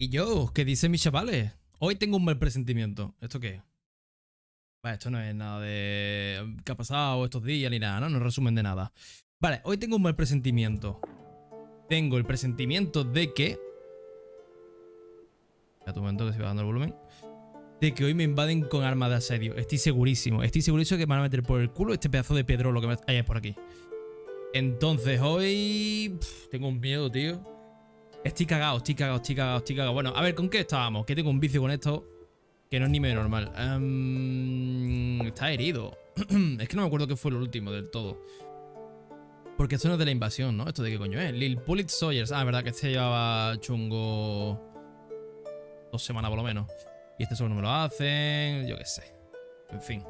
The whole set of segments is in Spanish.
Y yo, ¿qué dicen mis chavales? Hoy tengo un mal presentimiento. ¿Esto qué? Vale, esto no es nada de qué ha pasado estos días ni nada, ¿no? No resumen de nada. Vale, hoy tengo un mal presentimiento. Tengo el presentimiento de que... Ya tu momento que se va dando el volumen. De que hoy me invaden con armas de asedio. Estoy segurísimo. Estoy segurísimo que me van a meter por el culo este pedazo de pedro lo que hay por aquí. Entonces hoy... tengo un miedo, tío. Estoy cagado, estoy cagado, estoy cagado, estoy cagado. Bueno, a ver, ¿con qué estábamos? Que tengo un vicio con esto que no es ni medio normal. Em, está herido. es que no me acuerdo qué fue lo último del todo. Porque esto no es de la invasión, ¿no? ¿Esto de qué coño es? Lil Pulitz Sawyers. Ah, verdad que este llevaba chungo dos semanas por lo menos. Y este solo no me lo hacen. Yo qué sé. En fin.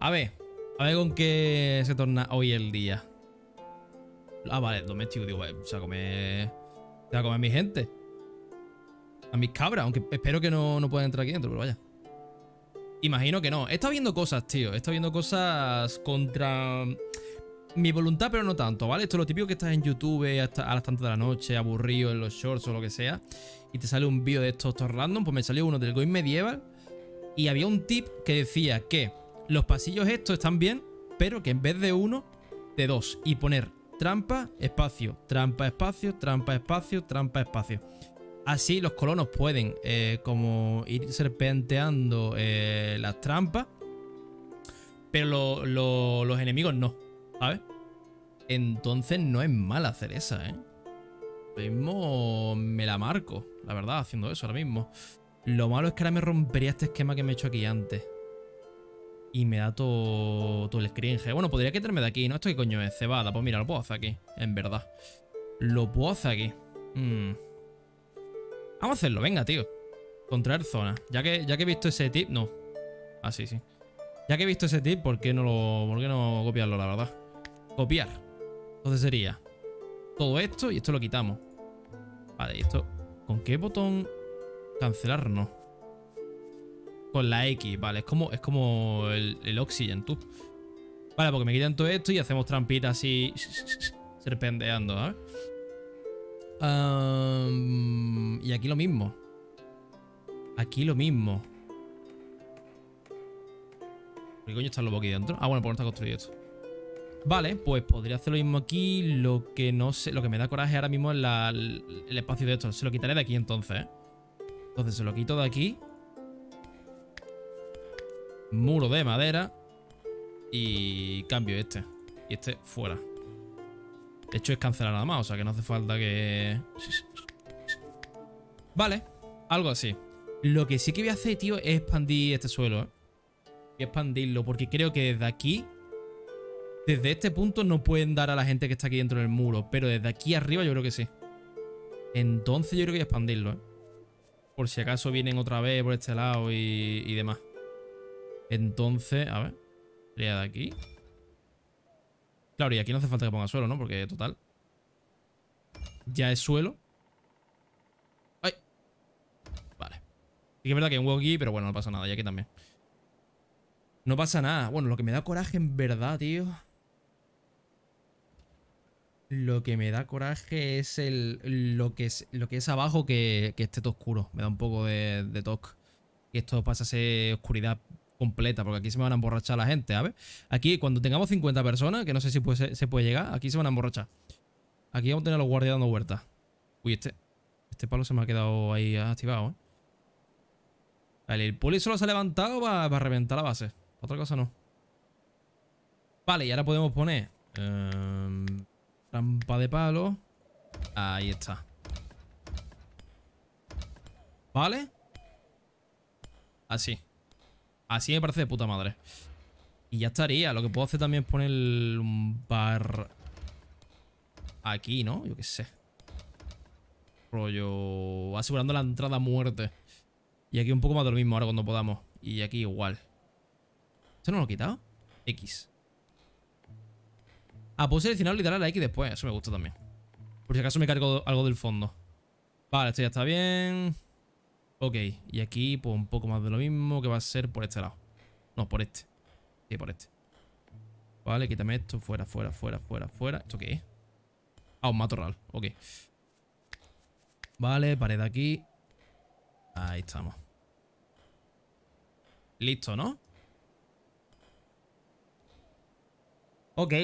A ver. A ver con qué se torna hoy el día. Ah, vale, doméstico, digo, se va a comer. Se va a comer a mi gente. A mis cabras, aunque espero que no, no puedan entrar aquí dentro, pero vaya. Imagino que no. He estado viendo cosas, tío. He estado viendo cosas contra mi voluntad, pero no tanto, ¿vale? Esto es lo típico que estás en YouTube hasta a las tantas de la noche, aburrido en los shorts o lo que sea, y te sale un vídeo de estos, estos random. Pues me salió uno del Going Medieval y había un tip que decía que los pasillos estos están bien, pero que en vez de uno, de dos. Y poner trampa, espacio, trampa, espacio, trampa, espacio, trampa, espacio. Así los colonos pueden eh, como ir serpenteando eh, las trampas, pero los enemigos no, ¿sabes? Entonces no es mal hacer esa, ¿eh? Lo mismo me la marco, la verdad, haciendo eso ahora mismo. Lo malo es que ahora me rompería este esquema que me he hecho aquí antes. Y me da todo, todo el cringe. Bueno, podría quitarme de aquí, ¿no? ¿Esto qué coño es? Cebada. Pues mira, lo puedo hacer aquí, en verdad. Lo puedo hacer aquí. Hmm. Vamos a hacerlo, venga, tío. Contraer zona. Ya que, ya que he visto ese tip... No. Ah, sí, sí. Ya que he visto ese tip, ¿por qué no, lo, por qué no copiarlo, la verdad? Copiar. Entonces sería todo esto y esto lo quitamos. Vale, esto... ¿Con qué botón? Cancelar, no. Con la X, vale. Es como, es como el, el Oxygen, tú. Vale, porque me quitan todo esto y hacemos trampitas así... Serpenteando, ¿eh? y aquí lo mismo. Aquí lo mismo. ¿Qué coño está el lobo aquí dentro? Ah, bueno, por no está construido esto. Vale, pues podría hacer lo mismo aquí. Lo que no sé, lo que me da coraje ahora mismo es el espacio de esto. Se lo quitaré de aquí entonces, ¿eh? Entonces se lo quito de aquí. Muro de madera. Y cambio este. Y este fuera. De hecho es cancelar nada más, o sea que no hace falta que... Vale, algo así. Lo que sí que voy a hacer, tío, es expandir este suelo, ¿eh? Y expandirlo, porque creo que desde aquí... Desde este punto no pueden dar a la gente que está aquí dentro del muro, pero desde aquí arriba yo creo que sí. Entonces yo creo que voy a expandirlo, ¿eh? Por si acaso vienen otra vez por este lado y, y demás. Entonces, a ver. Sería de aquí. Claro, y aquí no hace falta que ponga suelo, ¿no? Porque total. Ya es suelo. ¡Ay! Vale. Sí que es verdad que hay un huevo aquí, pero bueno, no pasa nada. Y aquí también. No pasa nada. Bueno, lo que me da coraje en verdad, tío. Lo que me da coraje es el, lo, que es, lo que es abajo que, esté todo oscuro. Me da un poco de, de toque. Que esto pasa a ser oscuridad completa, porque aquí se me van a emborrachar la gente, ¿sabes? Aquí, cuando tengamos 50 personas, que no sé si se puede llegar, aquí se van a emborrachar. Aquí vamos a tener a los guardias dando vueltas. Uy, este, este palo se me ha quedado ahí activado, ¿eh? Vale, el poli solo se ha levantado para, reventar la base. Otra cosa no. Vale, y ahora podemos poner... Em, trampa de palo. Ahí está. ¿Vale? Así. Así me parece de puta madre. Y ya estaría. Lo que puedo hacer también es poner un bar... Aquí, ¿no? Yo qué sé. Rollo... Asegurando la entrada a muerte. Y aquí un poco más de lo mismo ahora cuando podamos. Y aquí igual. ¿Esto no lo he quitado? X. Ah, puedo seleccionar literal la X después. Eso me gusta también. Por si acaso me cargo algo del fondo. Vale, esto ya está bien. Ok, y aquí pues un poco más de lo mismo que va a ser por este lado. No, por este. Sí, por este. Vale, quítame esto. Fuera, fuera, fuera, fuera, fuera. ¿Esto qué es? Ah, un matorral. Ok. Vale, pared aquí. Ahí estamos. Listo, ¿no? Ok.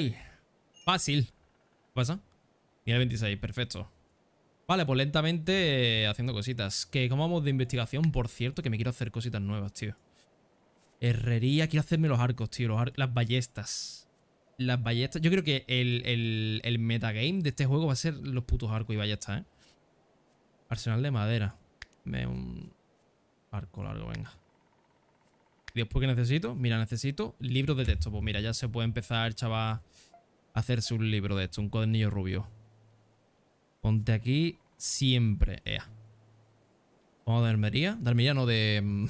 Fácil. ¿Qué pasa? Nivel 26, perfecto. Vale, pues lentamente eh, haciendo cositas. Que como vamos de investigación, por cierto, que me quiero hacer cositas nuevas, tío. Herrería, quiero hacerme los arcos, tío. las ballestas. Las ballestas. Yo creo que el, el, el metagame de este juego va a ser los putos arcos y ballestas, ¿eh? Arsenal de madera. Me un arco largo, venga. ¿Y después qué necesito? Mira, necesito libros de texto. Pues mira, ya se puede empezar, chaval, a hacerse un libro de esto, un cuadernillo rubio. Ponte aquí siempre. Ea. Vamos de armería. De armería no, de... Mm,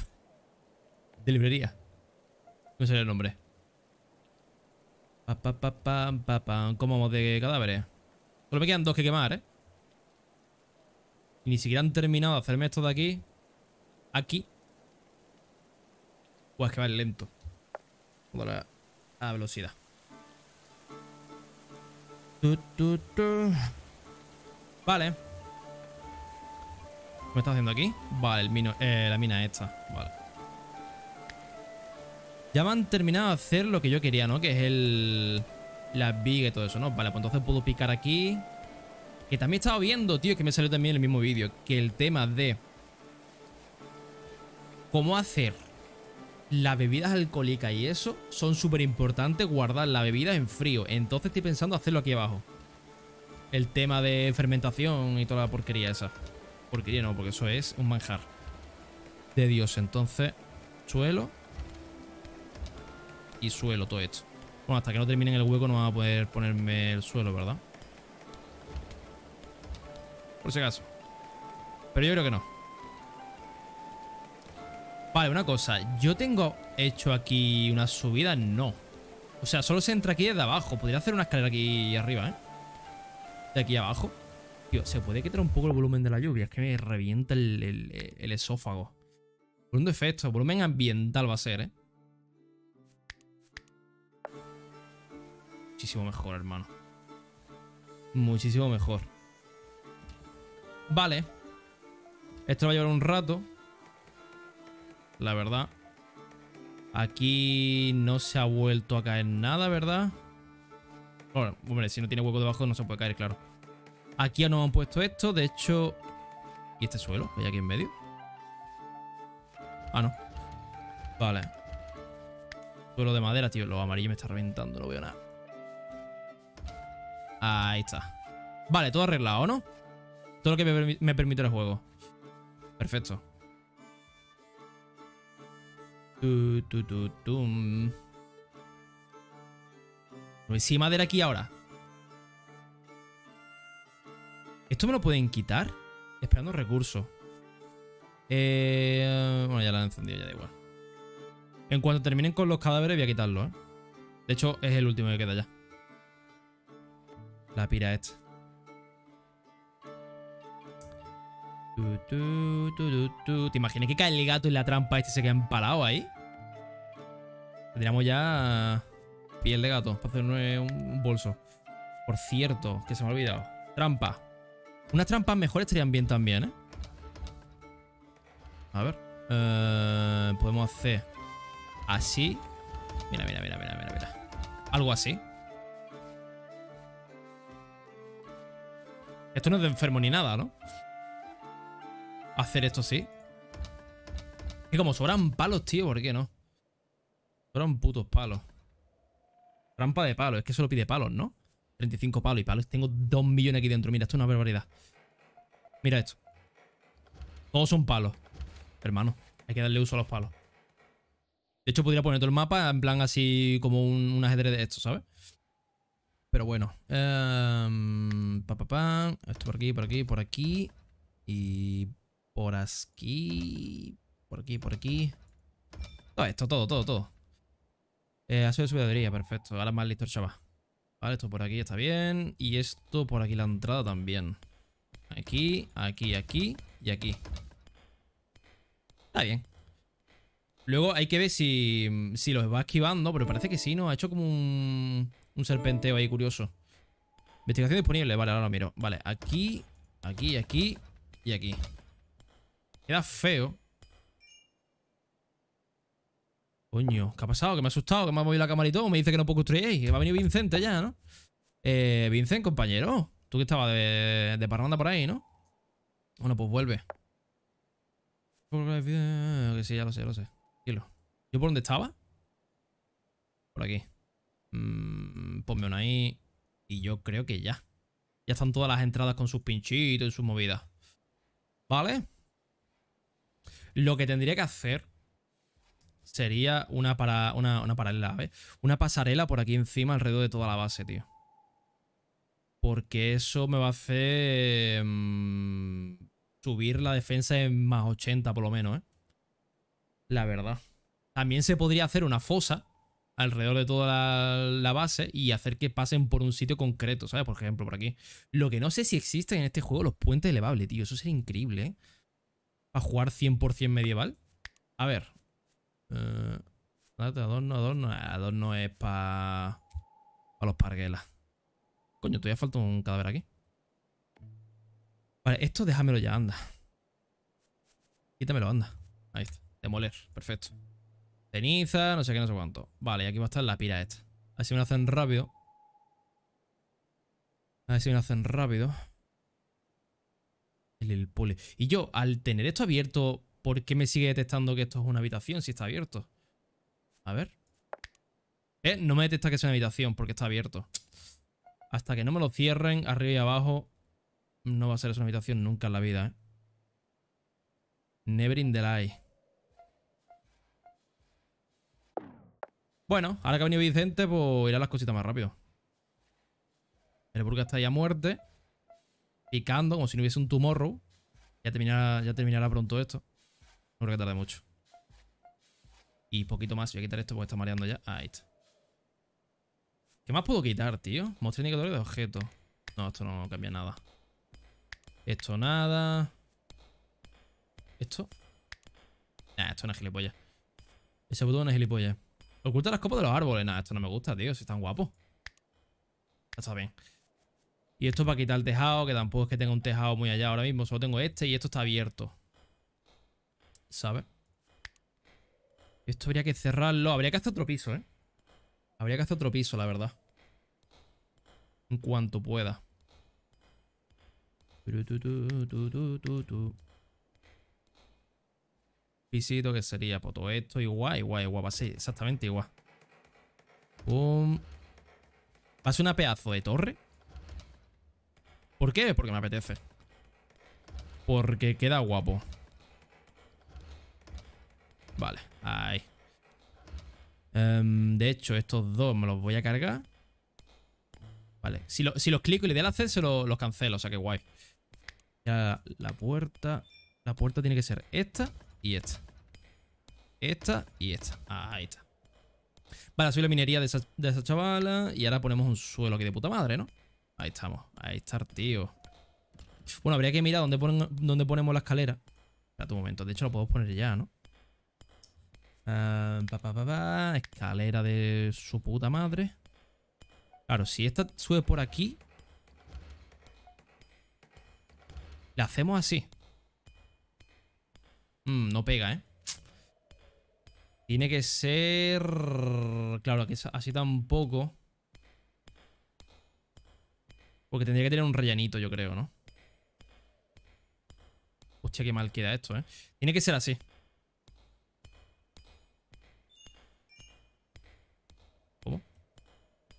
de librería. No sé el nombre. Pa, pa, pa, pa, pa, ¿Cómo vamos de cadáveres? Solo me quedan dos que quemar, ¿eh? Y ni siquiera han terminado de hacerme esto de aquí. Aquí. Pues que va lento. A velocidad. Vale. ¿Qué me está haciendo aquí? Vale, el eh, la mina esta. Vale. Ya me han terminado de hacer lo que yo quería, ¿no? Que es el... La viga y todo eso, ¿no? Vale, pues entonces puedo picar aquí. Que también he estado viendo, tío, que me salió también el mismo vídeo. Que el tema de... Cómo hacer las bebidas alcohólicas y eso son súper importantes guardar la bebida en frío. Entonces estoy pensando hacerlo aquí abajo. El tema de fermentación y toda la porquería esa. Porquería no, porque eso es un manjar. De Dios, entonces suelo. Y suelo todo esto. Bueno, hasta que no terminen el hueco no van a poder ponerme el suelo, ¿verdad? Por si acaso. Pero yo creo que no. Vale, una cosa. ¿Yo tengo hecho aquí una subida? No. O sea, solo se entra aquí desde abajo. Podría hacer una escalera aquí arriba, ¿eh? Aquí abajo. Tío, ¿se puede quitar un poco el volumen de la lluvia? Es que me revienta el, el esófago. Por un defecto. Volumen ambiental va a ser, ¿eh? Muchísimo mejor, hermano. Muchísimo mejor. Vale. Esto va a llevar un rato la verdad. Aquí no se ha vuelto a caer nada, ¿verdad? Bueno, hombre, si no tiene hueco debajo no se puede caer, claro. Aquí ya nos han puesto esto, de hecho... ¿Y este suelo que hay aquí en medio? Ah, no. Vale. Suelo de madera, tío. Lo amarillo me está reventando, no veo nada. Ahí está. Vale, todo arreglado, ¿no? Todo lo que me, permite el juego. Perfecto. Tu, tu, tu, madera aquí ahora. ¿Esto me lo pueden quitar? Esperando recursos. Eh, bueno, ya la han encendido, ya da igual. En cuanto terminen con los cadáveres voy a quitarlo, ¿eh? De hecho, es el último que queda ya. La pira esta. ¿Te imaginas que cae el gato y la trampa este se queda empalado ahí? Tendríamos ya piel de gato para hacer un bolso. Por cierto, que se me ha olvidado. Trampa. Unas trampas mejores estarían bien también, ¿eh? A ver. Eh, podemos hacer así. Mira, mira, mira, mira, mira, mira. Algo así. Esto no es de enfermo ni nada, ¿no? hacer esto sí. Que como sobran palos, tío, ¿por qué no? Sobran putos palos. Trampa de palos, es que solo pide palos, ¿no? 35 palos y palos. Tengo 2 millones aquí dentro. Mira, esto es una barbaridad. Mira esto. Todos son palos. Hermano, hay que darle uso a los palos. De hecho, podría poner todo el mapa en plan así como un, ajedrez de esto, ¿sabes? Pero bueno. Um, pa. Esto por aquí, por aquí, por aquí. Y por aquí. Por aquí, por aquí. Todo esto, todo, todo, todo. Eh, sido subidadería, perfecto. Ahora más listo el chaval. Vale, esto por aquí está bien. Y esto por aquí la entrada también. Aquí, aquí, aquí y aquí. Está bien. Luego hay que ver si, si los va esquivando, pero parece que sí, ¿no? Ha hecho como un, un serpenteo ahí curioso. Investigación disponible, vale, ahora lo miro. Vale, aquí, aquí aquí. y aquí. Queda feo. Coño, ¿qué ha pasado? Que me ha asustado, que me ha movido la cámara y todo. Me dice que no puedo construir ahí. Que va a venir Vincente ya, ¿no? Eh, Vincent, compañero. Tú que estabas de, de parranda por ahí, ¿no? Bueno, pues vuelve. Que sí, ya lo sé, ya lo sé. Tranquilo. ¿Yo por dónde estaba? Por aquí. Mm, ponme una ahí. Y yo creo que ya. Ya están todas las entradas con sus pinchitos y sus movidas. ¿Vale? Lo que tendría que hacer sería una, para, una, una paralela. Una pasarela por aquí encima alrededor de toda la base, tío. Porque eso me va a hacer mm, subir la defensa en más 80 por lo menos, ¿eh? La verdad. También se podría hacer una fosa alrededor de toda la, base y hacer que pasen por un sitio concreto, ¿sabes? Por ejemplo, por aquí. Lo que no sé si existen en este juego los puentes elevables, tío. Eso sería increíble, ¿eh? Para jugar 100% medieval. A ver. Eh, adorno, adorno. Adorno es para... Para los parguelas. Coño, todavía falta un cadáver aquí. Vale, esto déjamelo ya, anda. Quítamelo, anda. Ahí está. Demoler, perfecto. Ceniza, no sé qué, no sé cuánto. Vale, y aquí va a estar la pira esta. A ver si me lo hacen rápido. A ver si me lo hacen rápido. El, puli. Y yo, al tener esto abierto, ¿por qué me sigue detectando que esto es una habitación si está abierto? A ver. Eh, no me detecta que es una habitación porque está abierto. Hasta que no me lo cierren arriba y abajo, no va a ser una habitación nunca en la vida, ¿eh? Never in the light. Bueno, ahora que ha venido Vicente, pues irá las cositas más rápido. El burka está ya muerte. Picando, como si no hubiese un tumorro. Ya terminará, ya terminará pronto esto. No creo que tarde mucho. Y poquito más. Voy a quitar esto porque está mareando ya. Ahí está. ¿Qué más puedo quitar, tío? Mostrar indicadores de objetos. No, esto no cambia nada. Esto nada. ¿Esto? Nah, esto no es gilipollas. Ese botón es gilipollas. Oculta las copas de los árboles. Nada, esto no me gusta, tío. Si están guapos. Está bien. Y esto para quitar el tejado, que tampoco es que tenga un tejado muy allá ahora mismo. Solo tengo este y esto está abierto. ¿Sabes? Esto habría que cerrarlo. Habría que hacer otro piso, ¿eh? Habría que hacer otro piso, la verdad. En cuanto pueda. Pisito que sería por todo esto igual, igual, igual. Va a exactamente igual. Pum. Va a ser una pedazo de torre. ¿Por qué? Porque me apetece. Porque queda guapo. Vale, ahí. Em, de hecho, estos dos me los voy a cargar. Vale, si, los clico y le doy al acceso, los cancelo, o sea que guay. Ya la puerta... La puerta tiene que ser esta y esta. Esta y esta. Ahí está. Vale, soy la minería de esa, chavala. Y ahora ponemos un suelo aquí de puta madre, ¿no? Ahí estamos. Ahí está, tío. Bueno, habría que mirar dónde, dónde ponemos la escalera. Espera un momento. De hecho, lo podemos poner ya, ¿no? Ah, escalera de su puta madre. Claro, si esta sube por aquí. La hacemos así. Mm, no pega, ¿eh? Tiene que ser... Claro, que así tampoco. Porque tendría que tener un rellenito, yo creo, ¿no? Hostia, qué mal queda esto, ¿eh? Tiene que ser así.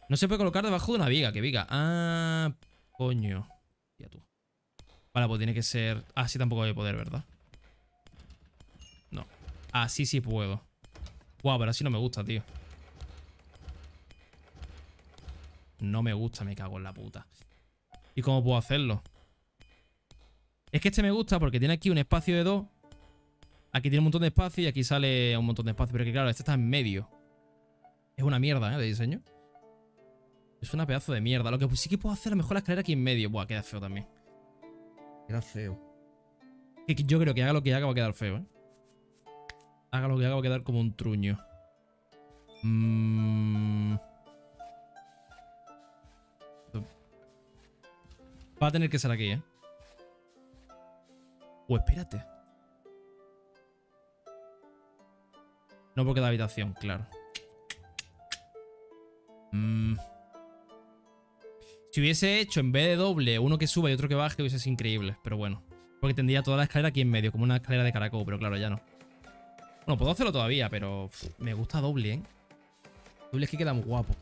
No se puede colocar debajo de una viga. ¿Qué viga? Ah, coño. Ya tú. Vale, pues tiene que ser... Así tampoco voy a poder, ¿verdad? Así sí puedo. Guau, pero así no me gusta, tío. No me gusta, me cago en la puta. ¿Y cómo puedo hacerlo? Es que este me gusta porque tiene aquí un espacio de dos. Aquí tiene un montón de espacio y aquí sale un montón de espacio. Pero que claro, este está en medio. Es una mierda, ¿eh? De diseño. Es una pedazo de mierda. Lo que sí que puedo hacer a lo mejor la escalera aquí en medio. Buah, queda feo también. Queda feo. Yo creo que haga lo que haga va a quedar feo, ¿eh? Haga lo que haga, va a quedar como un truño. Mm. Va a tener que ser aquí, ¿eh? O espérate. No porque da habitación, claro. Mm. Si hubiese hecho en vez de doble uno que suba y otro que baje, hubiese sido increíble. Pero bueno. Porque tendría toda la escalera aquí en medio, como una escalera de caracol, pero claro, ya no. Bueno, puedo hacerlo todavía, pero me gusta doble, ¿eh? Doble es que queda muy guapo.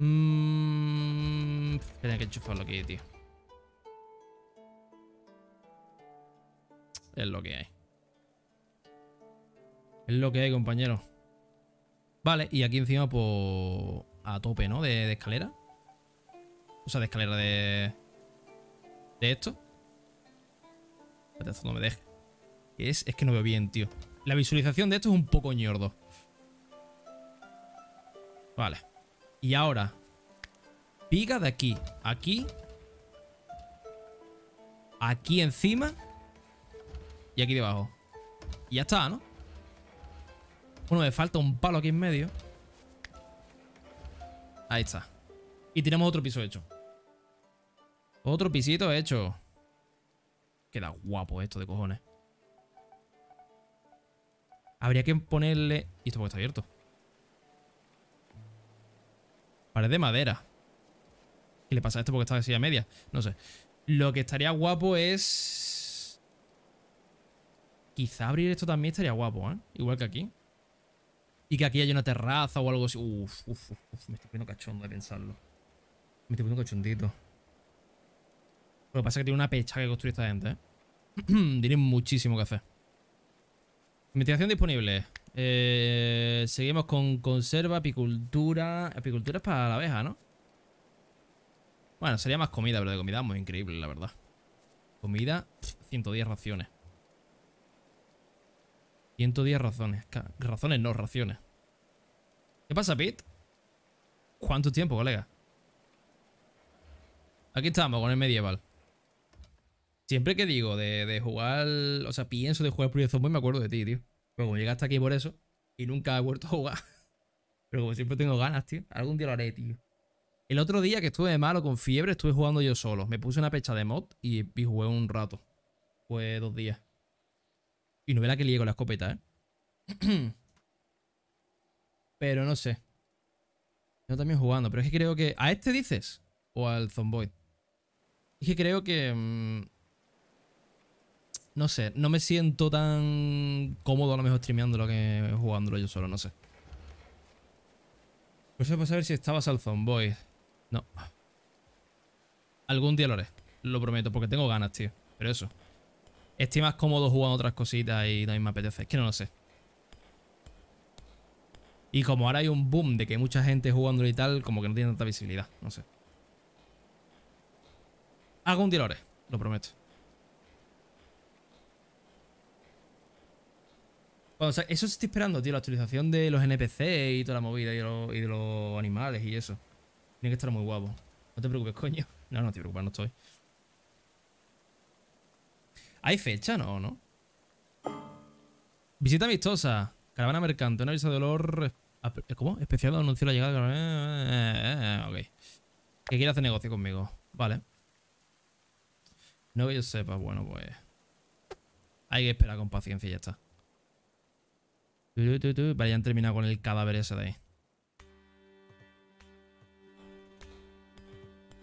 Mmm... Tenía que enchufarlo aquí, tío. Es lo que hay. Es lo que hay, compañero. Vale, y aquí encima, pues... A tope, ¿no? De, escalera. O sea, de escalera de... De esto. Esto no me deje. Es, es que no veo bien, tío. La visualización de esto es un poco ñordo. Vale. Y ahora. Piga de aquí. Aquí. Aquí encima. Y aquí debajo. Y ya está, ¿no? Bueno, me falta un palo aquí en medio. Ahí está. Y tenemos otro piso hecho. Otro pisito hecho. Queda guapo esto de cojones. Habría que ponerle... ¿Y esto porque está abierto? Pared de madera. ¿Qué le pasa a esto porque está así a media? No sé. Lo que estaría guapo es... Quizá abrir esto también estaría guapo, ¿eh? Igual que aquí. Y que aquí haya una terraza o algo así. Uf, uf, uf. Me estoy poniendo cachondo de pensarlo. Me estoy poniendo cachondito. Lo que pasa es que tiene una pecha que construir esta gente, ¿eh? Tiene muchísimo que hacer. Investigación disponible. Eh, seguimos con conserva, apicultura. Apicultura es para la abeja, ¿no? Bueno, sería más comida, pero de comida muy increíble, la verdad. Comida, 110 raciones. 110 razones. Razones no, raciones. ¿Qué pasa, Pete? ¿Cuánto tiempo, colega? Aquí estamos con el medieval. Siempre que digo de, jugar, o sea, pienso de jugar Project Zomboid, me acuerdo de ti, tío. Pero como llegaste aquí por eso y nunca he vuelto a jugar. Pero como siempre tengo ganas, tío. Algún día lo haré, tío. El otro día que estuve malo con fiebre, estuve jugando yo solo. Me puse una pecha de mod y, jugué un rato. Fue dos días. Y no ve la que lié con la escopeta, ¿eh? pero no sé. Yo también jugando, pero es que creo que... ¿A este dices? ¿O al Zomboid? Es que creo que... Mm, no sé, no me siento tan cómodo a lo mejor streameándolo que jugándolo yo solo, no sé. Por eso para saber si estabas al Zomboid. No. Algún día lo haré, lo prometo, porque tengo ganas, tío. Pero eso. Estoy más cómodo jugando otras cositas y también me apetece. Es que no lo sé. Y como ahora hay un boom de que hay mucha gente jugándolo y tal, como que no tiene tanta visibilidad. No sé. Algún día lo haré, lo prometo. Bueno, o sea, eso estoy esperando, tío, la actualización de los NPC y toda la movida y, de los animales y eso. Tiene que estar muy guapo. No te preocupes, coño. No, no te preocupes, no estoy. ¿Hay fecha? No, ¿no? Visita amistosa. Caravana mercante. Una visa de olor... ¿Cómo? Especial anunció la llegada... de... Ok. Que quiere hacer negocio conmigo. Vale. No que yo sepa. Bueno, pues... Hay que esperar con paciencia y ya está. Vale, ya han terminado con el cadáver ese de ahí.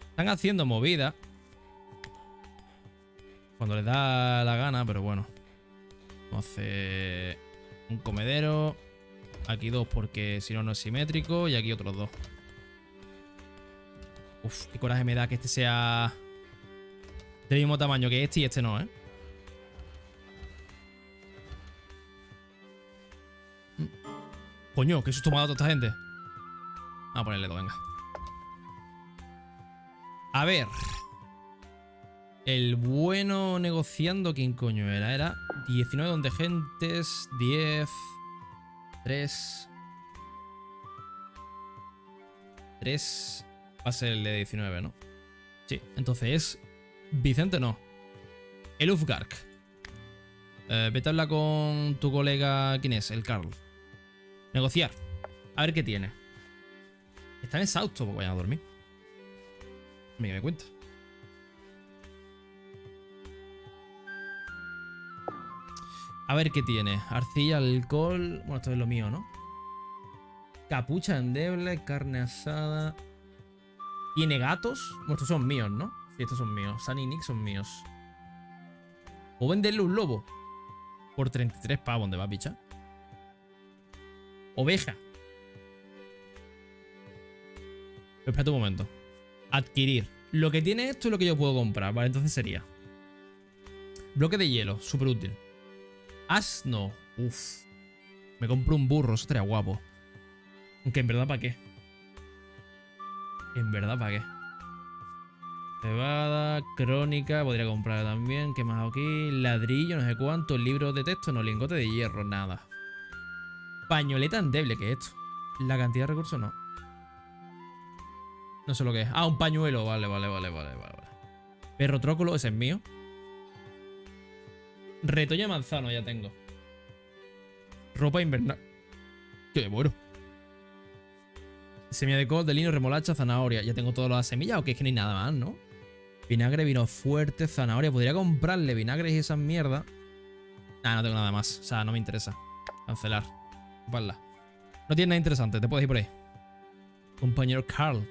Están haciendo movida. Cuando les da la gana, pero bueno. Vamos a hacer un comedero. Aquí dos porque si no, no es simétrico. Y aquí otros dos. Uf, qué coraje me da que este sea del mismo tamaño que este y este no, ¿eh? Coño, ¿qué susto me ha dado toda esta gente? Vamos a ponerle dos, venga. A ver. El bueno negociando, ¿quién coño era? Era 19 donde gentes, 10, 3. 3 va a ser el de 19, ¿no? Sí, entonces es Vicente no. El Ufgark. Eh, vete a hablar con tu colega, ¿quién es? El Carl. Negociar. A ver qué tiene. Están exhaustos porque vayan a dormir. Mira, me cuenta. A ver qué tiene. Arcilla, alcohol. Bueno, esto es lo mío, ¿no? Capucha endeble, carne asada. ¿Tiene gatos? Bueno, estos son míos, ¿no? Sí, estos son míos. Sunny y Nick son míos. ¿O venderle un lobo? Por 33 pavos, ¿dónde va, picha? Oveja. Pero espérate un momento. Adquirir. Lo que tiene esto es lo que yo puedo comprar. Vale, entonces sería. Bloque de hielo, súper útil. Asno. Uf. Me compro un burro, eso estaría guapo. Aunque en verdad, ¿para qué? En verdad, ¿para qué? Cebada, crónica, podría comprar también. ¿Qué más aquí? Ladrillo, no sé cuánto. Libros de texto, no. Lingote de hierro, nada. Pañoleta endeble, ¿qué es esto? La cantidad de recursos no. No sé lo que es. Ah, un pañuelo. Vale, vale, vale, vale, vale. Perro trócolo, ese es mío. Retoño manzano ya tengo. Ropa invernal. Que bueno. Semilla de col, de lino, remolacha, zanahoria. Ya tengo todas las semillas o que es que hay nada más, ¿no? Vinagre, vino fuerte, zanahoria. Podría comprarle vinagre y esas mierdas. Ah, no tengo nada más. O sea, no me interesa. Cancelar. Ocuparla. No tiene nada interesante. Te puedes ir por ahí. Compañero Carl.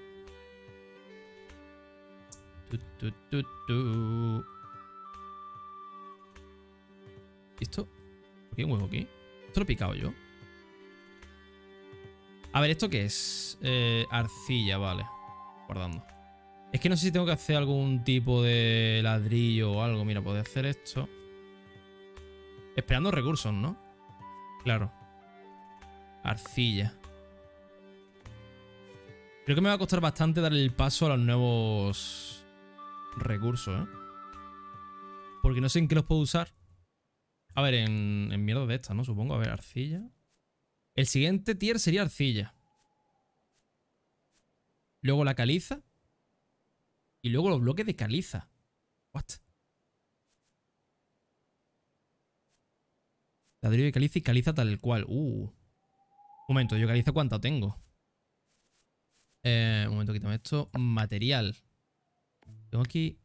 ¿Y esto? ¿Por qué hay un huevo aquí? ¿Esto lo he picado yo? A ver, ¿esto qué es? Eh, arcilla, vale. Guardando. Es que no sé si tengo que hacer algún tipo de ladrillo o algo. Mira, puedo hacer esto. Esperando recursos, ¿no? Claro. Arcilla. Creo que me va a costar bastante darle el paso a los nuevos recursos, ¿eh? Porque no sé en qué los puedo usar. A ver, en, en mierda de esta, ¿no? Supongo. A ver, arcilla. El siguiente tier sería arcilla. Luego la caliza. Y luego los bloques de caliza. What? Ladrillo de caliza y caliza tal cual. Uh. Un momento, ¿yo caliza cuánto tengo? Eh, un momento, quítame esto. Material. Tengo aquí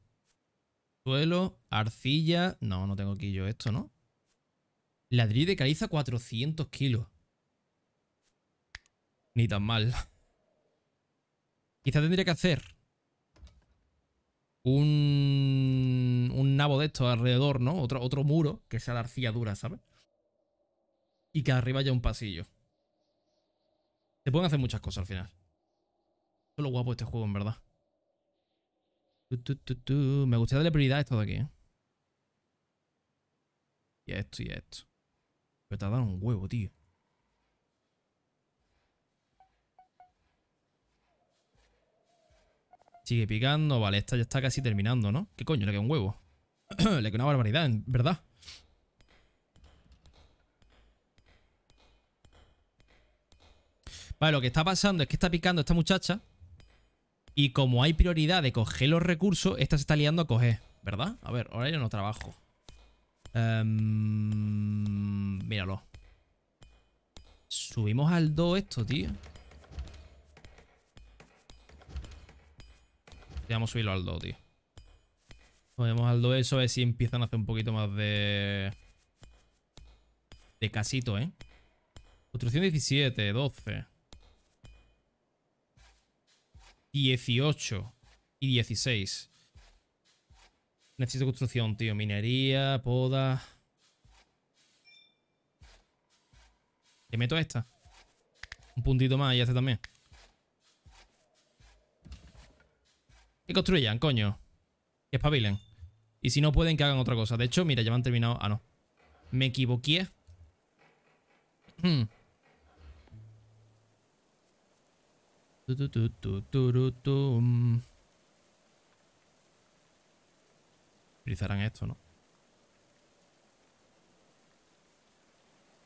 suelo, arcilla. No, no tengo aquí yo esto, ¿no? Ladrillo de caliza 400 kilos. Ni tan mal. Quizá tendría que hacer un, un nabo de esto alrededor, ¿no? Otro, otro muro que sea de arcilla dura, ¿sabes? Y que arriba haya un pasillo. Se pueden hacer muchas cosas al final. Esto es lo guapo este juego, en verdad. Me gustaría darle prioridad a esto de aquí, ¿eh? Y esto y esto. Pero te ha dado un huevo, tío. Sigue picando. Vale, esta ya está casi terminando, ¿no? ¿Qué coño? Le queda un huevo. le queda una barbaridad, ¿verdad? Vale, lo que está pasando es que está picando esta muchacha. Y como hay prioridad de coger los recursos, esta se está liando a coger, ¿verdad? A ver, ahora yo no trabajo. Um, míralo. Subimos al 2 esto, tío. Vamos a subirlo al 2, tío. Subimos al 2 eso, a ver si empiezan a hacer un poquito más de... De casito, ¿eh? Construcción 17, 12. 18 y 16. Necesito construcción, tío. Minería, poda. Le meto esta. Un puntito más y este también. Que construyan, coño. Que espabilen. Y si no pueden, que hagan otra cosa. De hecho, mira, ya me han terminado... Ah, no. Me equivoqué. Utilizarán esto, ¿no?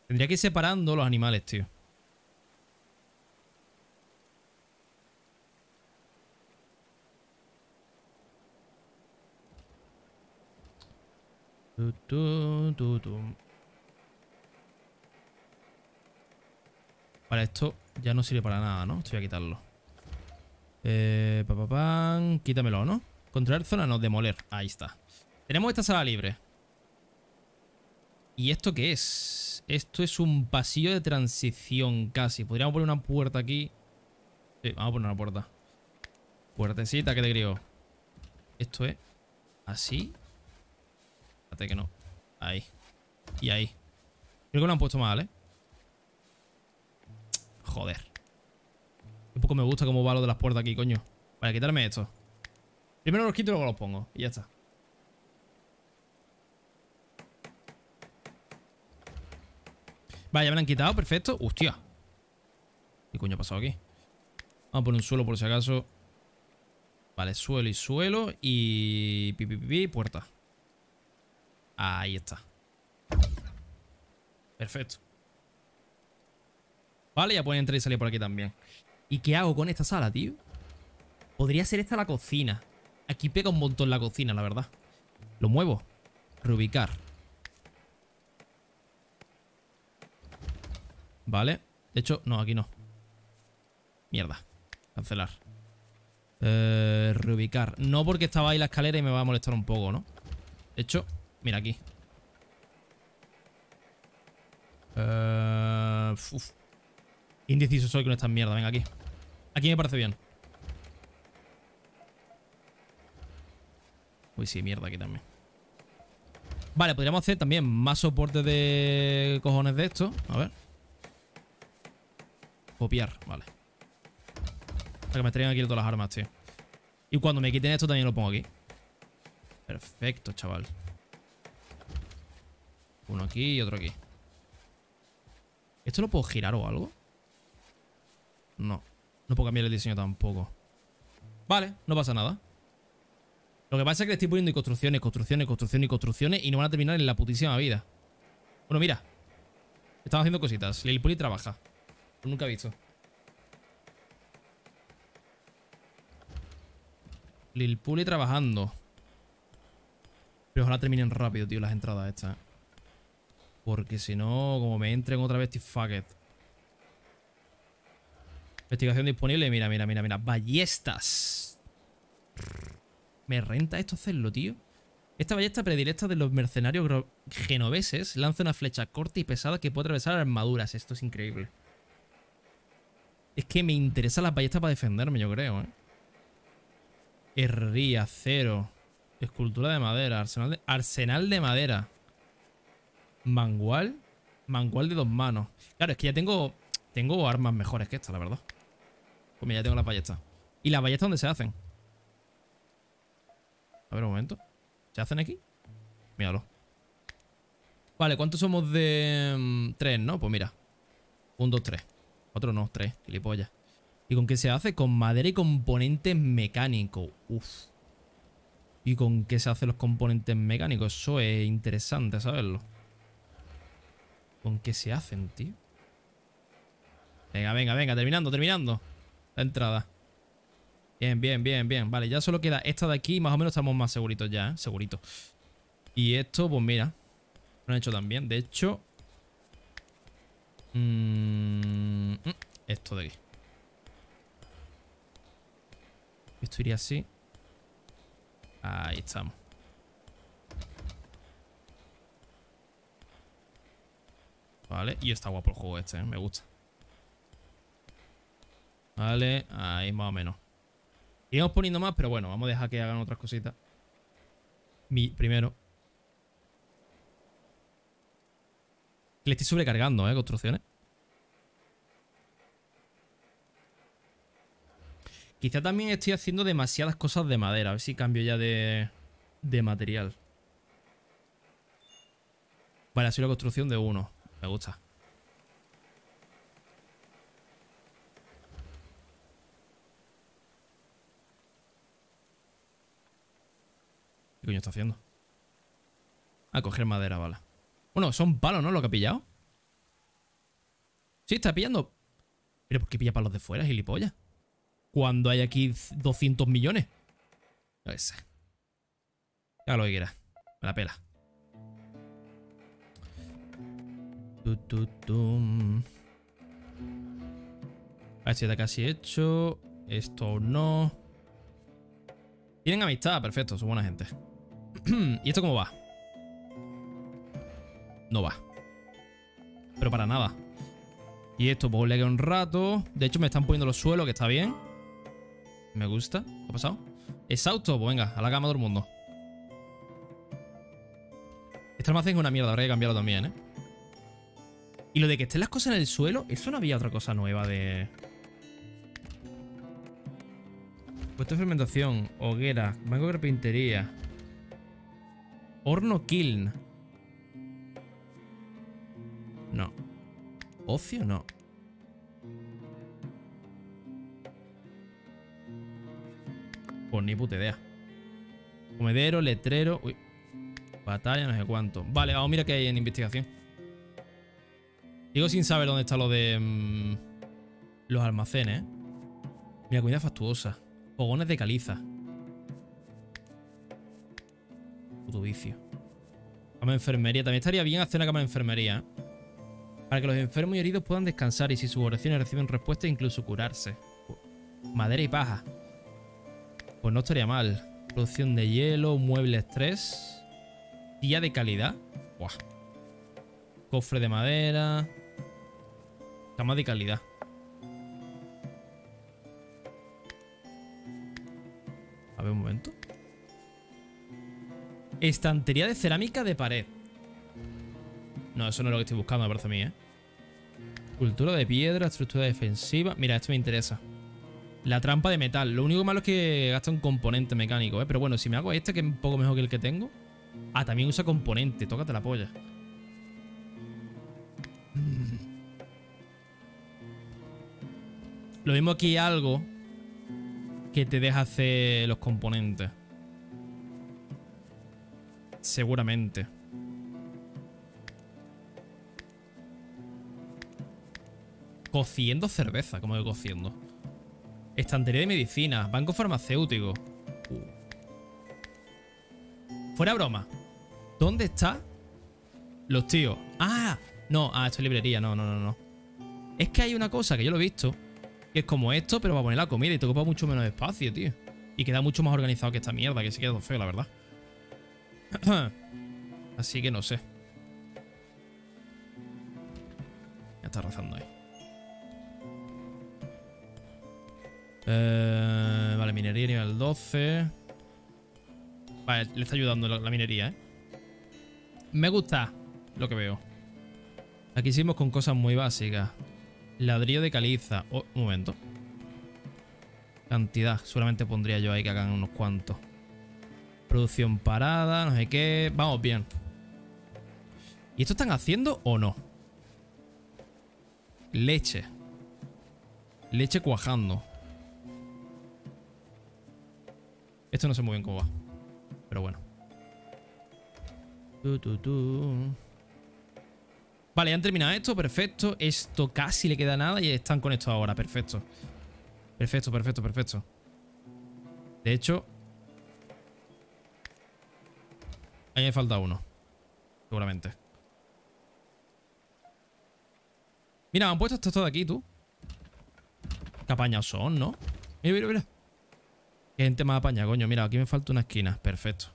Tendría que ir separando los animales, tío. Vale, esto ya no sirve para nada, ¿no? Esto voy a quitarlo. Eh, pa, Quítamelo, ¿no? Controlar zona, no, demoler. Ahí está. Tenemos esta sala libre. ¿Y esto qué es? Esto es un pasillo de transición casi. Podríamos poner una puerta aquí. Sí, vamos a poner una puerta. Puertecita que te griego. Esto es así. Fíjate que no. Ahí. Y ahí. Creo que lo han puesto mal, ¿eh? Joder. Un poco me gusta cómo va lo de las puertas aquí, coño. Vale, quitarme esto. Primero los quito y luego los pongo. Y ya está. Vale, ya me lo han quitado, perfecto. Hostia. ¿Qué coño ha pasado aquí? Vamos a poner un suelo por si acaso. Vale, suelo y suelo. Y... Pi, pi, pi, puerta. Ahí está. Perfecto. Vale, ya pueden entrar y salir por aquí también. ¿Y qué hago con esta sala, tío? Podría ser esta la cocina. Aquí pega un montón la cocina, la verdad. Lo muevo. Reubicar. Vale. De hecho, no, aquí no. Mierda. Cancelar. Eh, reubicar. No porque estaba ahí la escalera y me va a molestar un poco, ¿no? De hecho, mira aquí. Eh, uf. Indeciso soy con esta mierda. Venga, aquí. Aquí me parece bien. Uy, sí, mierda aquí también. Vale, podríamos hacer también más soporte de cojones de esto. A ver. Copiar, vale. Para que me traigan aquí todas las armas, tío. Y cuando me quiten esto también lo pongo aquí. Perfecto, chaval. Uno aquí y otro aquí. ¿Esto lo puedo girar o algo? No. No puedo cambiar el diseño tampoco. Vale, no pasa nada. Lo que pasa es que le estoy poniendo construcciones, construcciones, construcciones y construcciones y no van a terminar en la putísima vida. Bueno, mira. Estamos haciendo cositas. Lilipuli trabaja. Nunca he visto. Lilpuli trabajando. Pero ojalá terminen rápido, tío, las entradas estas. Porque si no, como me entren otra vez, fuck it. Investigación disponible. Mira, mira, mira, mira. Ballestas. Me renta esto hacerlo, tío. Esta ballesta predilecta de los mercenarios genoveses lanza una flecha corta y pesada que puede atravesar armaduras. Esto es increíble. Es que me interesa las ballestas para defenderme, yo creo, ¿eh? Herrería, acero. Escultura de madera. Arsenal de, arsenal de madera. Mangual. Mangual de dos manos. Claro, es que ya tengo... Tengo armas mejores que esta, la verdad. Pues mira, ya tengo las ballestas. ¿Y las ballestas dónde se hacen? A ver, un momento. ¿Se hacen aquí? Míralo. Vale, ¿cuántos somos de...? Mm, tres, ¿no? Pues mira. Un, dos, tres. Otro no, tres. Gilipollas. ¿Y con qué se hace? Con madera y componentes mecánicos. Uf. ¿Y con qué se hacen los componentes mecánicos? Eso es interesante saberlo. ¿Con qué se hacen, tío? Venga, venga, venga. Terminando, terminando. Entrada. Bien, bien, bien, bien. Vale, ya solo queda esta de aquí. Más o menos estamos más seguritos ya, ¿eh? Seguritos. Y esto, pues mira. Lo han hecho también. De hecho, Mm, mm, esto de aquí. Esto iría así. Ahí estamos. Vale, y está guapo el juego este, ¿eh? me gusta. Vale, ahí más o menos. Iremos poniendo más, pero bueno, vamos a dejar que hagan otras cositas. Mi, primero. Le estoy sobrecargando, ¿eh? Construcciones. Quizá también estoy haciendo demasiadas cosas de madera. A ver si cambio ya de, de material. Vale, sido la construcción de uno. Me gusta. ¿Qué coño está haciendo? A coger madera, vale. Bueno, son palos, ¿no? Lo que ha pillado. Sí, está pillando. Pero ¿por qué pilla palos de fuera, gilipollas? Cuando hay aquí 200 millones. No sé. Haga lo que quiera. Me la pela. A ver si está casi hecho. Esto no. Tienen amistad, perfecto, son buena gente. ¿Y esto cómo va? No va. Pero para nada. Y esto, pues le un rato. De hecho, me están poniendo los suelos, que está bien. Me gusta. ¿Qué ha pasado? Exhausto, pues venga, a la cama todo el mundo. Este almacén es una mierda, habría que cambiarlo también, ¿eh? Y lo de que estén las cosas en el suelo, eso no había otra cosa nueva de... Puesto de fermentación, hoguera, de carpintería. Horno kiln. No. Ocio, no. Pues ni puta idea. Comedero, letrero. Batalla, no sé cuánto. Vale, vamos a mirar qué hay en investigación. Digo sin saber dónde está lo de... Mm, los almacenes. Mira, comida fastuosa. Fogones de caliza. Puto vicio. Cama de enfermería. También estaría bien hacer una cama de enfermería. ¿eh? Para que los enfermos y heridos puedan descansar y si sus oraciones reciben respuesta incluso curarse. Madera y paja. Pues no estaría mal. Producción de hielo, muebles 3. Día de calidad. Cofre de madera. Cama de calidad. A ver un momento. Estantería de cerámica de pared. No, eso no es lo que estoy buscando, me parece a mí, ¿eh? Cultura de piedra, estructura defensiva. Mira, esto me interesa. La trampa de metal. Lo único malo es que gasta un componente mecánico, ¿eh? Pero bueno, si me hago este, que es un poco mejor que el que tengo. Ah, también usa componente. Tócate la polla. Lo mismo aquí algo que te deja hacer los componentes. Seguramente. Cociendo cerveza, como de cociendo. Estantería de medicina, banco farmacéutico. Uh. Fuera broma. ¿Dónde está los tíos? Ah, no, ah, esto es librería, no, no, no, no. Es que hay una cosa que yo lo he visto, que es como esto, pero para poner la comida y te ocupa mucho menos espacio, tío. Y queda mucho más organizado que esta mierda, que se queda feo, la verdad. Así que no sé. Ya está rozando ahí. Eh, vale, minería nivel 12. Vale, le está ayudando la, minería, ¿eh? Me gusta lo que veo. Aquí seguimos con cosas muy básicas. Ladrillo de caliza. Oh, un momento. Cantidad. Seguramente pondría yo ahí que hagan unos cuantos. Producción parada, no sé qué. Vamos bien. ¿Y esto están haciendo o no? Leche. Leche cuajando. Esto no sé muy bien cómo va. Pero bueno. Vale, ya han terminado esto, perfecto. Esto casi le queda nada y están con esto ahora, perfecto. Perfecto, perfecto, perfecto. De hecho... A me falta uno. Seguramente. Mira, han puesto esto todo aquí, tú. Qué son, ¿no? Mira, mira, mira. Qué gente más apaña, coño. Mira, aquí me falta una esquina. Perfecto.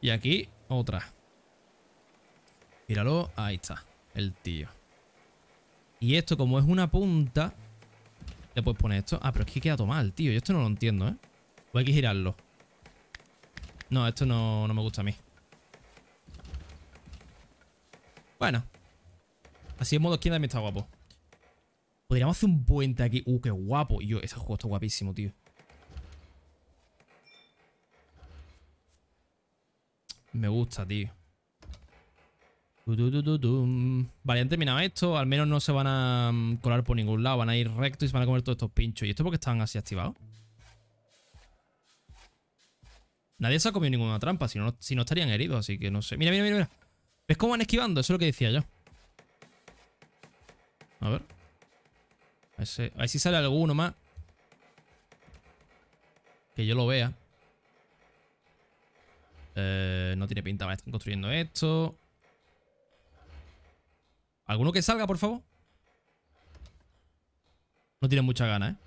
Y aquí, otra. Míralo. Ahí está. El tío. Y esto, como es una punta, le puedes poner esto. Ah, pero es que queda todo mal, tío. Yo esto no lo entiendo, ¿eh? O hay que girarlo. No, esto no, no me gusta a mí. Bueno. Así en modo esquina también está guapo. Podríamos hacer un puente aquí. Uh, qué guapo. Yo, ese juego está guapísimo, tío. Me gusta, tío. Vale, han terminado esto. Al menos no se van a mm, colar por ningún lado. Van a ir recto y se van a comer todos estos pinchos. ¿Y esto porque están así activados? Nadie se ha comido ninguna trampa. Si no, si no estarían heridos, así que no sé. Mira, mira, mira, mira. ¿Ves cómo van esquivando? Eso es lo que decía yo. A ver. A ver si sale alguno más. Que yo lo vea. Eh, no tiene pinta, están construyendo esto. ¿Alguno que salga, por favor? No tiene mucha gana, ¿eh?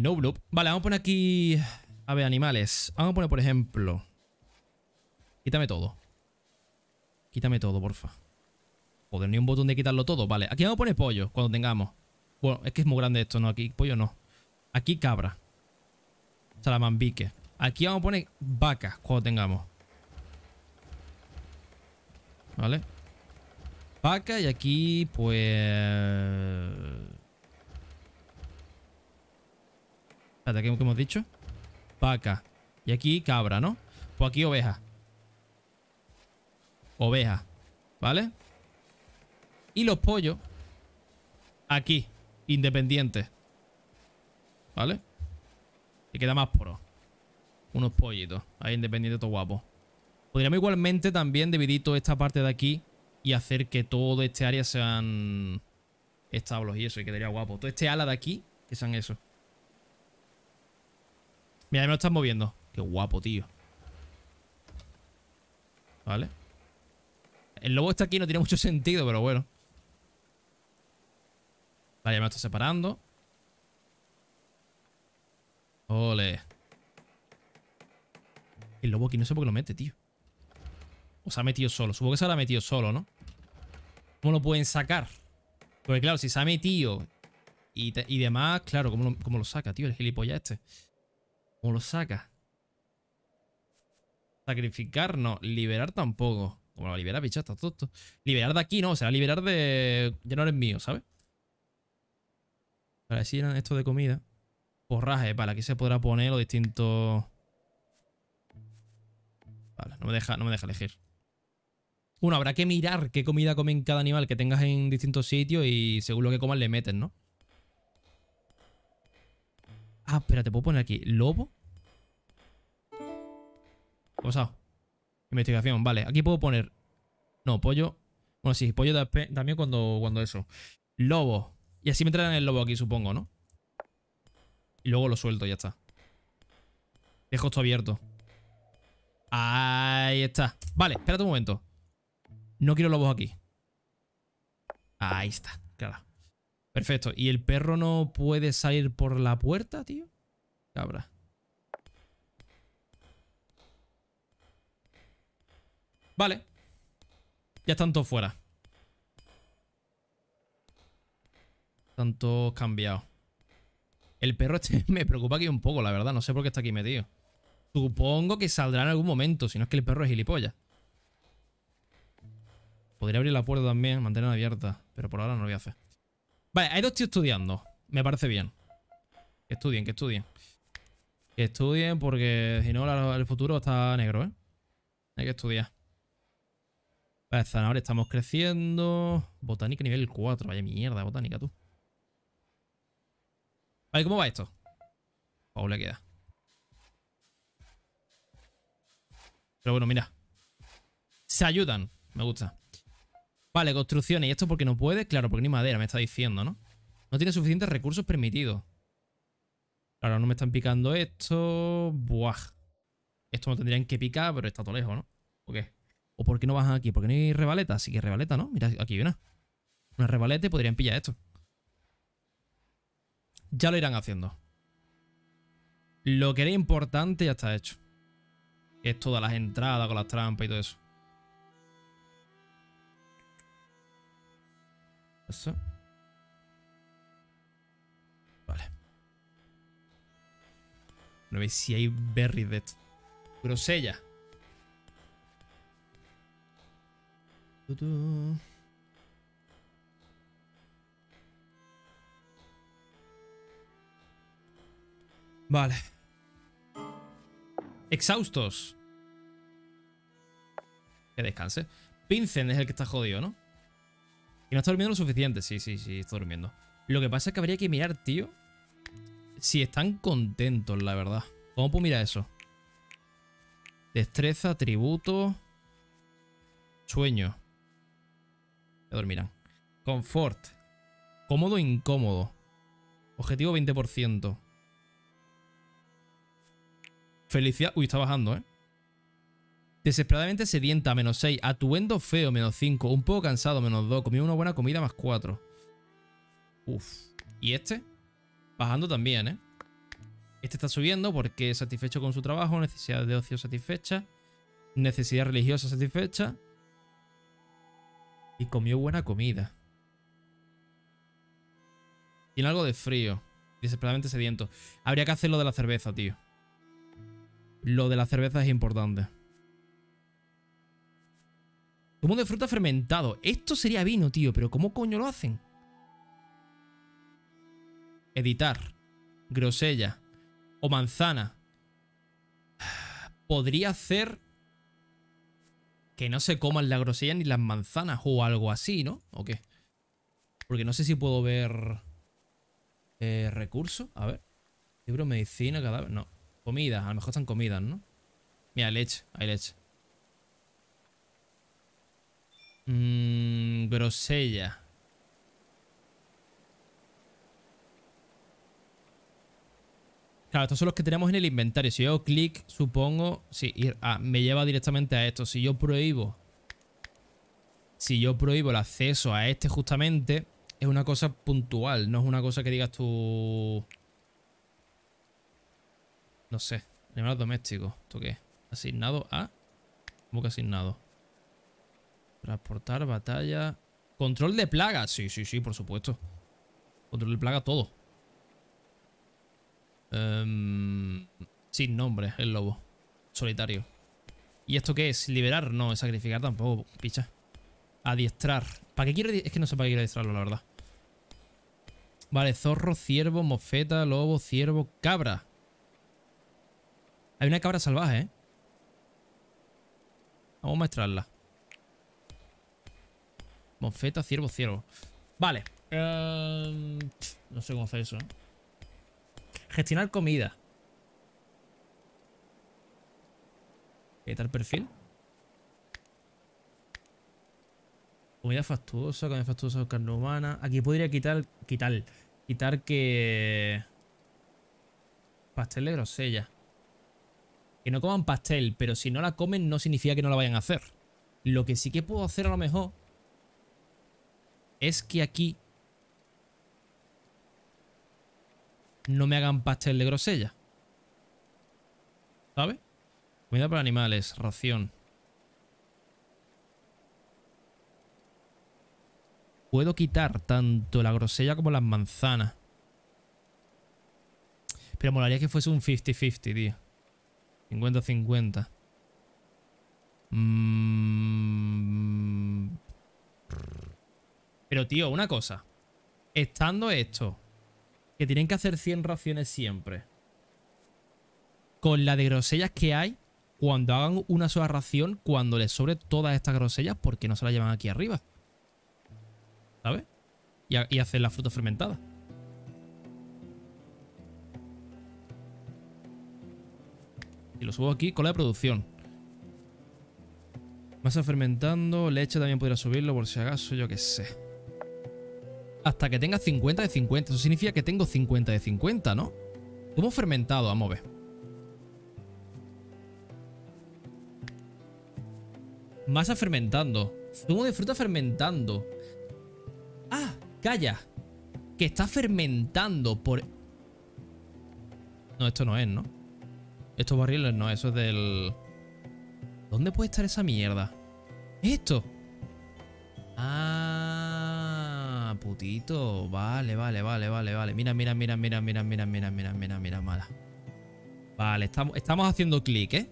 No bloop. Vale, vamos a poner aquí... A ver, animales. Vamos a poner, por ejemplo... Quítame todo. Quítame todo, porfa. Joder, ni un botón de quitarlo todo. Vale, aquí vamos a poner pollo cuando tengamos. Bueno, es que es muy grande esto, ¿no? Aquí pollo no. Aquí cabra. Salamambique. Aquí vamos a poner vacas cuando tengamos. ¿Vale? Vaca y aquí, pues... Espérate, ¿qué hemos dicho? Vaca. Y aquí cabra, ¿no? Pues aquí oveja. Oveja. ¿Vale? Y los pollos. Aquí. Independientes. ¿Vale? Y queda más poro. Unos pollitos. Ahí independientes, todo guapo. Podríamos igualmente también dividir toda esta parte de aquí y hacer que todo este área sean establos y eso, y quedaría guapo. Todo este ala de aquí, que sean eso. Mira, me lo están moviendo. Qué guapo, tío. Vale. El lobo está aquí, no tiene mucho sentido, pero bueno. Vale, ya me lo está separando. Ole. El lobo aquí no sé por qué lo mete, tío. O se ha metido solo. Supongo que se lo ha metido solo, ¿no? ¿Cómo lo pueden sacar? Porque claro, si se ha metido y, demás, claro, ¿cómo lo, ¿cómo lo, saca, tío? El gilipollas este. ¿Cómo lo saca? Sacrificar, no. Liberar tampoco. Como lo libera, bicho, está todo. Liberar de aquí, no. O sea, liberar de... Ya no eres mío, ¿sabes? Para decir esto de comida. Porraje, para aquí se podrá poner los distintos... Vale, no me deja, no me deja elegir. Uno, habrá que mirar qué comida comen cada animal que tengas en distintos sitios y según lo que coman le meten, ¿no? Ah, espera, te puedo poner aquí. ¿Lobo? ¿Qué ha pasado? Investigación, vale. Aquí puedo poner... No, pollo... Bueno, sí, pollo también cuando, cuando eso. Lobo. Y así me traen el lobo aquí, supongo, ¿no? Y luego lo suelto, ya está. Dejo esto abierto. Ahí está. Vale, espérate un momento. No quiero lobos aquí. Ahí está, claro. Perfecto. ¿Y el perro no puede salir por la puerta, tío? Cabra. Vale. Ya están todos fuera. Están todos cambiados. El perro este me preocupa aquí un poco, la verdad. No sé por qué está aquí metido. Supongo que saldrá en algún momento, si no es que el perro es gilipollas. Podría abrir la puerta también, mantenerla abierta. Pero por ahora no lo voy a hacer. Vale, hay dos tíos estudiando. Me parece bien. Que estudien, que estudien. Que estudien porque si no el futuro está negro, ¿eh? Hay que estudiar. Vale, zanahoria, estamos creciendo. Botánica nivel 4. Vaya mierda, botánica, tú. Vale, ¿cómo va esto? Aún le queda. Pero bueno, mira. Se ayudan. Me gusta. Vale, construcciones. ¿Y esto porque no puede? Claro, porque ni madera, me está diciendo, ¿no? No tiene suficientes recursos permitidos. Claro, no me están picando esto. Buah. Esto me tendrían que picar, pero está todo lejos, ¿no? ¿O qué? ¿O por qué no bajan aquí? Porque no hay revaleta. Así que revaleta, ¿no? Mira, aquí hay una. Una revaleta y podrían pillar esto. Ya lo irán haciendo. Lo que era importante ya está hecho. Es todas las entradas con las trampas y todo eso. Vale. No veis si hay berries de esto. Grosella. Vale. Exhaustos. Que descanse. Pincen es el que está jodido, ¿no? Y no está durmiendo lo suficiente. Sí, sí, sí, está durmiendo. Lo que pasa es que habría que mirar, tío. Si están contentos, la verdad. ¿Cómo puedo mirar eso? Destreza, tributo. Sueño. Ya dormirán. Confort. Cómodo, incómodo. Objetivo 20%. Felicidad. Uy, está bajando, ¿eh? Desesperadamente sedienta, menos 6. Atuendo feo, menos 5. Un poco cansado, menos 2. Comido una buena comida, más 4. Uf. ¿Y este? Bajando también, ¿eh? Este está subiendo porque satisfecho con su trabajo, necesidad de ocio satisfecha, necesidad religiosa satisfecha. Y comió buena comida. Tiene algo de frío. Desesperadamente sediento. Habría que hacer lo de la cerveza, tío. Lo de la cerveza es importante. Como de fruta fermentado. Esto sería vino, tío. Pero ¿cómo coño lo hacen? Editar. Grosella. O manzana. Podría hacer que no se coman la grosella ni las manzanas o algo así, ¿no? ¿O qué? Porque no sé si puedo ver eh, recursos. A ver. Libro, medicina, cadáver. No. Comida. A lo mejor están comidas, ¿no? Mira, leche. Hay leche. Mmm. Grosella. Claro, estos son los que tenemos en el inventario. Si yo hago clic, supongo... Sí, ah, me lleva directamente a esto. Si yo prohíbo... Si yo prohíbo el acceso a este justamente, es una cosa puntual. No es una cosa que digas tú... No sé. Animal doméstico. ¿Esto qué? Asignado a... ¿Cómo que asignado? Transportar, batalla... Control de plaga. Sí, sí, sí, por supuesto. Control de plaga, todo. Em, sin nombre, el lobo. Solitario. ¿Y esto qué es? ¿Liberar? No, sacrificar tampoco, picha. Adiestrar. ¿Para qué quiero? Es que no sé para qué quiero adiestrarlo, la verdad. Vale, zorro, ciervo, mofeta, lobo, ciervo, cabra. Hay una cabra salvaje, ¿eh? Vamos a mostrarla. Mofeta, ciervo, ciervo. Vale. Em, no sé cómo hacer eso, ¿eh? Gestionar comida. tal perfil. Comida fastuosa, comida fastuosa, carne humana. Aquí podría quitar, quitar, quitar que... Pastel de grosella. Que no coman pastel, pero si no la comen no significa que no la vayan a hacer. Lo que sí que puedo hacer a lo mejor es que aquí no me hagan pastel de grosella. ¿Sabes? Comida para animales, ración. Puedo quitar tanto la grosella como las manzanas. Pero molaría que fuese un 50-50, tío. 50-50. Mm. Pero, tío, una cosa. Estando esto que tienen que hacer 100 raciones siempre. Con la de grosellas que hay, cuando hagan una sola ración, cuando les sobre todas estas grosellas, ¿por qué no se las llevan aquí arriba? ¿Sabes? Y, y hacer la fruta fermentada. Y lo subo aquí con la de producción. Masa fermentando, leche también podría subirlo por si acaso, yo qué sé. Hasta que tenga 50 de 50. Eso significa que tengo 50 de 50, ¿no? Zumo fermentado, vamos a ver. Masa fermentando. Zumo de fruta fermentando. ¡Ah! ¡Calla! Que está fermentando por... No, esto no es, ¿no? Estos barriles no, eso es del... ¿Dónde puede estar esa mierda? ¿Esto? Putito. Vale, vale, vale, vale, vale. Mira, mira, mira, mira, mira, mira, mira, mira, mira, mira, mala. Vale, estamos, estamos haciendo clic, ¿eh?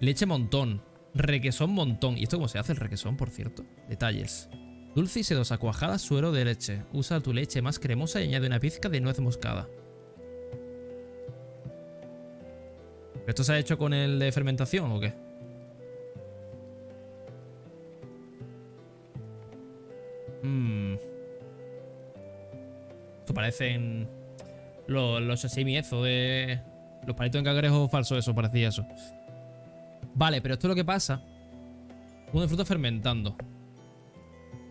Leche montón. Requesón montón. ¿Y esto cómo se hace el requesón, por cierto? Detalles. Dulce y sedosa, cuajada, suero de leche. Usa tu leche más cremosa y añade una pizca de nuez moscada. ¿Esto se ha hecho con el de fermentación o qué? Mmm parecen los, los sashimi eso de... Los palitos en cangrejo falso, eso, parecía eso. Vale, pero esto es lo que pasa. Uno de fruta fermentando.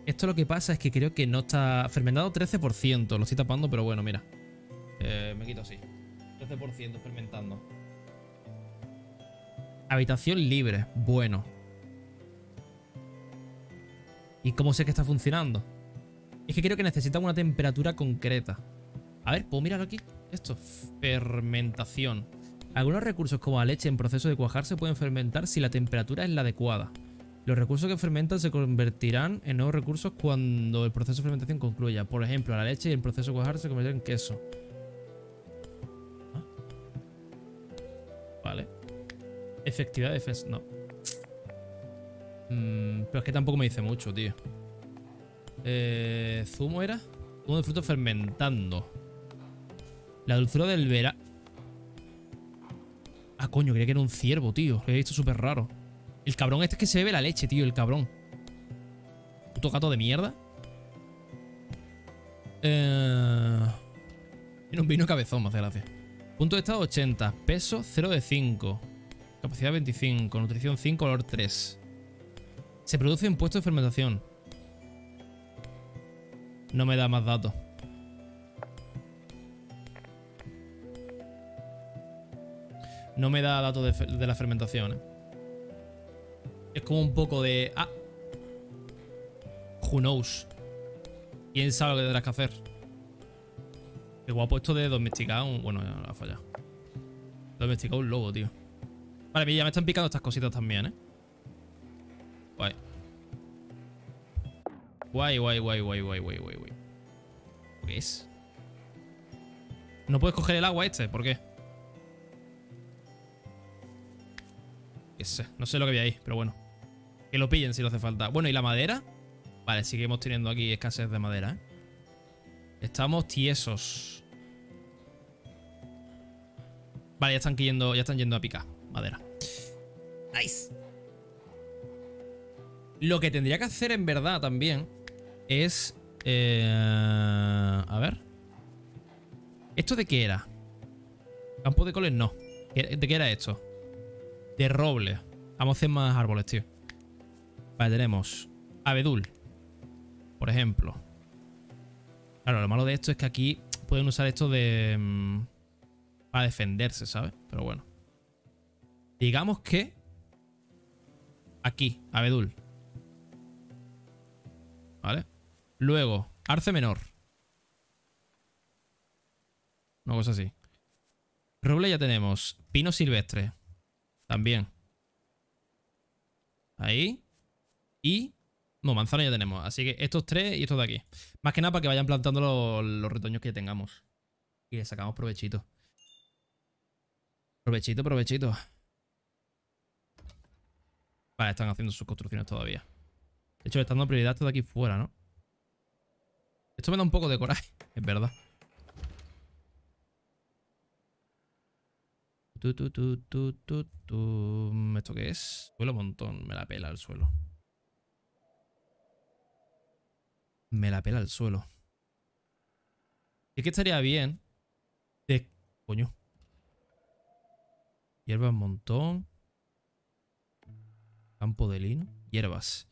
Esto lo que pasa es que creo que no está... Fermentado 13%. Lo estoy tapando, pero bueno, mira. Eh, me quito así. 13% fermentando. Habitación libre. Bueno. ¿Y cómo sé que está funcionando? Es que creo que necesitamos una temperatura concreta. A ver, ¿puedo mirar aquí? Esto, fermentación. Algunos recursos como la leche en proceso de cuajar se pueden fermentar si la temperatura es la adecuada. Los recursos que fermentan se convertirán en nuevos recursos cuando el proceso de fermentación concluya. Por ejemplo, la leche y el proceso de cuajar se convertirán en queso. ¿Ah? Vale. Efectividad de defensa. No. Mm, pero es que tampoco me dice mucho, tío. Eh, ¿Zumo era? Zumo de fruto fermentando. La dulzura del verano. Ah, coño, creía que era un ciervo, tío. Lo he visto súper raro. El cabrón este es que se bebe la leche, tío, el cabrón. Puto gato de mierda. Eh... Tiene un vino cabezón, me hace gracia. Punto de estado 80. Peso 0 de 5. Capacidad 25. Nutrición 5, olor 3. Se produce en puesto de fermentación. No me da más datos. No me da datos de, la fermentación, ¿eh? Es como un poco de... Ah. Who knows. ¿Quién sabe lo que tendrás que hacer? Qué guapo esto de domesticar un... Bueno, ya ha fallado. Domesticar un lobo, tío. Vale, ya me están picando estas cositas también, ¿eh? Guay. Guay, guay, guay, guay, guay, guay, guay, guay. ¿Qué es? No puedes coger el agua este, ¿por qué? No sé lo que había ahí, pero bueno. Que lo pillen si lo hace falta. Bueno, ¿y la madera? Vale, seguimos teniendo aquí escasez de madera, ¿eh? Estamos tiesos. Vale, ya están yendo, ya están yendo a picar madera. Nice. Lo que tendría que hacer en verdad también es... Eh, a ver. ¿Esto de qué era? Campo de coles no. ¿De qué era esto? De roble. Vamos a hacer más árboles, tío. Vale, tenemos abedul. Por ejemplo. Claro, lo malo de esto es que aquí pueden usar esto de... Mm, para defenderse, ¿sabes? Pero bueno. Digamos que... Aquí, abedul. ¿Vale? Luego, arce menor. Una cosa así. Roble ya tenemos. Pino silvestre. También. Ahí. Y... No, manzana ya tenemos. Así que estos tres y estos de aquí. Más que nada para que vayan plantando los, retoños que tengamos. Y le sacamos provechito. Provechito, provechito. Vale, están haciendo sus construcciones todavía. De hecho, le están dando prioridad esto de aquí fuera, ¿no? Esto me da un poco de coraje, es verdad. Tu, tu, tu. ¿Esto qué es? Suelo un montón. Me la pela el suelo. Me la pela el suelo. Es que estaría bien. De... Coño. Hierba un montón. Campo de lino. Hierbas.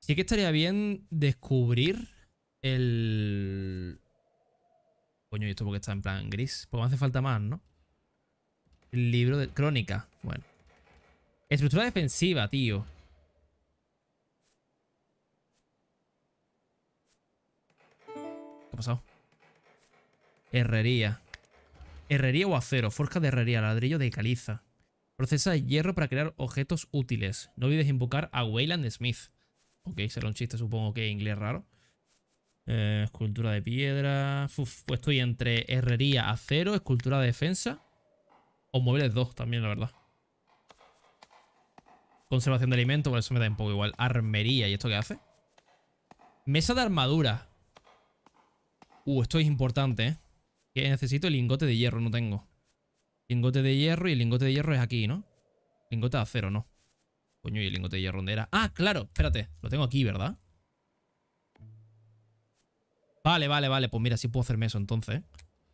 Sí que estaría bien descubrir el... Coño, ¿y esto porque está en plan gris? Porque me hace falta más, ¿no? El libro de crónica. Bueno. Estructura defensiva, tío. ¿Qué ha pasado? Herrería. Herrería o acero. Forja de herrería. Ladrillo de caliza. Procesa hierro para crear objetos útiles. No olvides invocar a Wayland Smith. Ok, será un chiste, supongo que inglés raro. Eh, escultura de piedra. Uf, pues estoy entre herrería, acero, escultura de defensa. O muebles 2 también, la verdad. Conservación de alimentos, por eso me da un poco igual. Armería, ¿y esto qué hace? Mesa de armadura. Uh, esto es importante, ¿eh? Que necesito el lingote de hierro, no tengo. Lingote de hierro y el lingote de hierro es aquí, ¿no? Lingote de acero, no. Coño, ¿y el lingote de hierro dónde era? Ah, claro, espérate. Lo tengo aquí, ¿verdad? Vale, vale, vale. Pues mira, sí puedo hacerme eso entonces.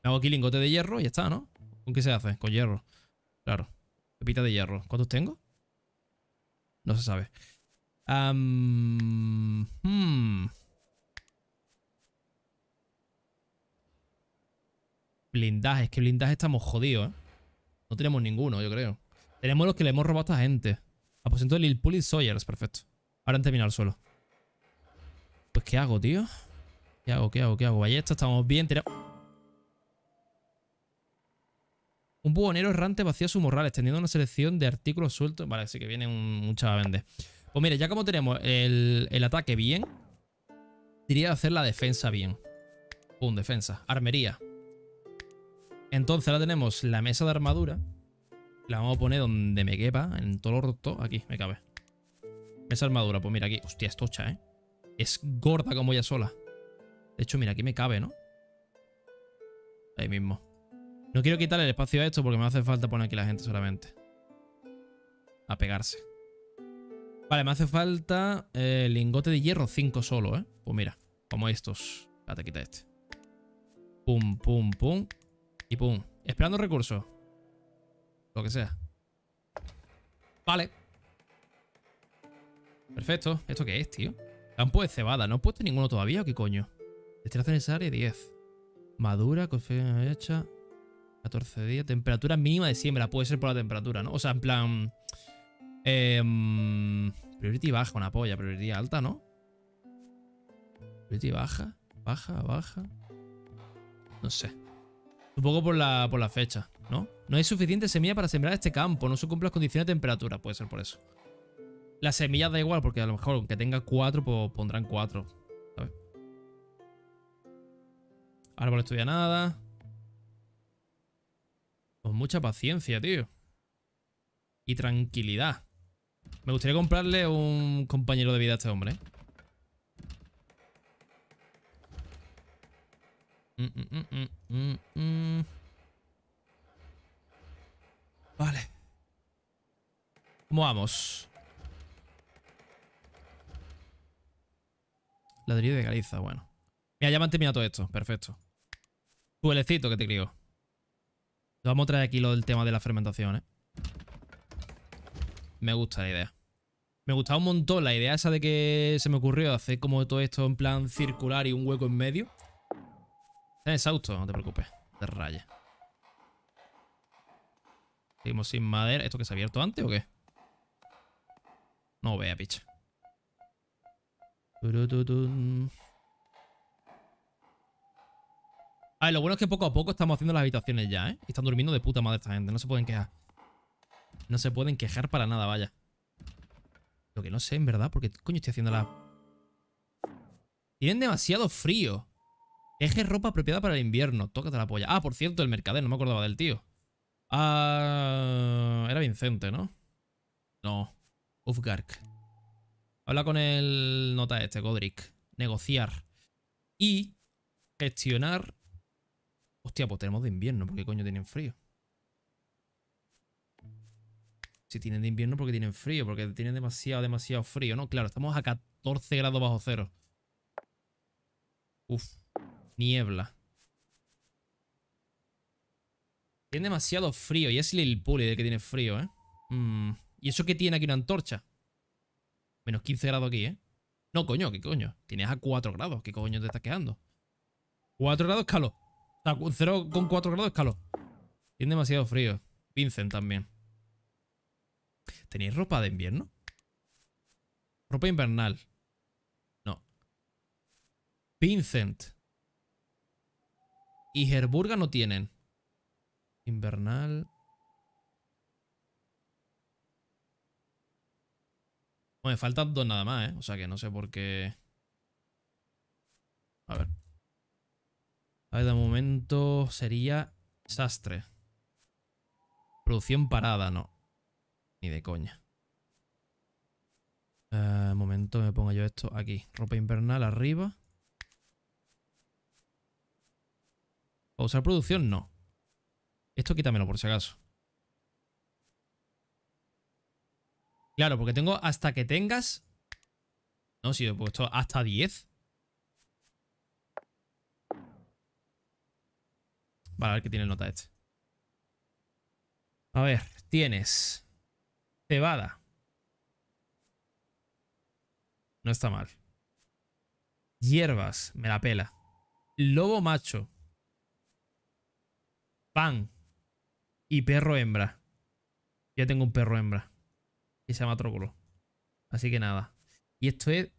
Me hago aquí lingote de hierro y ya está, ¿no? ¿Con qué se hace? Con hierro. Claro. Pepita de hierro. ¿Cuántos tengo? No se sabe. Um, Blindaje. Es que blindaje estamos jodidos, ¿eh? No tenemos ninguno, yo creo. Tenemos los que le hemos robado a esta gente. Aposento de Lil Puli Sawyers. Perfecto. Ahora han terminado el suelo. Pues, ¿qué hago, tío? ¿Qué hago? ¿Qué hago? ¿Qué hago? Ballesta, estamos bien. Tenemos... Un buhonero errante vacía su morral, extendiendo una selección de artículos sueltos. Vale, sí que viene un, un vender. Pues mire, ya como tenemos el, el ataque bien, diría hacer la defensa bien. Pum, defensa. Armería. Entonces ahora tenemos la mesa de armadura. La vamos a poner donde me quepa, en todo lo roto. Aquí, me cabe. Mesa de armadura, pues mira aquí. Hostia, es tocha, ¿eh? Es gorda como ella sola. De hecho, mira, aquí me cabe, ¿no? Ahí mismo. No quiero quitarle el espacio a esto porque me hace falta poner aquí la gente solamente. A pegarse. Vale, me hace falta eh, lingote de hierro 5 solo, ¿eh? Pues mira, como estos. Espérate, quita este. Pum, pum, pum. Y pum. Esperando recursos. Lo que sea. Vale. Perfecto. ¿Esto qué es, tío? Campo de cebada. ¿No he puesto ninguno todavía o qué coño? Destreza necesaria 10. Madura, confección hecha. 14 días. Temperatura mínima de siembra. Puede ser por la temperatura, ¿no? O sea, en plan. Eh, priority baja, una polla. Priority alta, ¿no? Priority baja. Baja, baja. No sé. Supongo por la, por la fecha, ¿no? No hay suficiente semilla para sembrar este campo. No se cumplen las condiciones de temperatura. Puede ser por eso. Las semillas da igual, porque a lo mejor aunque tenga 4, pues pondrán 4. Árbol estudia nada. Con mucha paciencia, tío. Y tranquilidad. Me gustaría comprarle un compañero de vida a este hombre. ¿eh? Mm, mm, mm, vale. ¿Cómo vamos? Ladrillo de Galiza, bueno. Mira, ya me han terminado todo esto. Perfecto. Suelecito que te crío. Vamos a traer aquí lo del tema de la fermentación, ¿eh? Me gusta la idea. Me gustaba un montón la idea esa de que se me ocurrió hacer como todo esto en plan circular y un hueco en medio. Está exhausto, no te preocupes. De raya. Seguimos sin madera. ¿Esto que se ha abierto antes o qué? No vea, picha. A ver, lo bueno es que poco a poco estamos haciendo las habitaciones ya, ¿eh? Y están durmiendo de puta madre esta gente. No se pueden quejar. No se pueden quejar para nada, vaya. Lo que no sé, en verdad, porque coño estoy haciendo la... Tienen demasiado frío. Eje ropa apropiada para el invierno. Tócate la polla. Ah, por cierto, el mercader. No me acordaba del tío. Ah... Era Vincente, ¿no? No. Ufgark. Habla con el nota este, Godric. Negociar. Y gestionar... Hostia, pues tenemos de invierno. ¿Por qué coño tienen frío? Si tienen de invierno, porque tienen frío? Porque tienen demasiado, demasiado frío, ¿no? Claro, estamos a 14 grados bajo cero. Uf. Niebla. Tiene demasiado frío. Y es Lil Puli de que tiene frío, ¿eh? Mm. ¿Y eso que tiene aquí una antorcha? Menos 15 grados aquí, ¿eh? No, coño, ¿qué coño? Tienes a 4 grados. ¿Qué coño te estás quedando? 4 grados calor. Sea, 0,4 grados calor. Tiene demasiado frío. Vincent también. ¿Tenéis ropa de invierno? Ropa invernal. No. Vincent. Y Herburga no tienen. Invernal. me faltan dos nada más, ¿eh? O sea que no sé por qué... A ver. A ver, de momento sería sastre. Producción parada, no. Ni de coña. Eh, momento, me pongo yo esto aquí. Ropa invernal arriba. ¿Para usar producción? No. Esto quítamelo por si acaso. Claro, porque tengo hasta que tengas... No, si he puesto hasta 10. Vale, a ver qué tiene nota este. A ver, tienes cebada. No está mal. Hierbas, me la pela. Lobo macho. Pan. Y perro hembra. Ya tengo un perro hembra. Y se llama Tróculo. Así que nada. Y esto es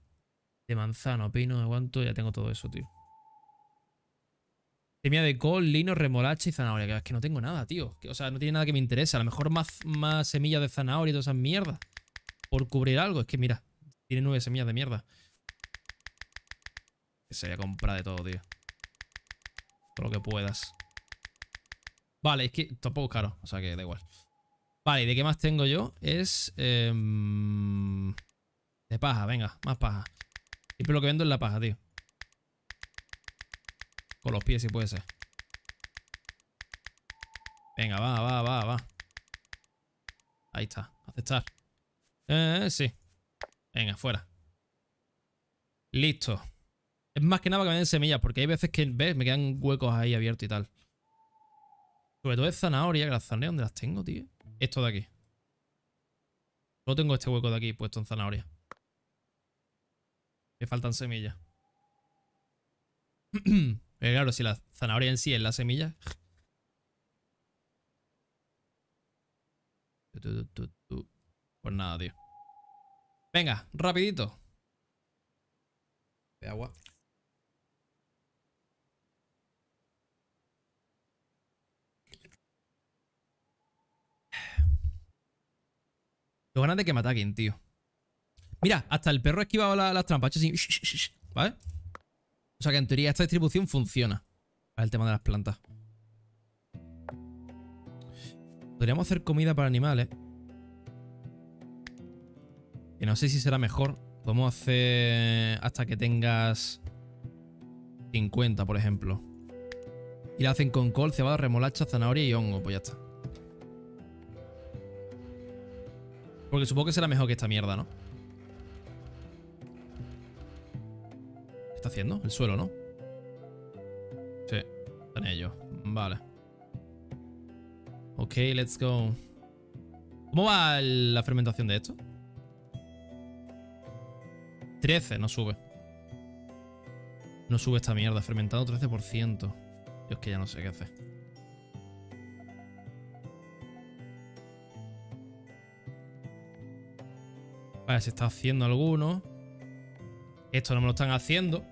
de manzano, pino, aguanto. Ya tengo todo eso, tío. Semilla de col, lino, remolacha y zanahoria. Es que no tengo nada, tío. o sea, no tiene nada que me interese. A lo mejor más, más semillas de zanahoria y todas esas mierdas. Por cubrir algo. Es que mira, tiene nueve semillas de mierda. Que sería comprar de todo, tío. Todo lo que puedas. Vale, es que tampoco es caro. O sea que da igual. Vale, ¿y de qué más tengo yo? Es... Em, de paja, venga, más paja. Siempre lo que vendo es la paja, tío. Con los pies si puede ser. Venga, va, va, va, va. Ahí está. Aceptar. Eh, sí. Venga, fuera. Listo. Es más que nada que me den semillas, porque hay veces que, ¿ves? Me quedan huecos ahí abiertos y tal. Sobre todo de zanahoria, que las ¿dónde las tengo, tío? Esto de aquí. Solo tengo este hueco de aquí puesto en zanahoria. Me faltan semillas. Claro, si la zanahoria en sí es la semilla. Pues nada, tío. Venga, rapidito. De agua. Tengo ganas de que me ataquen, tío. Mira, hasta el perro ha esquivado las trampas. ¿Vale? O sea que en teoría esta distribución funciona. Para el tema de las plantas. Podríamos hacer comida para animales. Que no sé si será mejor. Podemos hacer hasta que tengas 50, por ejemplo. Y la hacen con col, cebada, remolacha, zanahoria y hongo. Pues ya está. Porque supongo que será mejor que esta mierda, ¿no? Haciendo? El suelo, ¿no? Sí, en ello. Vale. Ok, let's go. ¿Cómo va la fermentación de esto? 13, no sube. No sube esta mierda, fermentado 13%. Yo es que ya no sé qué hacer. Vale, se está haciendo alguno. Esto no me lo están haciendo.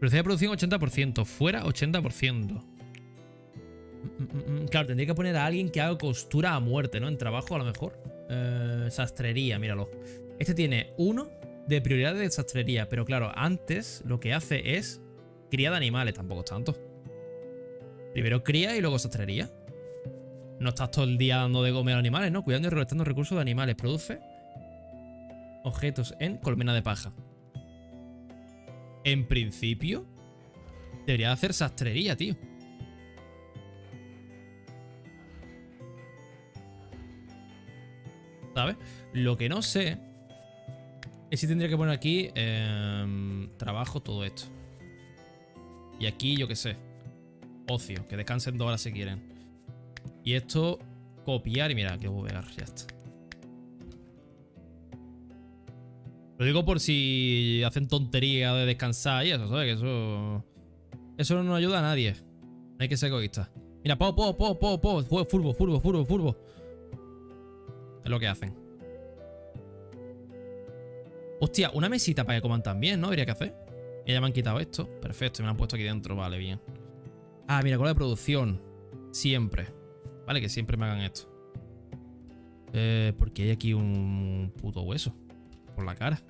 Velocidad de producción 80%. Fuera 80%. Mm, mm, mm, claro, tendría que poner a alguien que haga costura a muerte, ¿no? En trabajo a lo mejor. Eh, sastrería, míralo. Este tiene uno de prioridad de sastrería. Pero claro, antes lo que hace es cría de animales. Tampoco es tanto. Primero cría y luego sastrería. No estás todo el día dando de comer a animales, ¿no? Cuidando y recolectando recursos de animales. Produce objetos en colmena de paja. En principio, debería hacer sastrería, tío. ¿Sabes? Lo que no sé es si tendría que poner aquí em, trabajo, todo esto. Y aquí, yo qué sé. Ocio, que descansen dos horas si quieren. Y esto, copiar y mira, que ver, ya está. Lo digo por si hacen tontería de descansar y eso, ¿sabes? Que eso. Eso no ayuda a nadie. Hay que ser egoísta. Mira, po, po, po, po, po. Furbo, furbo, furbo, furbo. Es lo que hacen. Hostia, una mesita para que coman también, ¿no? Habría que hacer. Y ya me han quitado esto. Perfecto, me lo han puesto aquí dentro. Vale, bien. Ah, mira, con la de producción. Siempre. Vale, que siempre me hagan esto. Eh, porque hay aquí un puto hueso por la cara.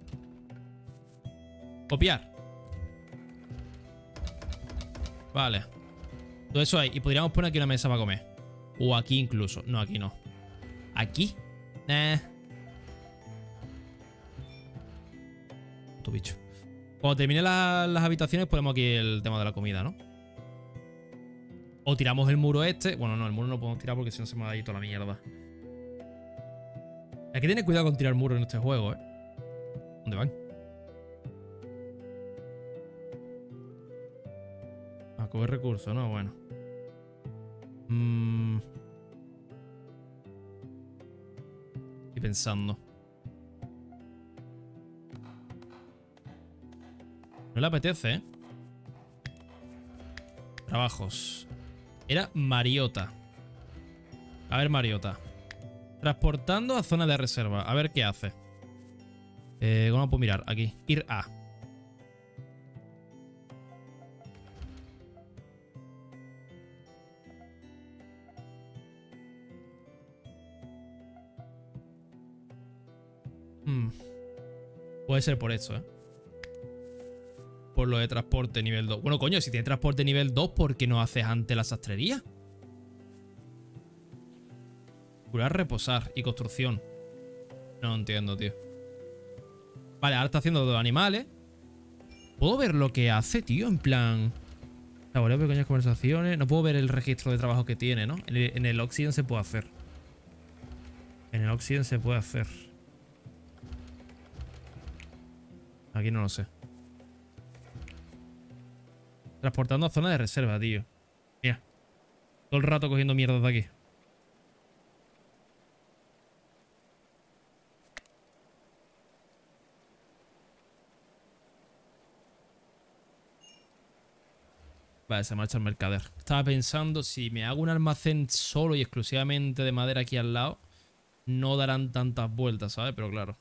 Copiar. Vale. Todo eso hay. Y podríamos poner aquí una mesa para comer. O aquí incluso. No, aquí no. ¿Aquí? Nah. Tu bicho. Cuando termine las habitaciones ponemos aquí el tema de la comida, ¿no? O tiramos el muro este. Bueno, no, el muro no podemos tirar porque si no se me va a ir toda la mierda. Hay que tener cuidado con tirar muro en este juego, ¿eh? ¿Dónde van? A coger recursos, ¿no? Bueno. Mmm. Estoy pensando. No le apetece, ¿eh? Trabajos. Era Mariota. A ver, Mariota. Transportando a zona de reserva. A ver qué hace. Eh, ¿Cómo puedo mirar? Aquí. Ir a. Hmm. Puede ser por eso, ¿eh? Por lo de transporte nivel 2. Bueno, coño, si tiene transporte nivel 2, ¿por qué no haces antes la sastrería? Curar, reposar y construcción. No entiendo, tío. Vale, ahora está haciendo dos animales. ¿Puedo ver lo que hace, tío? En plan... Saboreo pequeñas conversaciones. No puedo ver el registro de trabajo que tiene, ¿no? En el, en se puede hacer. En el Oxygen se puede hacer. Aquí no lo sé. Transportando a zona de reserva, tío. Mira. Todo el rato cogiendo mierdas de aquí. Vale, se marcha el mercader. Estaba pensando, si me hago un almacén solo y exclusivamente de madera aquí al lado, no darán tantas vueltas, ¿sabes? Pero claro.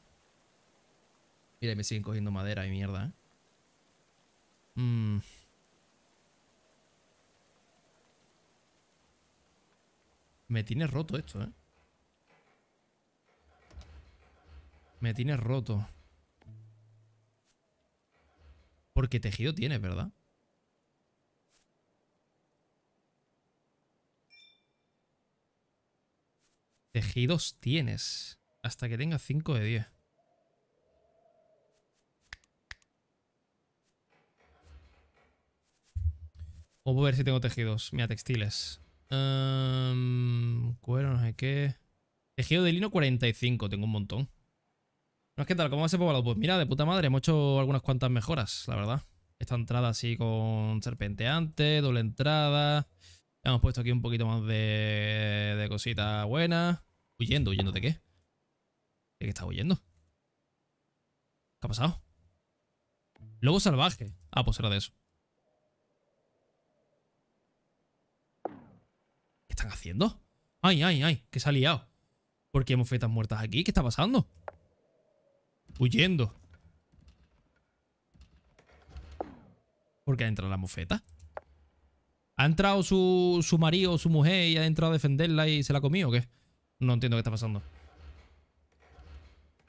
Mira, me siguen cogiendo madera y mierda, ¿eh? Mmm... Me tiene roto esto, ¿eh? Me tiene roto. Porque tejido tiene, ¿verdad? Tejidos tienes. Hasta que tenga 5 de 10. Vamos a ver si tengo tejidos. Mira, textiles. Um, cuero, no sé qué. Tejido de lino 45, tengo un montón. No es que tal, ¿cómo ser poblado? Pues mira, de puta madre, hemos hecho algunas cuantas mejoras, la verdad. Esta entrada así con serpenteante, doble entrada. Hemos puesto aquí un poquito más de, de cosita buena. Huyendo, ¿huyendo de qué? ¿De qué está huyendo? ¿Qué ha pasado? Lobo salvaje. Ah, pues era de eso. están haciendo? Ay, ay, ay, que se ha liado. ¿Por qué hay mofetas muertas aquí? ¿Qué está pasando? Huyendo. ¿Por qué ha entrado la mofeta? ¿Ha entrado su, su marido o su mujer y ha entrado a defenderla y se la ha comido o qué? No entiendo qué está pasando.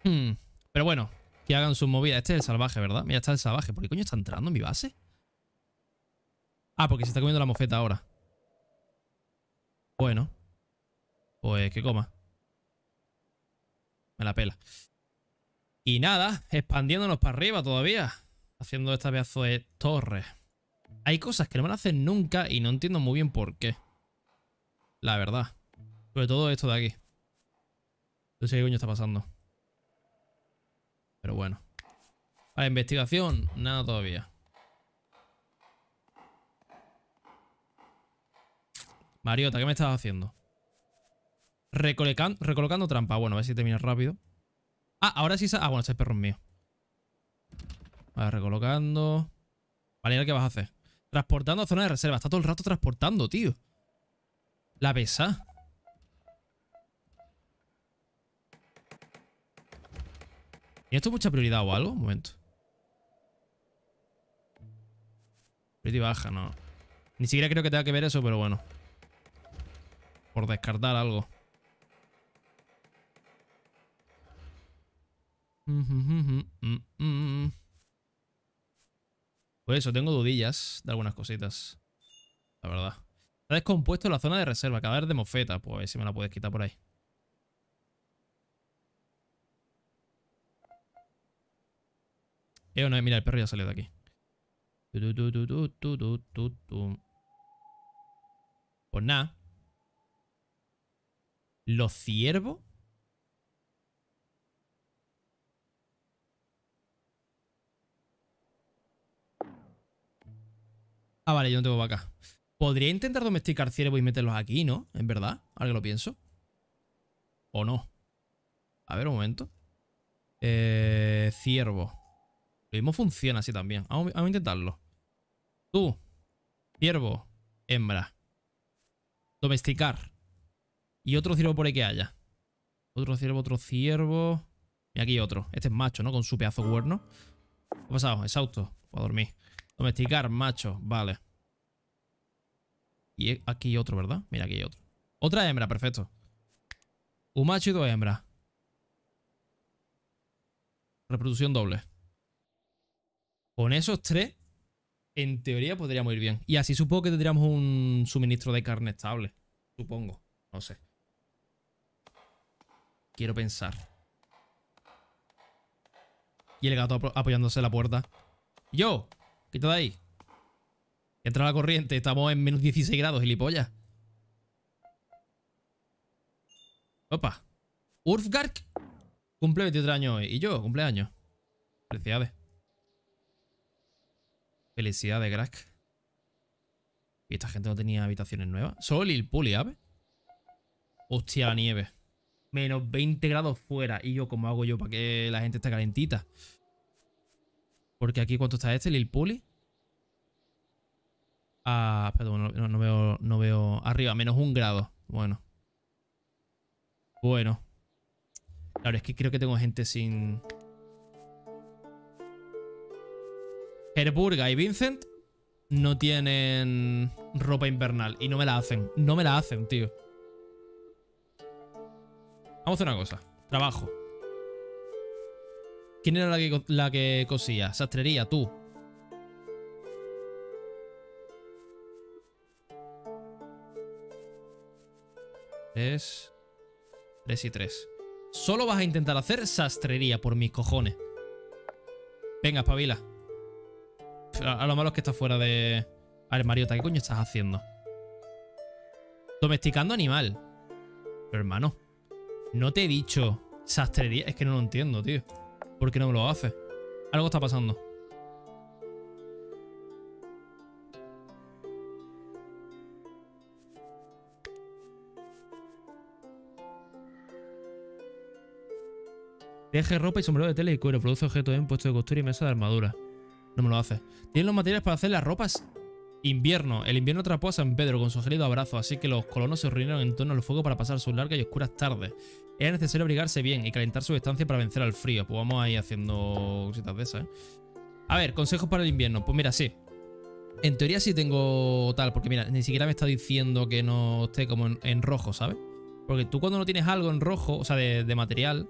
Hmm. Pero bueno, que hagan su movida. Este es el salvaje, ¿verdad? Mira, está el salvaje. ¿Por qué coño está entrando en mi base? Ah, porque se está comiendo la mofeta ahora. Bueno. Pues que coma. Me la pela. Y nada, expandiéndonos para arriba todavía. Haciendo esta pedazo de torre. Hay cosas que no me hacen nunca y no entiendo muy bien por qué. La verdad. Sobre todo esto de aquí. No sé qué coño está pasando. Pero bueno. A investigación, nada todavía. Mariota, ¿qué me estás haciendo? recolocando trampa. Bueno, a ver si termina rápido. Ah, ahora sí... Ah, bueno, este perro es mío. Vale, recolocando. Vale, ¿qué vas a hacer? Transportando a zona de reserva. Está todo el rato transportando, tío. La pesa. ¿Y esto mucha prioridad o algo? Un momento. Prioridad baja, no. Ni siquiera creo que tenga que ver eso, pero bueno. Por descartar algo. Pues eso, tengo dudillas de algunas cositas. La verdad. Está descompuesto la zona de reserva. Cadáver de mofeta. Pues a ver si me la puedes quitar por ahí. Eh, mira, el perro ya salió de aquí. Pues nada. ¿Los ciervos? Ah, vale, yo no tengo vaca. Podría intentar domesticar ciervos y meterlos aquí, ¿no? En verdad, ahora que lo pienso. ¿O no? A ver, un momento. Eh, ciervo. Lo mismo funciona así también. Vamos, vamos a intentarlo. Tú. Ciervo. Hembra. Domesticar. Y otro ciervo por ahí que haya. Otro ciervo, otro ciervo. Y aquí otro. Este es macho, ¿no? Con su pedazo cuerno. ¿Qué ha pasado? Exhausto. Voy a dormir. Domesticar, macho. Vale. Y aquí otro, ¿verdad? Mira, aquí hay otro. Otra hembra, perfecto. Un macho y dos hembras. Reproducción doble. Con esos tres, en teoría podríamos ir bien. Y así supongo que tendríamos un suministro de carne estable. Supongo. No sé. Quiero pensar. Y el gato apoyándose en la puerta. ¡Yo! Quita de ahí. Entra la corriente. Estamos en menos 16 grados, gilipollas. Opa. Urfgark cumple 23 años hoy. Y yo, cumpleaños. Felicidades. Felicidades, crack. Y esta gente no tenía habitaciones nuevas. Solo Lil Puli, ¿sabes? Hostia, la nieve. Menos 20 grados fuera. ¿Y yo cómo hago yo para que la gente esté calentita? Porque aquí, ¿cuánto está este, Lil Puli? Ah, perdón, no, veo, no veo... Arriba, menos un grado. Bueno. Bueno. Claro, es que creo que tengo gente sin... Herburga y Vincent no tienen ropa invernal y no me la hacen. No me la hacen, tío. Vamos a hacer una cosa. Trabajo. ¿Quién era la que, cosía? Sastrería, tú. Tres. Tres y tres. Solo vas a intentar hacer sastrería por mis cojones. Venga, espabila. A, lo malo es que está fuera de... A ver, Mariota, ¿qué coño estás haciendo? Domesticando animal. Pero hermano, no te he dicho sastrería. Es que no lo entiendo, tío. ¿Por qué no me lo hace? Algo está pasando. Deje ropa y sombrero de tela y cuero. Produce objetos en puesto de costura y mesa de armadura. No me lo hace. Tiene los materiales para hacer las ropas Invierno. El invierno atrapó a San Pedro con su gélido abrazo, así que los colonos se reunieron en torno al fuego para pasar sus largas y oscuras tardes. Era necesario abrigarse bien y calentar su estancia para vencer al frío. Pues vamos a ir haciendo cositas de esas, ¿eh? A ver, consejos para el invierno. Pues mira, sí. En teoría sí tengo tal, porque mira, ni siquiera me está diciendo que no esté como en, rojo, ¿sabes? Porque tú cuando no tienes algo en rojo, o sea, de material,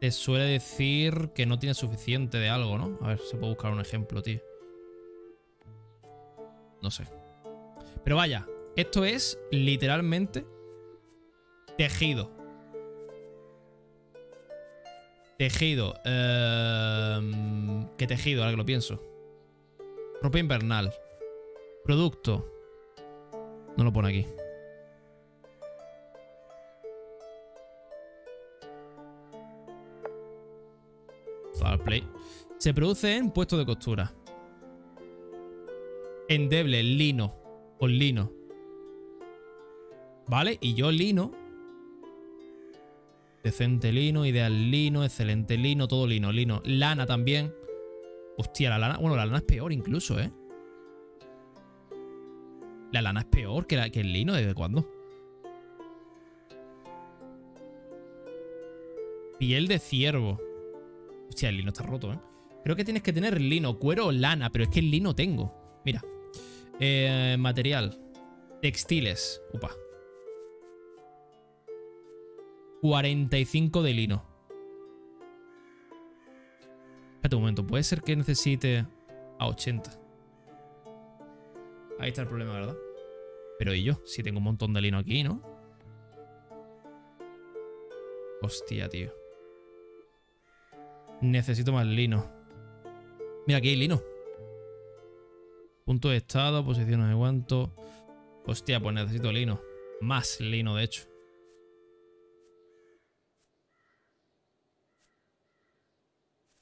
te suele decir que no tienes suficiente de algo, ¿no? A ver, se puede buscar un ejemplo, tío. No sé. Pero vaya, esto es literalmente tejido. Tejido. Em, ¿Qué tejido? Ahora que lo pienso. Ropa invernal. Producto. No lo pone aquí. Play. Se produce en puesto de costura. Endeble, lino. Con lino. ¿Vale? Y yo lino. Decente lino, ideal lino, excelente lino, todo lino, lino. Lana también. Hostia, la lana... Bueno, la lana es peor incluso, ¿eh? La lana es peor que, que el lino. ¿Desde cuándo? Piel de ciervo. Hostia, el lino está roto, ¿eh? Creo que tienes que tener lino, cuero o lana, pero es que el lino tengo. Mira. Eh, material. Textiles. Upa. 45 de lino. Espérate un momento. Puede ser que necesite a 80. Ahí está el problema, ¿verdad? Pero ¿y yo? Si tengo un montón de lino aquí, ¿no? Hostia, tío. Necesito más lino. Mira, aquí hay lino. Punto de estado, posiciones de guanto. Hostia, pues necesito lino. Más lino, de hecho.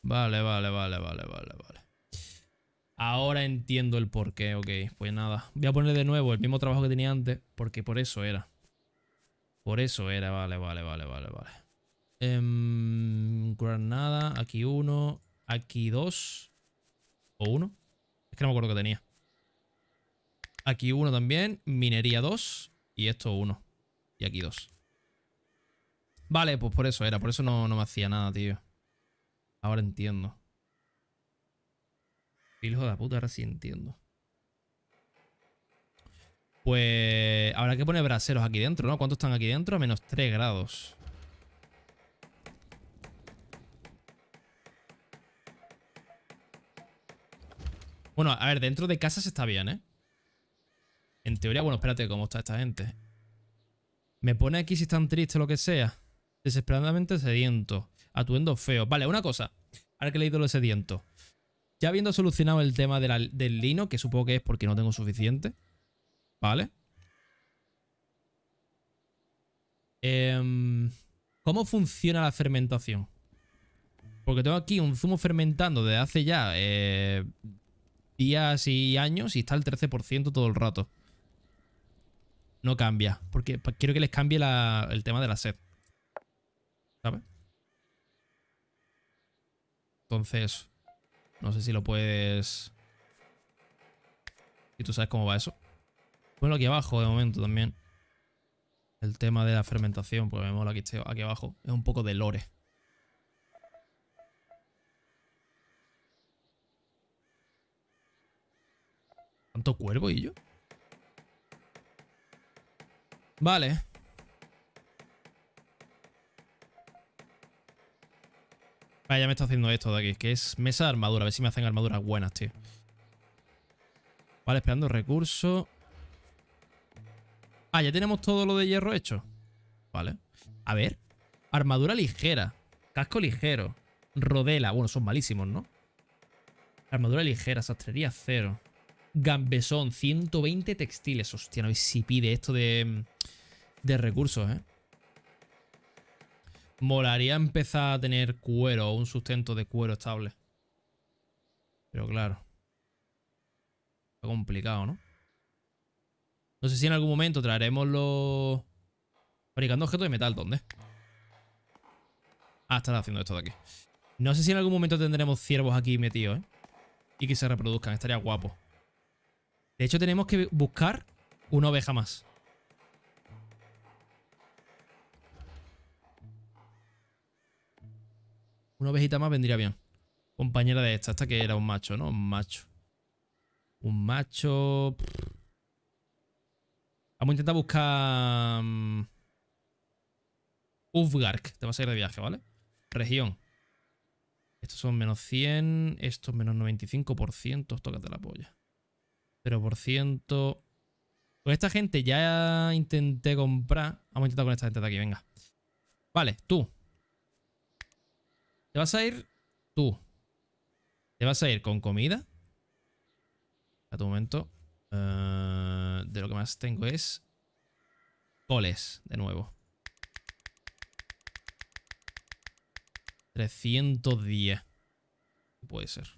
Vale, vale, vale, vale, vale, vale. Ahora entiendo el porqué, ok. Pues nada. Voy a poner de nuevo el mismo trabajo que tenía antes, porque por eso era. Por eso era, vale, vale, vale, vale, vale. Eh, nada, aquí uno, aquí dos. ¿O uno? Es que no me acuerdo que tenía. Aquí uno también. Minería 2. Y esto uno. Y aquí dos. Vale, pues por eso era. Por eso no, me hacía nada, tío. Ahora entiendo. Hijo de puta, ahora sí entiendo. Pues habrá que poner braseros aquí dentro, ¿no? ¿Cuántos están aquí dentro? Menos 3 grados. Bueno, a ver, dentro de casas está bien, ¿eh? En teoría, bueno, espérate, ¿cómo está esta gente? Me pone aquí si están tristes o lo que sea. Desesperadamente sediento. Atuendo feo. Vale, una cosa. Ahora que he leído lo sediento. Ya habiendo solucionado el tema del lino, que supongo que es porque no tengo suficiente. ¿Vale? Em, ¿Cómo funciona la fermentación? Porque tengo aquí un zumo fermentando desde hace ya eh, días y años y está al 13% todo el rato. No cambia. Porque quiero que les cambie el tema de la sed. ¿Sabes? Entonces, no sé si lo puedes... Y tú sabes cómo va eso. Ponlo aquí abajo de momento también. El tema de la fermentación, porque me mola aquí, aquí abajo. Es un poco de lore. ¿Cuánto cuervo y yo? Vale. Vaya, ya me está haciendo esto de aquí. Que es mesa de armadura. A ver si me hacen armaduras buenas, tío. Vale, esperando recursos. Ah, ya tenemos todo lo de hierro hecho. Vale. A ver. Armadura ligera. Casco ligero. Rodela. Bueno, son malísimos, ¿no? Armadura ligera. Sastrería cero. Gambesón. 120 textiles. Hostia, no sé si pide esto de, de recursos, ¿eh? Molaría empezar a tener cuero un sustento de cuero estable. Pero claro. Está complicado, ¿no? No sé si en algún momento traeremos los... Fabricando objetos de metal, ¿dónde? Ah, están haciendo esto de aquí. No sé si en algún momento tendremos ciervos aquí metidos, ¿eh? Y que se reproduzcan, estaría guapo. De hecho, tenemos que buscar una oveja más. Una ovejita más vendría bien. Compañera de esta. Esta que era un macho, ¿no? Un macho. Un macho... Vamos a intentar buscar... Um, Ufgark. Te vas a ir de viaje, ¿vale? Región. Estos son menos 100. Estos menos 95%. Tócate la polla. 0%. Con esta gente ya intenté comprar. Vamos a intentar con esta gente de aquí, venga. Vale, tú. Te vas a ir tú. Te vas a ir con comida. A tu momento. Eh, de lo que más tengo es coles, de nuevo. 310. Puede ser.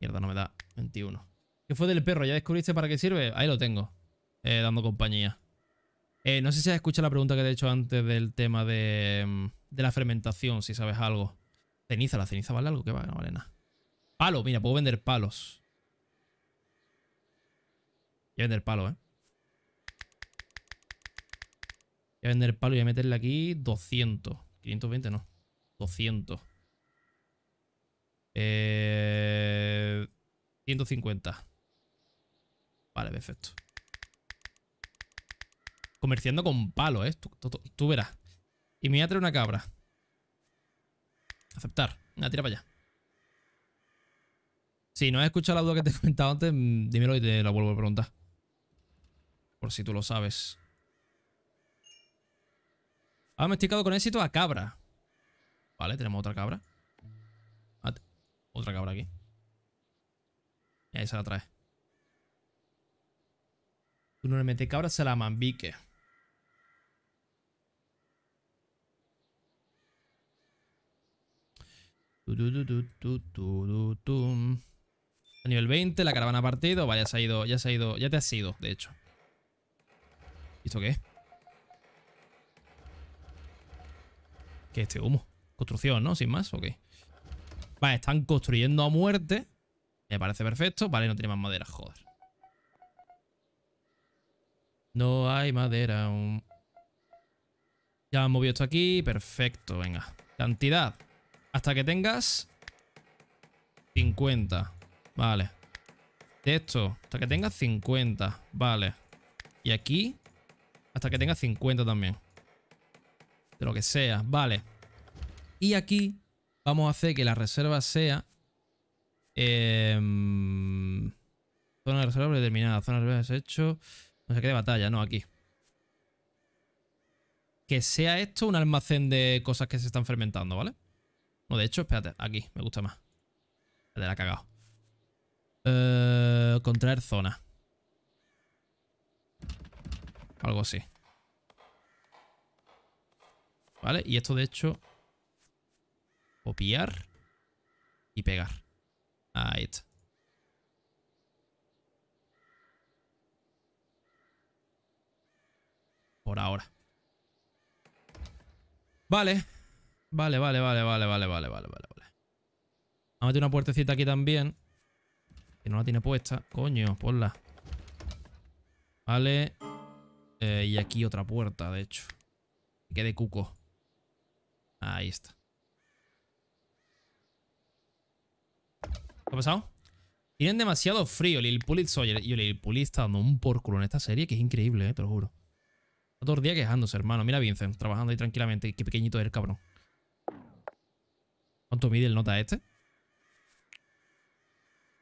Mierda, no me da 21. ¿Qué fue del perro? ¿Ya descubriste para qué sirve? Ahí lo tengo. Eh, dando compañía. Eh, no sé si has escuchado la pregunta que te he hecho antes del tema de, mm, de la fermentación, si sabes algo. Ceniza, ¿la ceniza vale algo? Que vale, no vale nada. Palo, mira, puedo vender palos. Voy a vender palo, ¿eh? Voy a vender palo y voy a meterle aquí 200. 520 no. 200. Eh, 150. Vale, perfecto. Comerciando con palo, ¿eh? Tú, verás. Y me voy a traer una cabra. Aceptar. Venga, tira para allá. Si no has escuchado la duda que te he comentado antes, mm, dímelo y te la vuelvo a preguntar. Por si tú lo sabes. Ha domesticado con éxito a cabra. Vale, tenemos otra cabra. Otra cabra aquí. Y ahí se la trae. Cabra, se la mambique. A nivel 20, la caravana ha partido. Vaya, se ha ido, ya se ha ido, ya te has ido, de hecho. ¿Y qué? ¿Qué es este humo? Construcción, ¿no? Sin más, ok. Vale, están construyendo a muerte. Me parece perfecto. Vale, no tiene más madera, joder. No hay madera. Ya han movido esto aquí. Perfecto, venga. Cantidad. Hasta que tengas 50. Vale. De esto, hasta que tengas 50. Vale. Y aquí hasta que tenga 50 también. De lo que sea. Vale. Y aquí vamos a hacer que la reserva sea Em, zona de reserva determinada. Zona de reserva hecho. No sé qué de batalla, no, aquí. Que sea esto un almacén de cosas que se están fermentando, ¿vale? No, de hecho, espérate, aquí, me gusta más. De la cagado. Eh, contraer zona. Algo así. ¿Vale? Y esto de hecho... Copiar. Y pegar. Ahí está. Por ahora. Vale. Vale, vale, vale, vale, vale, vale, vale, vale. Vamos a meter una puertecita aquí también. Que no la tiene puesta. Coño, ponla. Vale. Eh, y aquí otra puerta, de hecho. Que de cuco. Ahí está. ¿Qué ha pasado? Tienen demasiado frío, Lil Pulit Sawyer. Y Lil Pulit está dando un por culo en esta serie que es increíble, eh, te lo juro. Está todo el día quejándose, hermano. Mira a Vincent, trabajando ahí tranquilamente. Qué pequeñito es el cabrón. ¿Cuánto mide el nota este?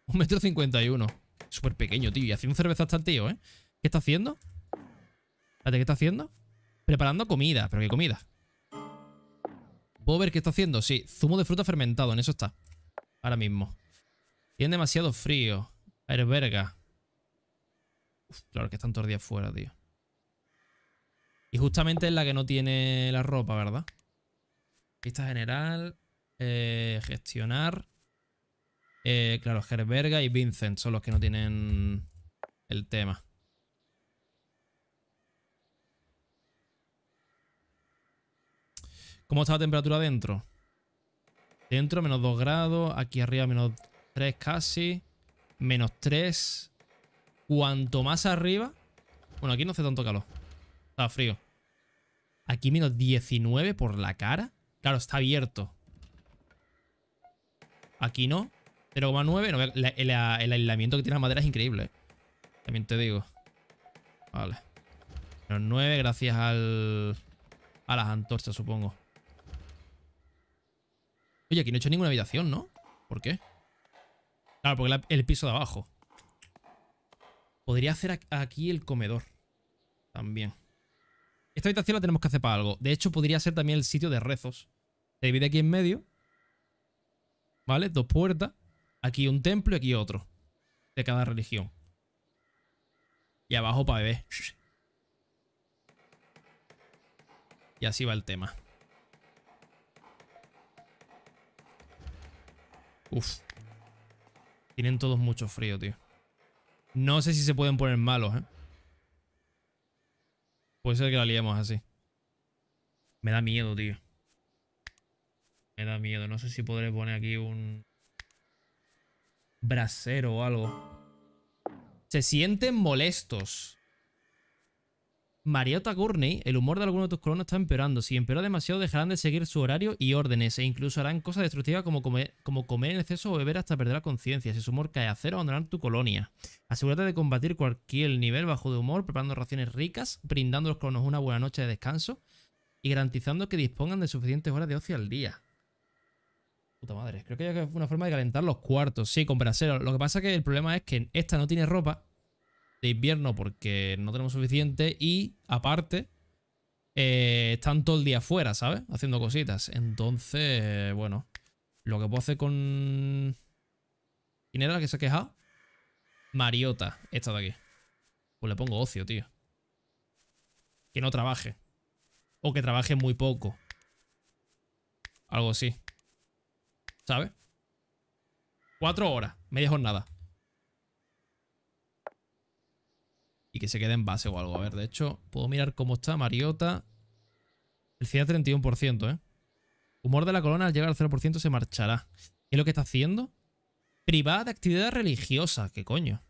Un metro cincuenta y uno. Súper pequeño, tío. Y haciendo cerveza hasta el tío, ¿eh? ¿Qué está haciendo? Espérate, ¿qué está haciendo? Preparando comida. ¿Pero qué comida? ¿Puedo ver qué está haciendo? Sí, zumo de fruta fermentado, en eso está. Ahora mismo. Tiene demasiado frío. Herberga. Uf, claro que están todos los días fuera, tío. Y justamente es la que no tiene la ropa, ¿verdad? Pista general. Eh, gestionar. Eh, claro, Herberga y Vincent son los que no tienen el tema. ¿Cómo está la temperatura dentro? Dentro menos 2 grados. Aquí arriba menos 3 casi. Menos 3. Cuanto más arriba... Bueno, aquí no hace tanto calor. Está frío. Aquí menos 19 por la cara. Claro, está abierto. Aquí no. 0,9. No, el, aislamiento que tiene la madera es increíble. ¿eh? También te digo. Vale. Menos 9 gracias al... A las antorchas, supongo. Oye, aquí no he hecho ninguna habitación, ¿no? ¿Por qué? Claro, porque el piso de abajo. Podría hacer aquí el comedor. También. Esta habitación la tenemos que hacer para algo. De hecho, podría ser también el sitio de rezos. Se divide aquí en medio. ¿Vale? Dos puertas. Aquí un templo y aquí otro. De cada religión. Y abajo para beber. Y así va el tema. Uf. Tienen todos mucho frío, tío. No sé si se pueden poner malos, ¿eh? Puede ser que la liemos así. Me da miedo, tío. Me da miedo. No sé si podré poner aquí un... Brasero o algo. Se sienten molestos. Mariota Gurney, el humor de algunos de tus colonos está empeorando. Si empeora demasiado, dejarán de seguir su horario y órdenes, e incluso harán cosas destructivas como comer, como en exceso o beber hasta perder la conciencia. Si su humor cae a cero, abandonarán tu colonia. Asegúrate de combatir cualquier nivel bajo de humor, preparando raciones ricas, brindando a los colonos una buena noche de descanso y garantizando que dispongan de suficientes horas de ocio al día. Puta madre, creo que hay una forma de calentar los cuartos. Sí, con brasero. Lo que pasa es que el problema es que esta no tiene ropa de invierno porque no tenemos suficiente y aparte eh, están todo el día fuera, ¿sabes? Haciendo cositas. Entonces, bueno, lo que puedo hacer con... ¿Quién era la que se ha quejado? Mariota, esta de aquí. Pues le pongo ocio, tío. Que no trabaje. O que trabaje muy poco. Algo así. ¿Sabes? Cuatro horas, media jornada. Y que se quede en base o algo. A ver, de hecho, puedo mirar cómo está Mariota. El 31%, ¿eh? Humor de la corona al llegar al 0% se marchará. ¿Qué es lo que está haciendo? Privada de actividad religiosa. ¿Qué coño?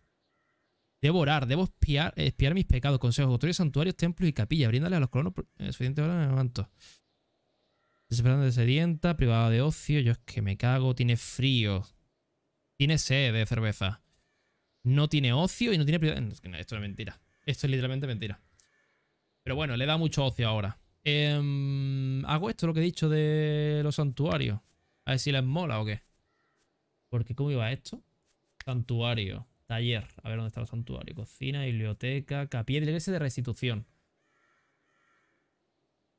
Debo orar, debo espiar, espiar mis pecados, consejos, autores, santuarios, templos y capillas. Bríndale a los colonos eh, suficiente hora me levanto. Desesperante de sedienta, privada de ocio. Yo es que me cago, tiene frío. Tiene sed de cerveza no tiene ocio y no tiene prioridad. Esto es mentira. Esto es literalmente mentira. Pero bueno, le da mucho ocio ahora. Em, hago esto, lo que he dicho de los santuarios. A ver si les mola o qué. Porque ¿cómo iba esto? Santuario. Taller. A ver dónde está el santuario. Cocina, biblioteca, capilla de iglesia de restitución.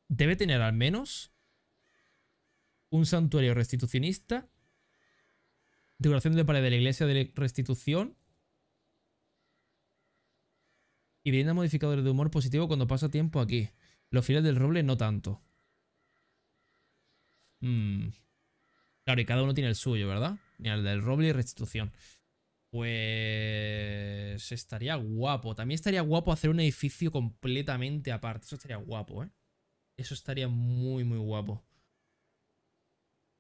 Debe tener al menos un santuario restitucionista. Decoración de pared de la iglesia de restitución. Y viene modificadores de humor positivo cuando pasa tiempo aquí. Los files del roble no tanto. Hmm. Claro, y cada uno tiene el suyo, ¿verdad? Ni el del roble y restitución. Pues estaría guapo. También estaría guapo hacer un edificio completamente aparte. Eso estaría guapo, ¿eh? Eso estaría muy, muy guapo.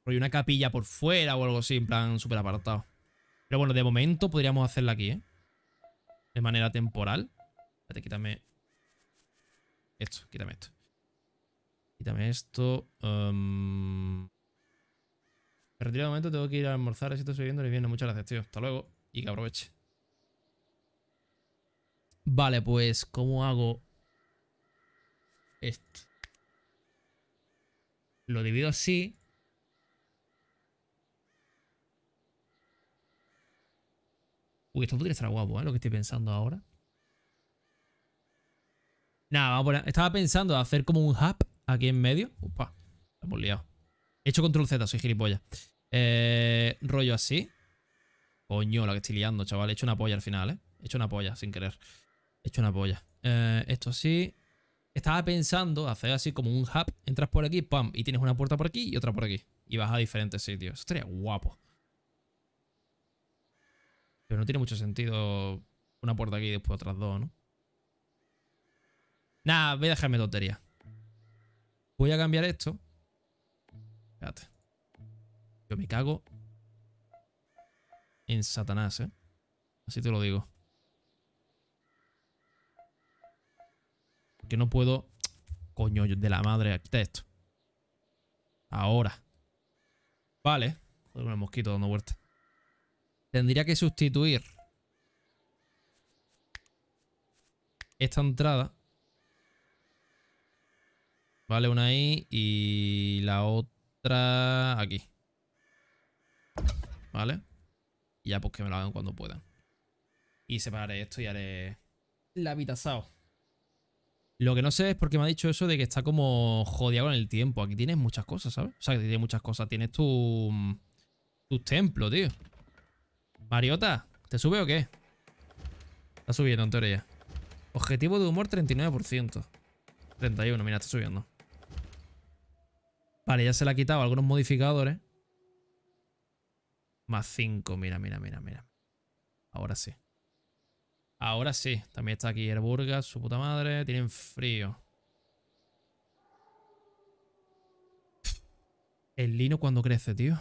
Porque una capilla por fuera o algo así, en plan súper apartado. Pero bueno, de momento podríamos hacerla aquí, ¿eh? De manera temporal. Espérate, quítame... Esto, quítame esto. Quítame esto. Um... Me retiro de momento, tengo que ir a almorzar, así estoy el viernes. Muchas gracias, tío. Hasta luego y que aproveche. Vale, pues, ¿cómo hago esto? Lo divido así. Uy, esto podría estar guapo, ¿eh? Lo que estoy pensando ahora. Estaba pensando hacer como un hub aquí en medio. Upa, hemos liado. He hecho control Z, soy gilipollas. Eh, rollo así. Coño, la que estoy liando, chaval. He hecho una polla al final, ¿eh? He hecho una polla, sin querer. He hecho una polla. Eh, esto sí. Estaba pensando hacer así como un hub. Entras por aquí, pam, y tienes una puerta por aquí y otra por aquí. Y vas a diferentes sitios. Eso estaría guapo. Pero no tiene mucho sentido una puerta aquí y después otras dos, ¿no? Nada, voy a dejarme tontería. Voy a cambiar esto. Espérate. Yo me cago en Satanás, ¿eh? Así te lo digo. Que no puedo... Coño, de la madre, quita esto. Ahora. Vale. Joder, un mosquito dando vueltas. Tendría que sustituir esta entrada. Vale, una ahí y la otra aquí. Vale. Ya pues que me lo hagan cuando puedan. Y separaré esto y haré la habitación. Lo que no sé es por qué me ha dicho eso de que está como jodida con el tiempo. Aquí tienes muchas cosas, ¿sabes? O sea, tienes muchas cosas. Tienes tu... Tu templo, tío. Mariota, ¿te sube o qué? Está subiendo en teoría. Objetivo de humor 39%. 31, mira, está subiendo. Vale, ya se le ha quitado algunos modificadores. Más 5, mira, mira, mira, mira. Ahora sí. Ahora sí. También está aquí el Burgas, su puta madre. Tienen frío. El lino cuando crece, tío.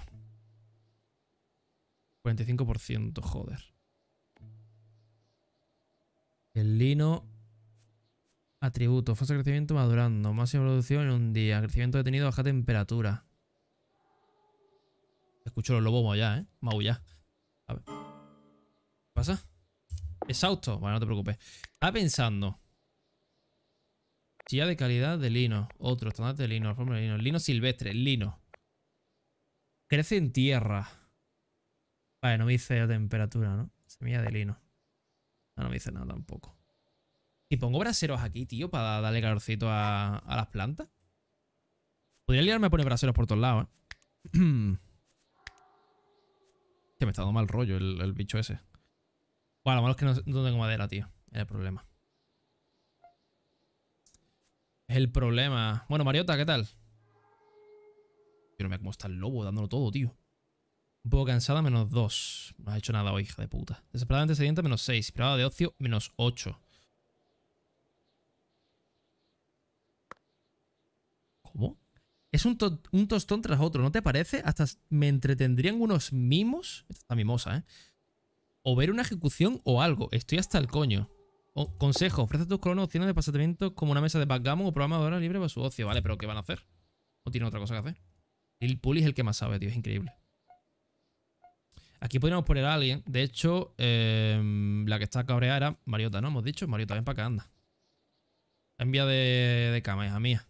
45%, joder. El lino. Atributo. Fase de crecimiento madurando. Máxima producción en un día. Crecimiento detenido baja temperatura. Escucho los lobos ya, ¿eh? Maullar. A. ¿Qué pasa? Exhausto. Bueno, no te preocupes. Estaba pensando. Chilla de calidad de lino. Otro, estándar de lino. Forma de lino. Lino silvestre. Lino. Crece en tierra. Vale, no me dice la temperatura, ¿no? Semilla de lino. No, no me dice nada tampoco. Y pongo braseros aquí, tío, para darle calorcito a, a las plantas. Podría liarme a poner braseros por todos lados, ¿eh? Que me está dando mal rollo el, bicho ese. Bueno, lo malo es que no, tengo madera, tío. Es el problema. Es el problema. Bueno, Mariota, ¿qué tal? Pero mira cómo está el lobo dándolo todo, tío. Un poco cansada, menos 2. No ha hecho nada hoy, hija de puta. Desesperadamente sedienta, menos 6. Privada de ocio, menos 8. ¿Cómo? Es un, tostón tras otro, ¿no te parece? Hasta me entretendrían unos mimos. Esta está mimosa, ¿eh? O ver una ejecución o algo. Estoy hasta el coño. consejo, ofrece a tus colonos opciones de pasatiemento como una mesa de backgammon o programa de hora libre para su ocio. Vale, pero ¿qué van a hacer? ¿O tiene otra cosa que hacer? El Puli es el que más sabe, tío. Es increíble. Aquí podríamos poner a alguien. De hecho, em, la que está cabreada era Mariota, ¿no? Hemos dicho. Mariota, ven para acá, anda. Envía de, de cama, hija mía.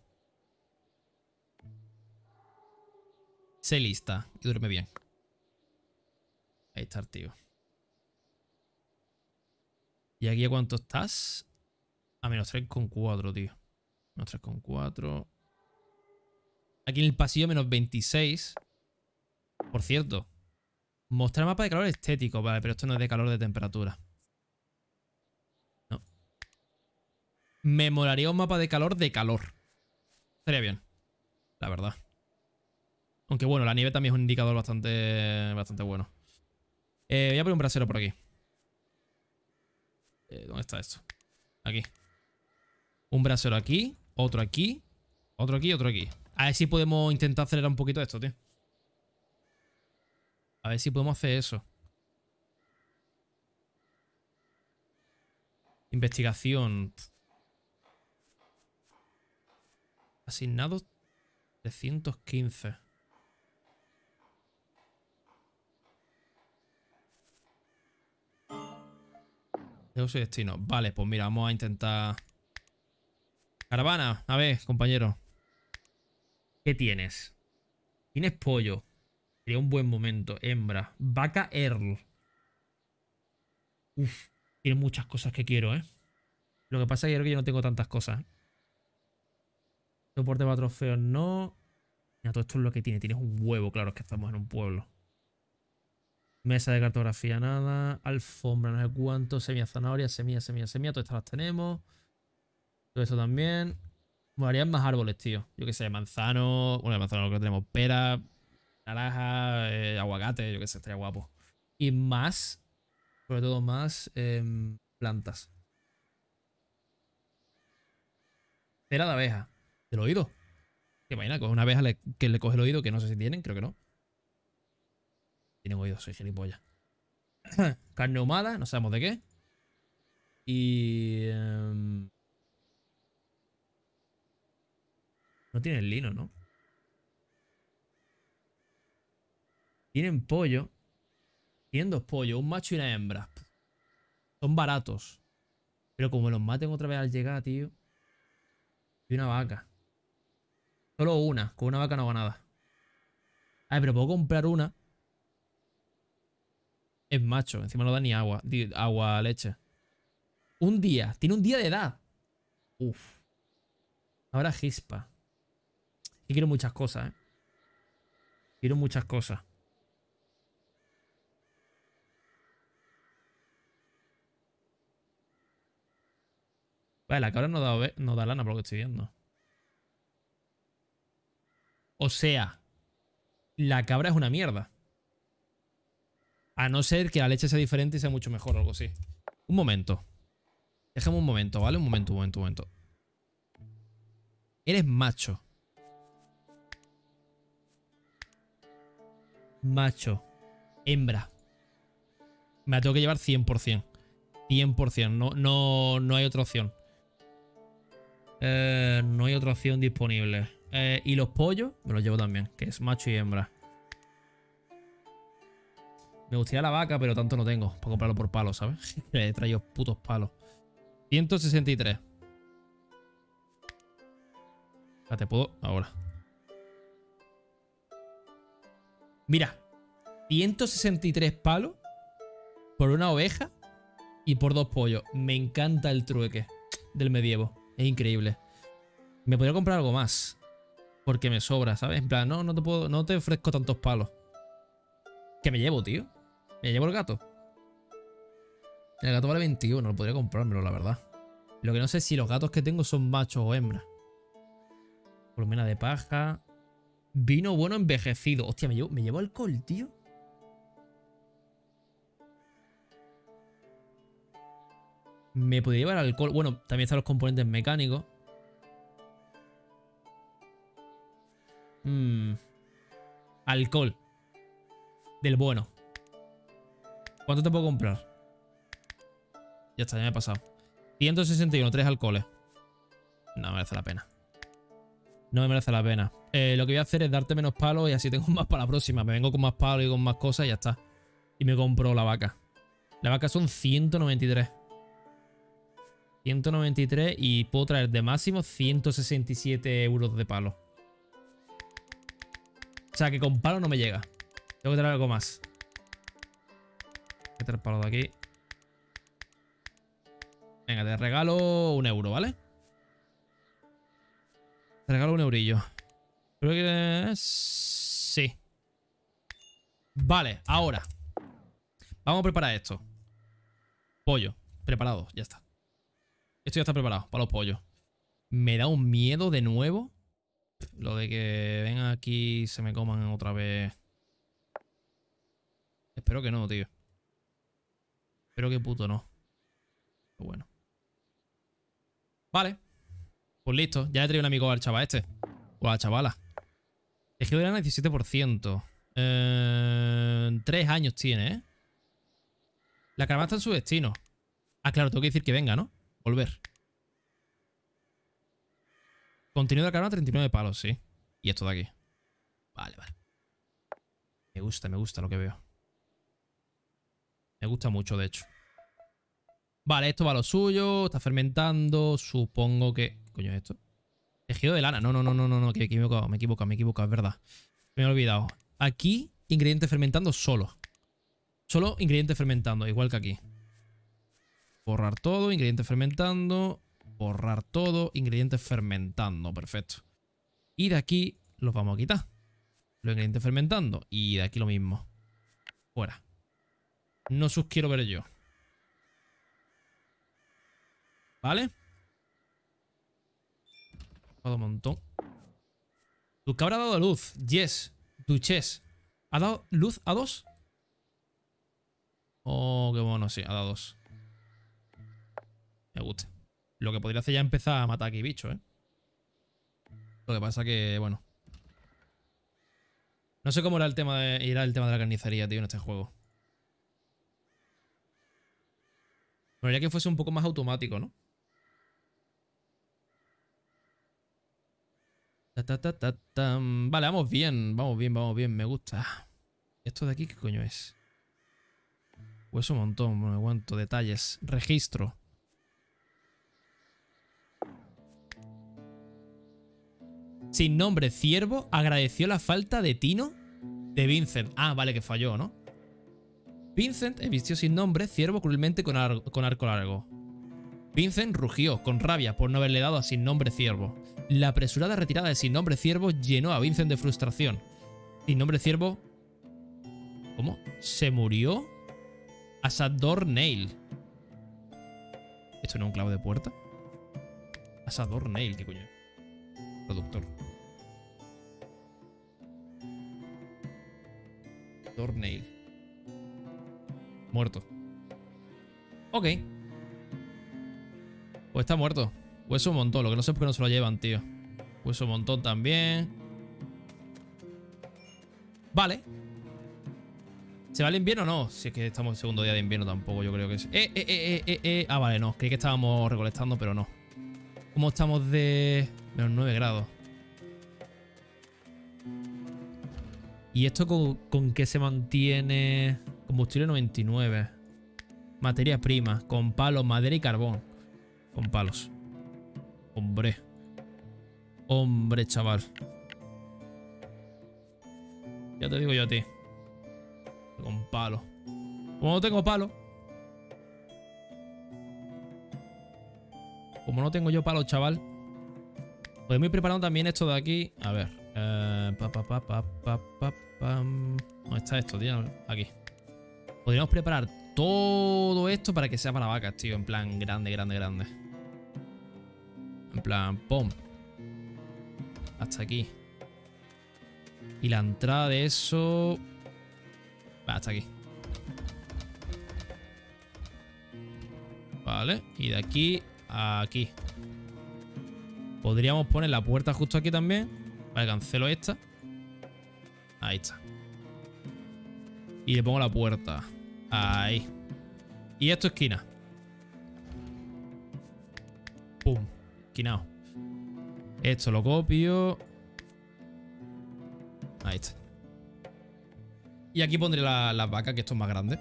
Sé lista y duerme bien. Ahí está tío. ¿Y aquí a cuánto estás? A menos 3,4, tío. Menos 3,4. Aquí en el pasillo menos 26. Por cierto. Mostrar mapa de calor estético. Vale, pero esto no es de calor de temperatura. No. Me molaría un mapa de calor de calor. Estaría bien. La verdad. Aunque bueno, la nieve también es un indicador bastante, bastante bueno. Eh, voy a poner un brasero por aquí. Eh, ¿Dónde está esto? Aquí. Un brasero aquí, otro aquí, otro aquí, otro aquí. A ver si podemos intentar acelerar un poquito esto, tío. A ver si podemos hacer eso. Investigación. Asignado 315. Soy destino. Vale, pues mira, vamos a intentar... Caravana, a ver, compañero. ¿Qué tienes? Tienes pollo. Sería un buen momento. Hembra. Vaca Earl. Uf, tiene muchas cosas que quiero, ¿eh? Lo que pasa es que creo que yo no tengo tantas cosas. ¿eh? Soporte para trofeos no. Mira, todo esto es lo que tiene. Tienes un huevo, claro, es que estamos en un pueblo. Mesa de cartografía, nada. Alfombra, no sé cuánto. Semillas, zanahorias, semillas, semillas, semillas. Todas estas las tenemos. Todo eso también. Molarían más árboles, tío. Yo qué sé, manzano. Bueno, manzano lo que tenemos. Pera, naranja, eh, aguacate. Yo qué sé, estaría guapo. Y más, sobre todo más, em, plantas. Cera de abeja. Del oído. Que vaina, coge una abeja que le coge el oído, que no sé si tienen, creo que no. Tienen oídos, soy gilipollas. Carne ahumada, no sabemos de qué. Y... Em, no tienen lino, ¿no? Tienen pollo. Tienen dos pollos, un macho y una hembra. Son baratos. Pero como los maten otra vez al llegar, tío. Y una vaca. Solo una. Con una vaca no hago nada. A ver, pero puedo comprar una es macho. Encima no da ni agua. Agua, leche. Un día. Tiene un día de edad. Uf. Ahora gispa. Y quiero muchas cosas, ¿eh? Quiero muchas cosas. Vale, la cabra no da, no da lana por lo que estoy viendo. O sea, la cabra es una mierda. A no ser que la leche sea diferente y sea mucho mejor o algo así. Un momento. Déjame un momento, ¿vale? Un momento, un momento, un momento. Eres macho. Macho. Hembra. Me la tengo que llevar 100%. 100%. No, no, no hay otra opción. Eh, no hay otra opción disponible. Eh, y los pollos me los llevo también, que es macho y hembra. Me gustaría la vaca, pero tanto no tengo para comprarlo por palos, ¿sabes? He traído putos palos. 163. te puedo... Ahora. Mira. 163 palos por una oveja y por dos pollos. Me encanta el trueque del medievo. Es increíble. Me podría comprar algo más. Porque me sobra, ¿sabes? En plan, no, no te puedo... No te ofrezco tantos palos. ¿Qué me llevo, tío? ¿Me llevo el gato? El gato vale 21, no podría comprármelo, la verdad. Lo que no sé es si los gatos que tengo son machos o hembras. Colmena de paja. Vino bueno envejecido. Hostia, ¿me llevo, ¿me llevo alcohol, tío? Me podría llevar alcohol. Bueno, también están los componentes mecánicos. Mmm. Alcohol. Del bueno. ¿Cuánto te puedo comprar? Ya está, ya me he pasado. 161, tres alcoholes. No merece la pena. No me merece la pena. Eh, lo que voy a hacer es darte menos palos y así tengo más para la próxima. Me vengo con más palos y con más cosas y ya está. Y me compro la vaca. La vaca son 193. 193 y puedo traer de máximo 167 euros de palo. O sea que con palo no me llega. Tengo que traer algo más. Este el palo de aquí. Venga, te regalo un euro, ¿vale? Te regalo un eurillo. Creo que... Sí. Vale, ahora. Vamos a preparar esto. Pollo. Preparado, ya está. Esto ya está preparado para los pollos. Me da un miedo de nuevo. Lo de que vengan aquí y se me coman otra vez. Espero que no, tío. Espero que puto no. Pero bueno. Vale. Pues listo. Ya he traído un amigo al chaval este. O a la chavala. Es que era 17%. Eh, tres años tiene, ¿eh? La caravana está en su destino. Ah, claro, tengo que decir que venga, ¿no? Volver. Contenido de la caravana, 39 palos, sí. Y esto de aquí. Vale, vale. Me gusta, me gusta lo que veo. Me gusta mucho, de hecho. Vale, esto va a lo suyo. Está fermentando. Supongo que... ¿Qué coño es esto? Tejido de lana. No, no, no, no, no, no. Me he equivocado, me he equivocado, me he equivocado, es verdad. Me he olvidado. Aquí, ingrediente fermentando solo. Solo ingrediente fermentando, igual que aquí. Borrar todo, ingrediente fermentando. Borrar todo, ingredientes fermentando. Perfecto. Y de aquí los vamos a quitar. Los ingredientes fermentando. Y de aquí lo mismo. Fuera. No sus quiero ver yo. ¿Vale? Todo un montón. Tu cabra ha dado luz. Yes. Duches. ¿Ha dado luz a dos? Oh, qué bueno, sí, ha dado dos. Me gusta. Lo que podría hacer ya empezar a matar aquí bichos, ¿eh? Lo que pasa que, bueno. No sé cómo era el tema de, irá el tema de la carnicería, tío, en este juego. Pero ya que fuese un poco más automático, ¿no? vale, vamos bien, vamos bien, vamos bien, me gusta. ¿Esto de aquí qué coño es? Hueso un montón, me aguanto, detalles, registro. Sin nombre, Ciervo agradeció la falta de Tino de Vincent. Ah, vale, que falló, ¿no? Vincent vistió sin nombre, Ciervo cruelmente con, arco largo. Vincent rugió con rabia por no haberle dado a Sin Nombre Ciervo. La apresurada retirada de Sin Nombre Ciervo llenó a Vincent de frustración. Sin Nombre Ciervo... ¿Cómo? ¿Se murió? Asador Nail. ¿Esto no es un clavo de puerta? Asador Nail, ¿qué coño? Productor. Nail. Muerto. Ok. Pues está muerto. Hueso un montón. Lo que no sé es por qué no se lo llevan, tío. Hueso un montón también. Vale. ¿Se va el invierno o no? Si es que estamos en segundo día de invierno tampoco, yo creo que es. Eh, eh, eh, eh, eh. Ah, vale, no. Creí que estábamos recolectando, pero no. ¿Cómo estamos de menos 9 grados? ¿Y esto con qué se mantiene? Combustible 99. Materia prima. Con palos, madera y carbón. Con palos. Hombre. Hombre, chaval. Ya te digo yo a ti. Con palo. Como no tengo palo. Como no tengo yo palo, chaval. Pues me preparando también esto de aquí. A ver. Eh, pa, pa, pa, pa, pa, pa, ¿Dónde está esto, tío? Aquí. Podríamos preparar todo esto para que sea para vacas, tío. En plan grande, grande, grande. En plan, ¡pum! Hasta aquí. Y la entrada de eso... Hasta aquí. Vale, y de aquí a aquí. Podríamos poner la puerta justo aquí también. Vale, cancelo esta. Ahí está. Y le pongo la puerta. Ahí. Y esto esquina. Pum. Esto lo copio. Ahí está. Y aquí pondré las vacas, que esto es más grande.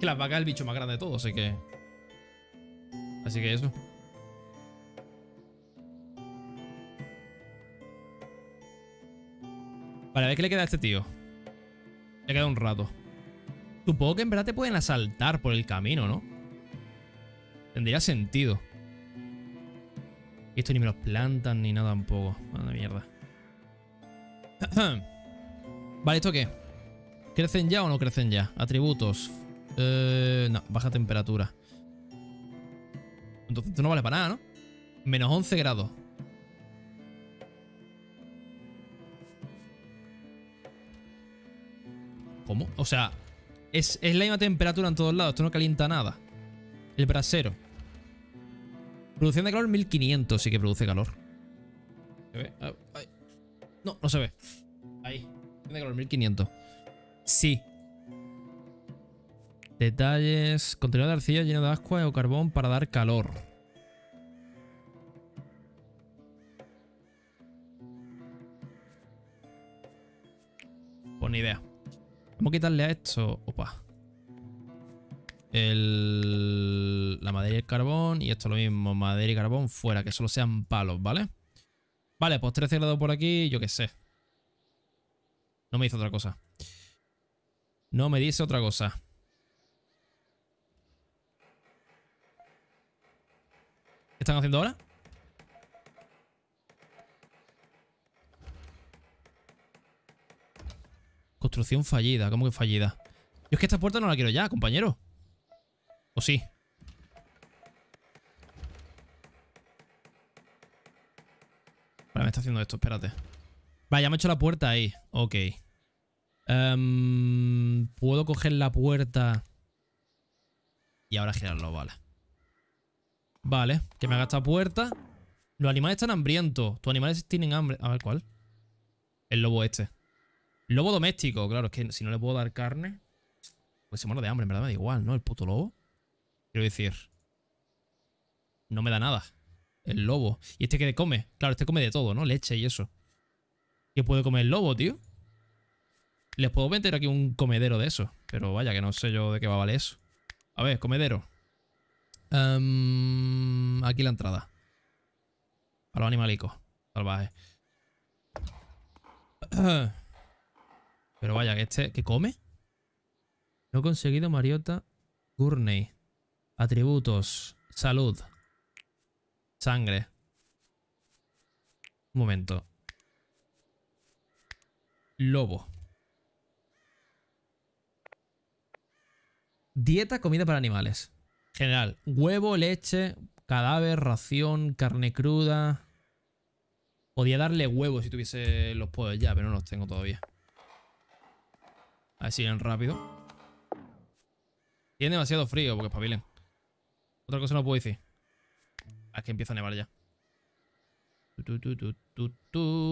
Que las vacas es el bicho más grande de todo, así que... Así que eso. Vale, a ver qué le queda a este tío. Le queda un rato. Supongo que en verdad te pueden asaltar por el camino, ¿no? Tendría sentido. Esto ni me los plantan ni nada tampoco. Manda mierda. vale, ¿esto qué? ¿Crecen ya o no crecen ya? Atributos. Eh, no, baja temperatura. Entonces esto no vale para nada, ¿no? Menos 11 grados. ¿Cómo? O sea, es, la misma temperatura en todos lados. Esto no calienta nada. El brasero. Producción de calor 1500 sí que produce calor. ¿Se ve? Ah, no, no se ve. Ahí. Producción de calor 1500. Sí. Detalles. Contenido de arcilla lleno de agua o carbón para dar calor. Pues ni idea. Vamos a quitarle a esto. Opa. El, la madera y el carbón. Y esto lo mismo. Madera y carbón fuera. Que solo sean palos, ¿vale? Vale, pues 13 grados por aquí. Yo qué sé. No me dice otra cosa. No me dice otra cosa. ¿Qué están haciendo ahora? Construcción fallida. ¿Cómo que fallida? Yo es que esta puerta no la quiero ya, compañero. ¿O sí? Vale, me está haciendo esto, espérate. Vale, ya me he hecho la puerta ahí. Ok. Em, Puedo coger la puerta y ahora girarlo, vale. Vale, que me haga esta puerta. Los animales están hambrientos. Tus animales tienen hambre. A ver, ¿cuál? El lobo este. Lobo doméstico, claro, es que si no le puedo dar carne, pues se muere de hambre, en verdad me da igual, ¿no? El puto lobo. Quiero decir, no me da nada. El lobo. ¿Y este que come? Claro, este come de todo, ¿no? Leche y eso. ¿Qué puede comer el lobo, tío? Les puedo meter aquí un comedero de eso. Pero vaya, que no sé yo de qué va a valer eso. A ver, comedero. Em, aquí la entrada. Para los animalicos salvajes. Pero vaya, que este... ¿Qué come? No he conseguido Mariota Gurney. Atributos. Salud. Sangre. Un momento. Lobo. Dieta, comida para animales. General. Huevo, leche, cadáver, ración, carne cruda. Podía darle huevo si tuviese los puedos ya, pero no los tengo todavía. A ver si vienen rápido. Tiene demasiado frío porque espabilen. Otra cosa no puedo decir. Es que empieza a nevar ya.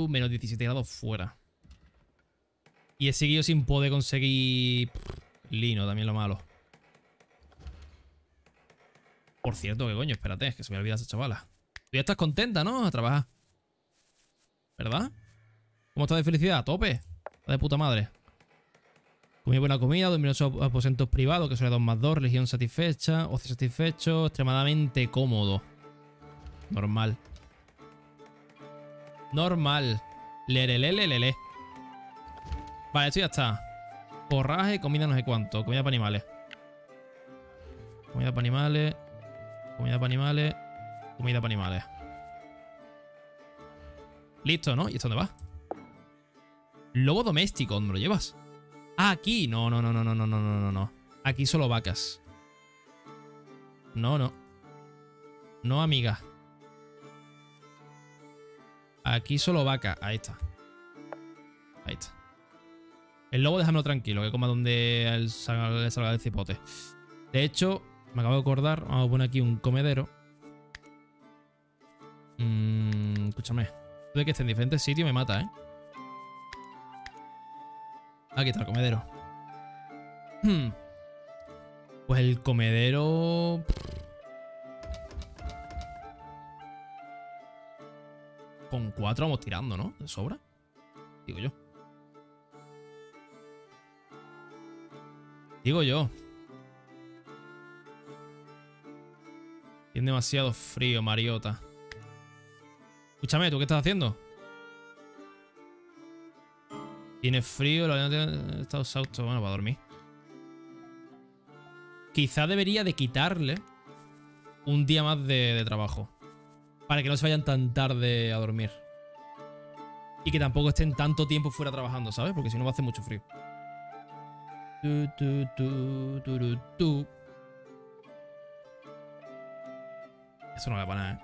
Menos 17 grados fuera. Y he seguido sin poder conseguir lino, también lo malo. Por cierto, ¿qué coño? Espérate, es que se me olvida esa chavala. Tú ya estás contenta, ¿no? A trabajar. ¿Verdad? ¿Cómo estás de felicidad? ¿A tope? de puta madre. Comí buena comida, dormir en aposentos privados, que son 2 más 2, religión satisfecha, ocio satisfecho, extremadamente cómodo. Normal. Normal. Lerelelelele. Vale, esto ya está. Forraje, comida no sé cuánto. Comida para animales. Comida para animales. Comida para animales. Comida para animales. Listo, ¿no? ¿Y esto dónde va? Lobo doméstico, ¿dónde lo llevas? Ah, aquí. No, no, no, no, no, no, no, no, no. Aquí solo vacas. No, no. No, amiga. Aquí solo vaca. Ahí está. Ahí está. El lobo déjamelo tranquilo, que coma donde él salga, le salga del cipote. De hecho, me acabo de acordar, vamos a poner aquí un comedero. Mmm, escúchame. De que esté en diferentes sitios me mata, ¿eh? Aquí está el comedero. Hmm. Pues el comedero... Con cuatro vamos tirando, ¿no? ¿De sobra? Digo yo. Digo yo. Tiene demasiado frío, Mariota. Escúchame, ¿tú qué estás haciendo? Tiene frío, la está exhausto. Bueno, para dormir. quizá debería de quitarle un día más de, trabajo. Para que no se vayan tan tarde a dormir. Y que tampoco estén tanto tiempo fuera trabajando, ¿sabes? Porque si no va a hacer mucho frío. Tu, no le va a nada, ¿eh?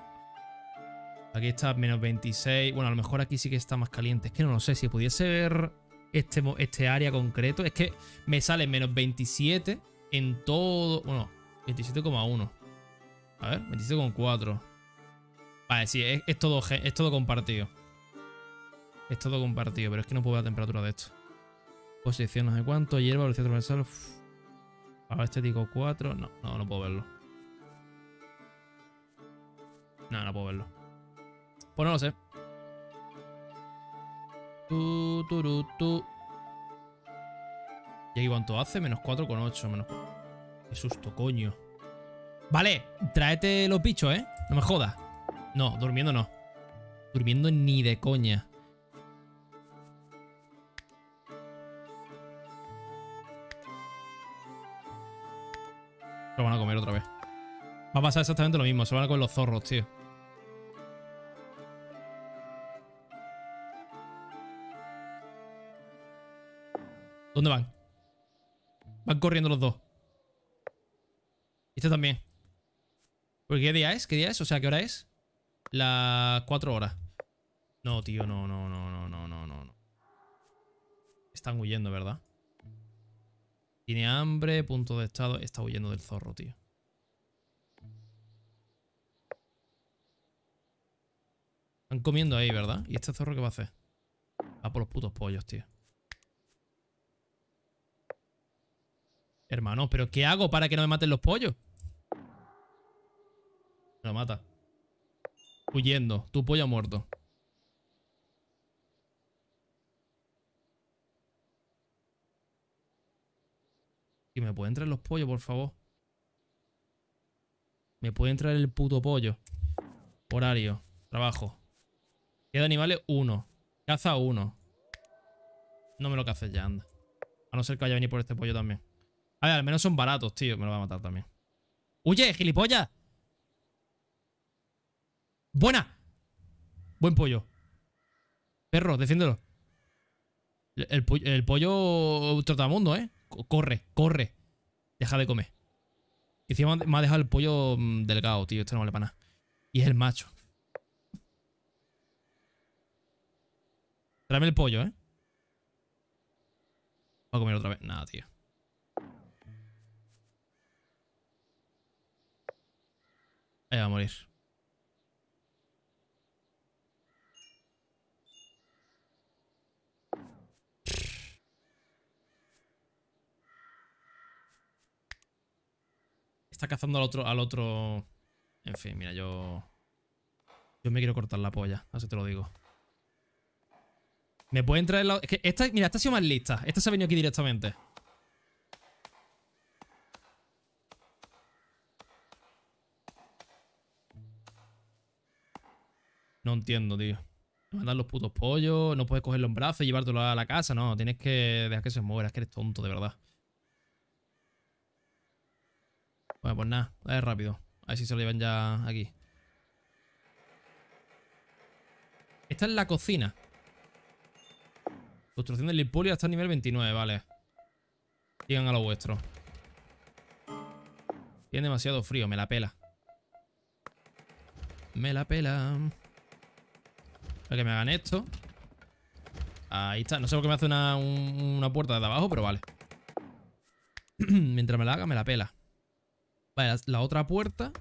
Aquí está menos 26. Bueno, a lo mejor aquí sí que está más caliente. Es que no lo sé. Si pudiese ver este, este área concreto. Es que me sale menos 27 en todo. Bueno, 27,1. A ver, 27,4. Vale, sí, es, es todo, es todo compartido. Es todo compartido, pero es que no puedo ver la temperatura de esto. Posición no sé cuánto, hierba, velocidad transversal. uf. Valor estético 4. No, no, no puedo verlo. No, no puedo verlo. Pues no lo sé. Tu, turu, tu. ¿Y aquí cuánto hace? Menos 4,8. Menos... Qué susto, coño. Vale, tráete los bichos, ¿eh? No me jodas. No, durmiendo no. Durmiendo ni de coña. Lo van a comer otra vez. Va a pasar exactamente lo mismo. Se van a comer los zorros, tío. ¿Dónde van? Van corriendo los dos. Este también. ¿Por qué día es? ¿Qué día es? O sea, ¿qué hora es? Las 4 horas. No, tío, no, no, no, no, no, no. no. Están huyendo, ¿verdad? Tiene hambre, punto de estado. Está huyendo del zorro, tío. Están comiendo ahí, ¿verdad? ¿Y este zorro qué va a hacer? Va por los putos pollos, tío. Hermano, ¿pero qué hago para que no me maten los pollos? Me lo mata. Huyendo. Tu pollo muerto. ¿Y me pueden traer los pollos, por favor? Me pueden traer el puto pollo. Horario. Trabajo. Queda animales 1. Caza 1. No me lo caces ya, anda. A no ser que vaya a venir por este pollo también. A ver, al menos son baratos, tío. Me lo va a matar también. ¡Huye, gilipollas! ¡Buena! Buen pollo. Perro, defiéndelo. El, el el pollo trotamundo, ¿eh? Co- Corre, corre. Deja de comer. Y encima me ha dejado el pollo mm, delgado, tío. Esto no vale para nada. Y es el macho. Tráeme el pollo, ¿eh? Va a comer otra vez. Nada, tío. Ahí va a morir. Está cazando al otro, al otro. En fin, mira, yo. Yo me quiero cortar la polla, así te lo digo. Me pueden traer la. Es que esta, mira, esta ha sido más lista. Esta se ha venido aquí directamente. No entiendo, tío. Me mandan los putos pollos, no puedes cogerlo en brazos y llevártelo a la casa, no. Tienes que dejar que se muera, es que eres tonto, de verdad. Bueno, pues nada, ver rápido. A ver si se lo llevan ya aquí. Esta es la cocina. Construcción del Lipolio hasta nivel 29, vale. Sigan a lo vuestro. Tiene demasiado frío, me la pela. Me la pela. Para que me hagan esto. Ahí está. No sé por qué me hace una, un- una puerta desde abajo, pero vale. Mientras me la haga, me la pela. Vale, la, la otra puerta.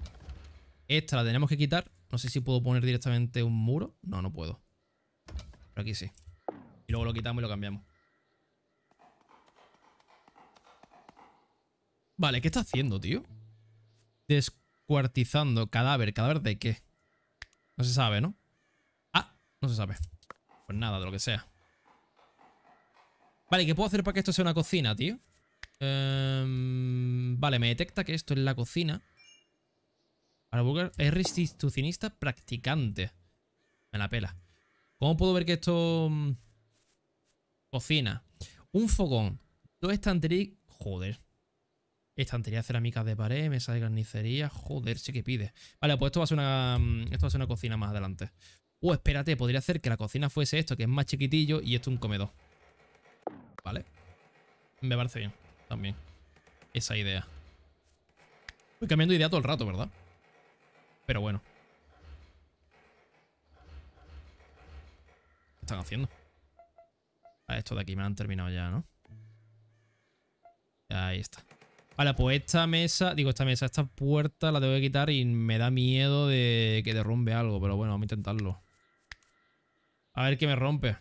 Esta la tenemos que quitar. No sé si puedo poner directamente un muro. No, no puedo. Pero aquí sí. Y luego lo quitamos y lo cambiamos. Vale, ¿qué está haciendo, tío? Descuartizando. Cadáver. ¿Cadáver de qué? No se sabe, ¿no? No se sabe. Pues nada, de lo que sea. Vale, ¿qué puedo hacer para que esto sea una cocina, tío? Em, vale, me detecta que esto es la cocina. Para buscar es restitucionista practicante. Me la pela. ¿Cómo puedo ver que esto... mm, Cocina. Un fogón. Dos estanterías... Joder. Estantería cerámica de pared, mesa de carnicería. Joder, sí que pide. Vale, pues esto va a ser una, mm, esto va a ser una cocina más adelante. Uh, espérate, podría ser que la cocina fuese esto, que es más chiquitillo, y esto un comedor. Vale. Me parece bien, también. Esa idea. Voy cambiando idea todo el rato, ¿verdad? Pero bueno. ¿Qué están haciendo? Ah, esto de aquí me han terminado ya, ¿no? Ahí está. Vale, pues esta mesa, digo esta mesa, esta puerta la tengo que quitar y me da miedo de que derrumbe algo, pero bueno, vamos a intentarlo. A ver qué me rompe.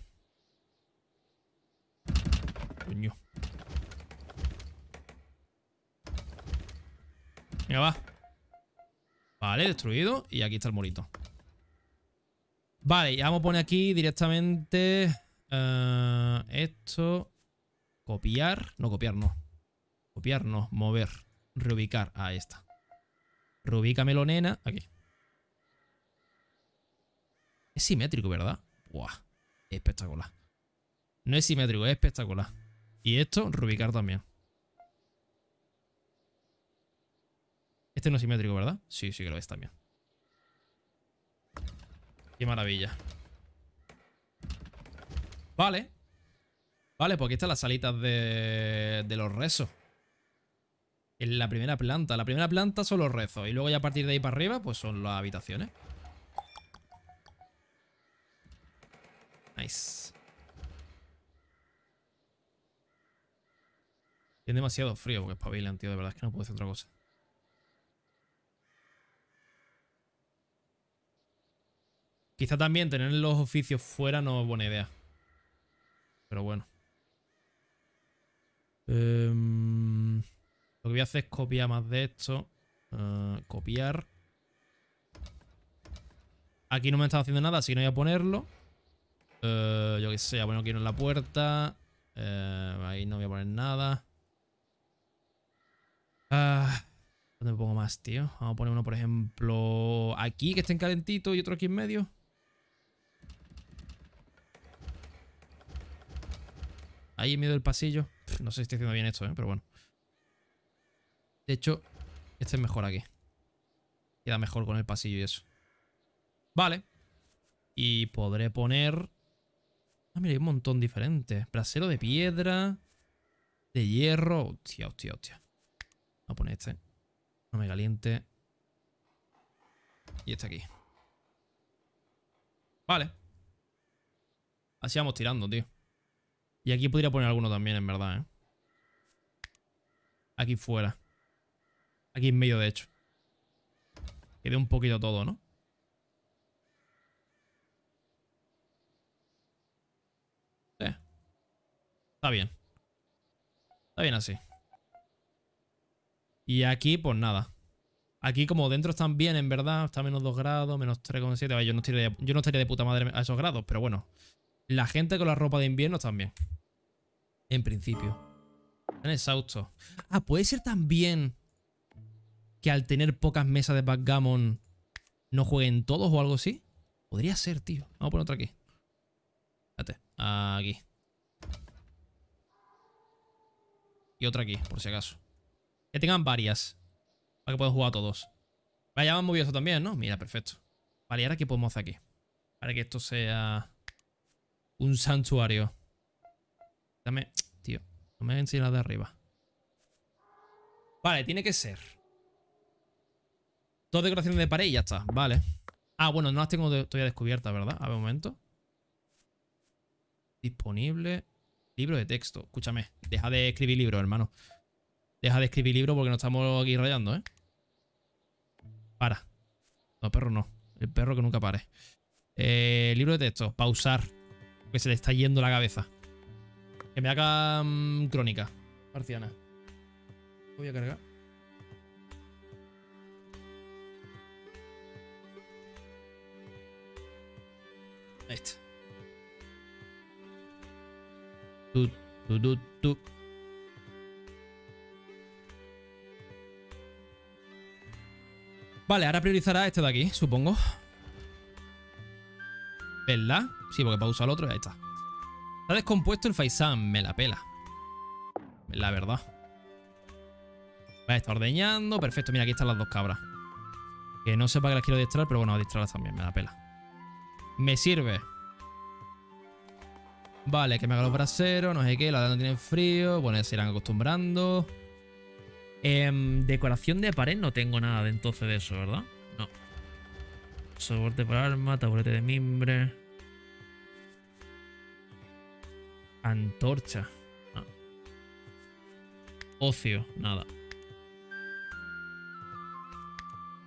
Coño. Venga, va. Vale, destruido. Y aquí está el morito. Vale, ya vamos a poner aquí directamente... Eh, esto... Copiar. No, copiar no. Copiar no. Mover. Reubicar. Ahí está. Reubícamelo, nena. Aquí. Es simétrico, ¿verdad? Buah. Espectacular. No es simétrico, es espectacular. Y esto, reubicar también. Este no es simétrico, ¿verdad? Sí, sí que lo es también. Qué maravilla. Vale. Vale, pues aquí están las salitas de, de los rezos. En la primera planta. La primera planta son los rezos. Y luego ya a partir de ahí para arriba, pues son las habitaciones. Nice. Tiene demasiado frío porque es pavilan, tío. De verdad es que no puedo hacer otra cosa. Quizá también tener los oficios fuera no es buena idea. Pero bueno. Em, lo que voy a hacer es copiar más de esto. Eh, copiar. Aquí no me está haciendo nada, así que no voy a ponerlo. Eh, yo que sé, poner aquí en la puerta. Eh, ahí no voy a poner nada. Ah, ¿Dónde me pongo más, tío? Vamos a poner uno, por ejemplo, aquí, que estén calentitos y otro aquí en medio. Ahí en medio del pasillo. No sé si estoy haciendo bien esto, ¿eh? pero bueno. De hecho, este es mejor aquí. Queda mejor con el pasillo y eso. Vale. Y podré poner... Ah, mira, hay un montón diferente. Brasero de piedra. De hierro. Hostia, hostia, hostia. Voy a poner este. No me caliente. Y este aquí. Vale. Así vamos tirando, tío. Y aquí podría poner alguno también, en verdad, ¿eh? Aquí fuera. Aquí en medio, de hecho. Quede un poquito todo, ¿no? Sí. Está bien. Está bien así. Y aquí, pues nada. Aquí como dentro están bien, en verdad. Está menos 2 grados, menos 3,7. Yo, no estaría, yo no estaría de puta madre a esos grados, pero bueno. La gente con la ropa de invierno también. En principio. Están exhaustos. Ah, puede ser también que al tener pocas mesas de backgammon no jueguen todos o algo así. Podría ser, tío. Vamos a poner otra aquí. Espérate. Aquí. Y otra aquí, por si acaso. Que tengan varias. Para que puedan jugar todos. Vaya, hemos movido esto también, ¿no? Mira, perfecto. Vale, ¿y ahora qué podemos hacer aquí? Para que esto sea un santuario. Dame, tío. No me voy a de arriba. Vale, tiene que ser. Dos decoraciones de pared y ya está. Vale. Ah, bueno, no las tengo todavía descubiertas, ¿verdad? A ver, un momento. Disponible. Libro de texto. Escúchame. Deja de escribir libro, hermano. Deja de escribir libro porque nos estamos aquí rayando, ¿eh? Para. No, perro no. El perro que nunca pare. Eh, libro de texto. Pausar. Que se le está yendo la cabeza. Que me haga mm, crónica. Marciana. Voy a cargar. Ahí está. Vale, ahora priorizará este de aquí, supongo. ¿Verdad? Sí, porque pausa el otro y ahí está. Está descompuesto el Faisán, me la pela. La verdad. Vale, está ordeñando. Perfecto, mira, aquí están las dos cabras. Que no sepa que las quiero distraer, pero bueno, a distraerlas también, me da pela. Me sirve. Vale, que me haga los braseros, no sé qué, la no tiene frío. Bueno, se irán acostumbrando. Em, decoración de pared no tengo nada de entonces de eso, ¿verdad? No. Soporte para arma, taburete de mimbre. Antorcha. Ocio, nada.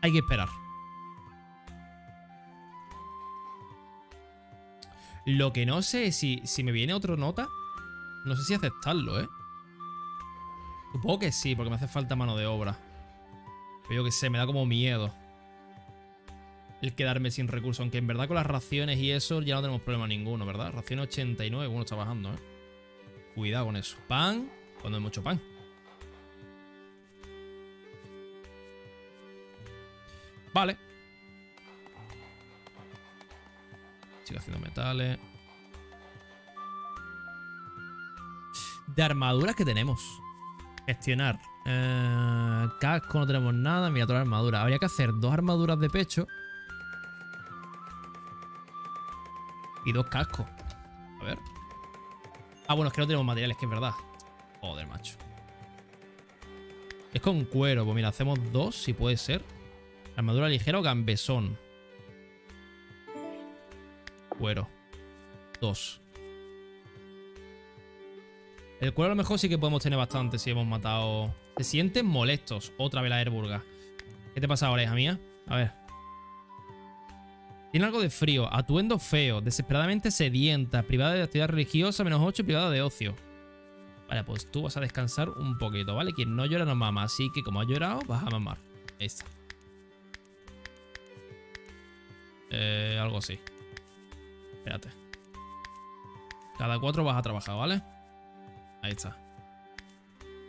Hay que esperar. Lo que no sé es si, si me viene otro nota. No sé si aceptarlo, ¿eh? Supongo que sí, porque me hace falta mano de obra. Pero yo que sé, me da como miedo. El quedarme sin recursos. Aunque en verdad con las raciones y eso ya no tenemos problema ninguno, ¿verdad? Ración 89, uno está bajando, ¿eh? Cuidado con eso. Pan, cuando hay mucho pan. Vale. Sigo haciendo metales. De armaduras que tenemos. Gestionar. Eh, casco no tenemos nada. Mira, toda la armadura. Habría que hacer dos armaduras de pecho. Y dos cascos. A ver. Ah, bueno, es que no tenemos materiales, que es verdad. Joder, macho. Es con cuero. Pues mira, hacemos dos, si puede ser. Armadura ligera o gambesón. Cuero. Dos. El cuero a lo mejor sí que podemos tener bastante si hemos matado... Se sienten molestos. Otra vez la Airburga. ¿Qué te pasa ahora, hija mía? A ver. Tiene algo de frío. Atuendo feo. Desesperadamente sedienta. Privada de actividad religiosa, menos 8 privada de ocio. Vale, pues tú vas a descansar un poquito, ¿vale? Quien no llora no mama. Así que como ha llorado, vas a mamar. Ahí está. Eh, algo así. Espérate. Cada cuatro vas a trabajar, ¿vale? Ahí está.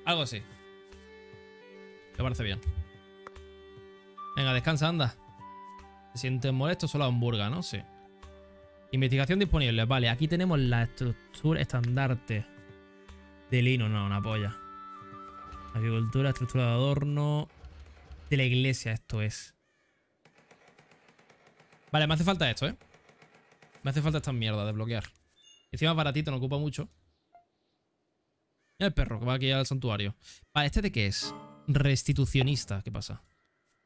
Algo así. Me parece bien. Venga, descansa, anda. Se siente molesto solo hamburga, ¿no? Sí. Investigación disponible. Vale, aquí tenemos la estructura estandarte de lino. No, una polla. Agricultura, estructura de adorno. De la iglesia, esto es. Vale, me hace falta esto, ¿eh? Me hace falta esta mierda de bloquear. Encima baratito, no ocupa mucho. Mira el perro que va aquí al santuario. Vale, ¿este de qué es? Restitucionista. ¿Qué pasa?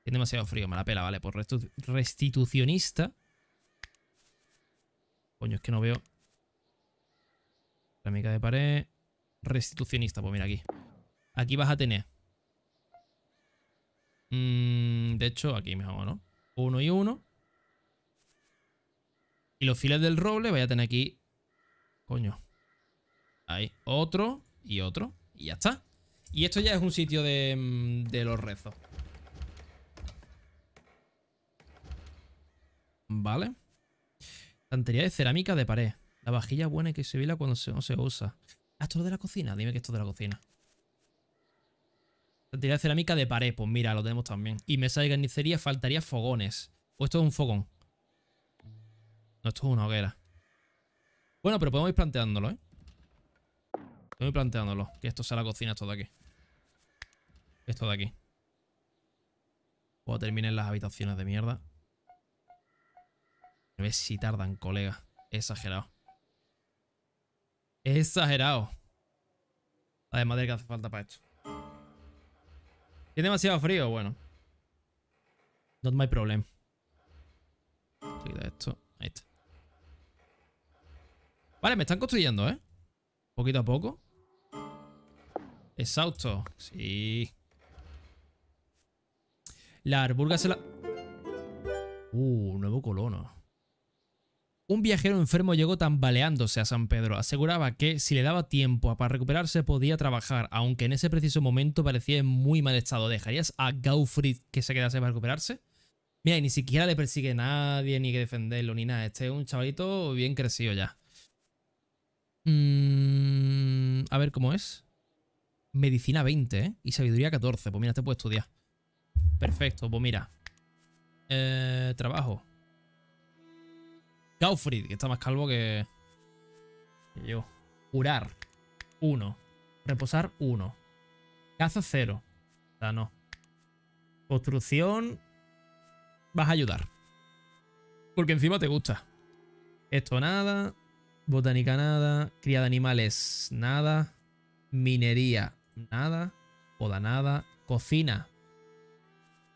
Tiene demasiado frío, me la pela, vale. Pues restitucionista. Coño, es que no veo. Cerámica de pared. Restitucionista, pues mira aquí. Aquí vas a tener. Mm, de hecho, aquí mejor, ¿no? Uno y uno. Los files del roble voy a tener aquí... Coño. Ahí. Otro y otro. Y ya está. Y esto ya es un sitio de, mm, de los rezos. Vale. Estantería de cerámica de pared. La vajilla buena que se vela cuando se, no se usa. Ah, esto es de la cocina. Dime que esto es de la cocina. Estantería de cerámica de pared. Pues mira, lo tenemos también. Y mesa de carnicería faltaría fogones. O esto es un fogón. No, esto es una hoguera. Bueno, pero podemos ir planteándolo, ¿eh? Podemos ir planteándolo. Que esto sea la cocina, esto de aquí. Esto de aquí. Cuando terminen las habitaciones de mierda. A ver si tardan, colega. Exagerado. Exagerado. Además de que hace falta para esto. ¿Tiene demasiado frío? Bueno. Not my problem. Quita esto. Ahí está. Vale, me están construyendo, ¿eh? Poquito a poco. Exhausto. Sí. La arburga se la... Uh, nuevo colono. Un viajero enfermo llegó tambaleándose a San Pedro. Aseguraba que si le daba tiempo para recuperarse podía trabajar, aunque en ese preciso momento parecía en muy mal estado. ¿Dejarías a Gaufrid que se quedase para recuperarse? Mira, y ni siquiera le persigue nadie, ni que defenderlo, ni nada. Este es un chavalito bien crecido ya. Mm, a ver cómo es. Medicina 20, ¿eh? Y sabiduría 14. Pues mira, te puedo estudiar. Perfecto, pues mira. Eh, trabajo. Gaufrid, que está más calvo que... yo. Curar. 1. Reposar 1. Caza 0. O sea, no. Construcción. Vas a ayudar. Porque encima te gusta. Esto nada. Botánica nada. Cría de animales nada. Minería nada. Poda nada. Cocina.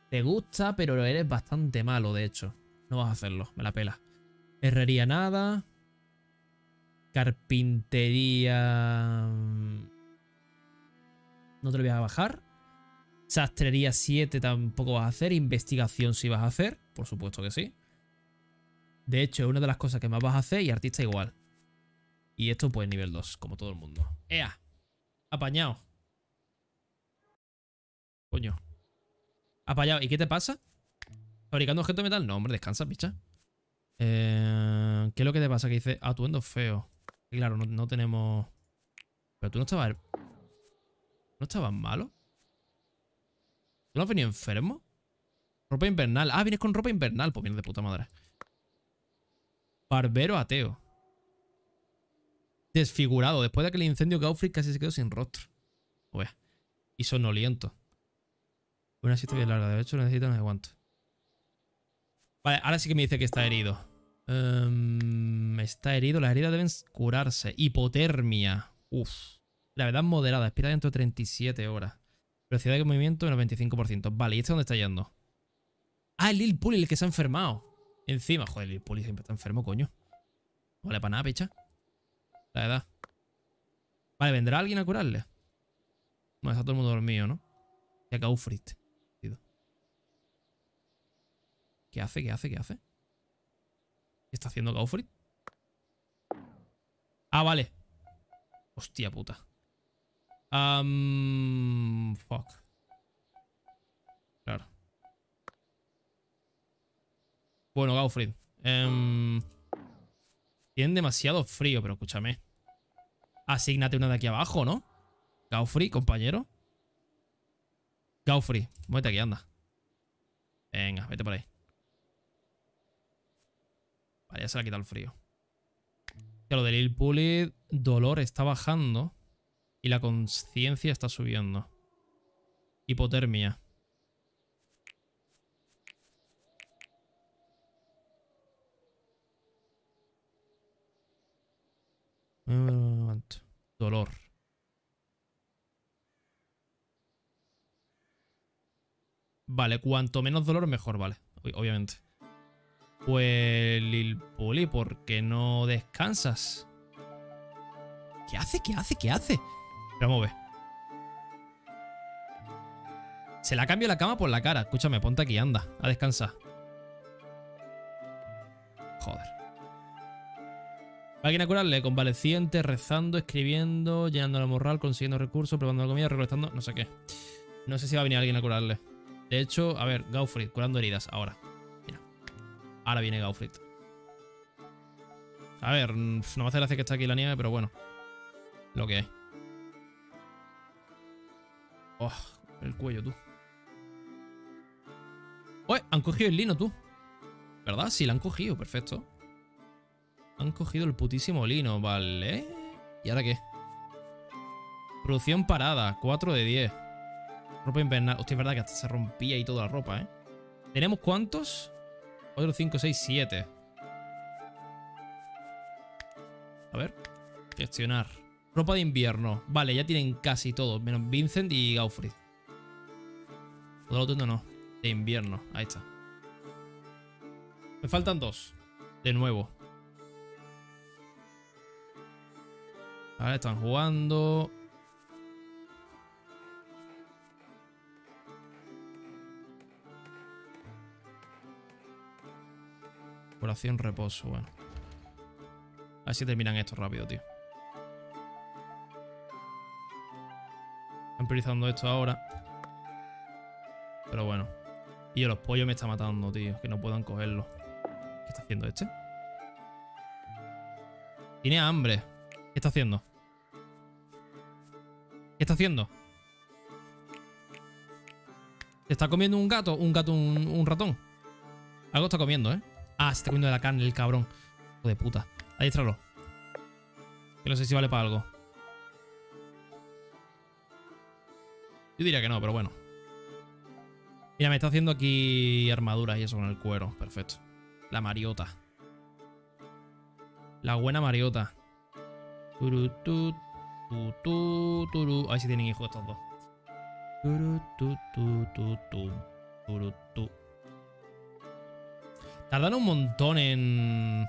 Te gusta, pero eres bastante malo, de hecho. No vas a hacerlo, me la pela. Herrería nada. Carpintería... Mm, no te lo voy a bajar. Sastrería 7 tampoco vas a hacer. Investigación sí vas a hacer. Por supuesto que sí. De hecho, es una de las cosas que más vas a hacer y artista igual. Y esto pues nivel 2, como todo el mundo. ¡Ea! Apañado. Coño. Apañado. ¿Y qué te pasa? Fabricando objeto de metal. No, hombre, descansa, picha. Eh, ¿Qué es lo que te pasa? Que dice atuendo feo. Claro, no, tenemos... Pero tú no estabas... ¿No estabas malo? ¿Tú no has venido enfermo? Ropa invernal. Ah, vienes con ropa invernal. Pues vienes de puta madre. Barbero ateo. Desfigurado. Después de aquel incendio, Gaufrid casi se quedó sin rostro. Ué. Y sonoliento. Una siesta bien larga. De hecho, necesita no sé cuánto. Vale, ahora sí que me dice que está herido. Em, está herido. Las heridas deben curarse. Hipotermia. Uf. La verdad moderada. Expira dentro de 37 horas. Velocidad de movimiento en el 25%. Vale, ¿y este dónde está yendo? Ah, el Lil Puli, el que se ha enfermado. Encima, joder, el Lil Puli siempre está enfermo, coño. No vale para nada, picha. La verdad. Vale, ¿vendrá alguien a curarle? No, está todo el mundo dormido, ¿no? Y acá Ufrit. ¿Qué hace? ¿Qué hace? ¿Qué hace? ¿Qué está haciendo Gaufrid? Ah, vale. Hostia puta. Um, fuck. Claro. Bueno, Gaufrid. Um, tienen demasiado frío, pero escúchame. Asígnate una de aquí abajo, ¿no? Gaufri, compañero. Gaufri, muévete aquí, anda. Venga, vete por ahí. Vale, ya se le ha quitado el frío. Ya lo del Il Pulid, dolor está bajando. Y la conciencia está subiendo. Hipotermia. Dolor. Vale, cuanto menos dolor, mejor, vale. Obviamente. Pues Lil Puli, ¿por qué no descansas? ¿Qué hace? ¿Qué hace? ¿Qué hace? Ver. Se la cambio la cama por la cara. Escúchame, ponte aquí, anda, a descansar. Joder. ¿Alguien a curarle? Convaleciente, rezando, escribiendo, llenando la morral, consiguiendo recursos, probando la comida, recolectando, no sé qué. No sé si va a venir alguien a curarle. De hecho, a ver, Gaufrid, curando heridas, ahora. Ahora viene Gaufrit. A ver, no me hace gracia que está aquí la nieve, pero bueno. Lo que hay. Oh, el cuello, tú. ¡Uy! Han cogido el lino, tú. ¿Verdad? Sí, la han cogido. Perfecto. Han cogido el putísimo lino, vale. ¿Y ahora qué? Producción parada, 4 de 10. Ropa invernal. Hostia, es verdad que hasta se rompía y toda la ropa, ¿eh? ¿Tenemos cuántos? 4, 5, 6, 7. A ver. Gestionar. Ropa de invierno. Vale, ya tienen casi todo. Menos Vincent y Gaufrid. Todo lo otro no. De invierno. Ahí está. Me faltan dos. De nuevo. Vale, están jugando. Curación, reposo, bueno. A ver si terminan esto rápido, tío. Están priorizando esto ahora. Pero bueno. Y los pollos me están matando, tío. Que no puedan cogerlo. ¿Qué está haciendo este? Tiene hambre. ¿Qué está haciendo? ¿Qué está haciendo? está comiendo un gato? ¿Un gato, un, ratón? Algo está comiendo, ¿eh? Ah, se está comiendo de la carne el cabrón. Hijo de puta. Adiestralo. Que no sé si vale para algo. Yo diría que no, pero bueno. Mira, me está haciendo aquí armaduras y eso con el cuero. Perfecto. La mariota. La buena mariota. Turu, tu, tu. A ver si tienen hijos estos dos. Turu, tu, tu, tu, tu. Turu, tu. Tardan un montón en...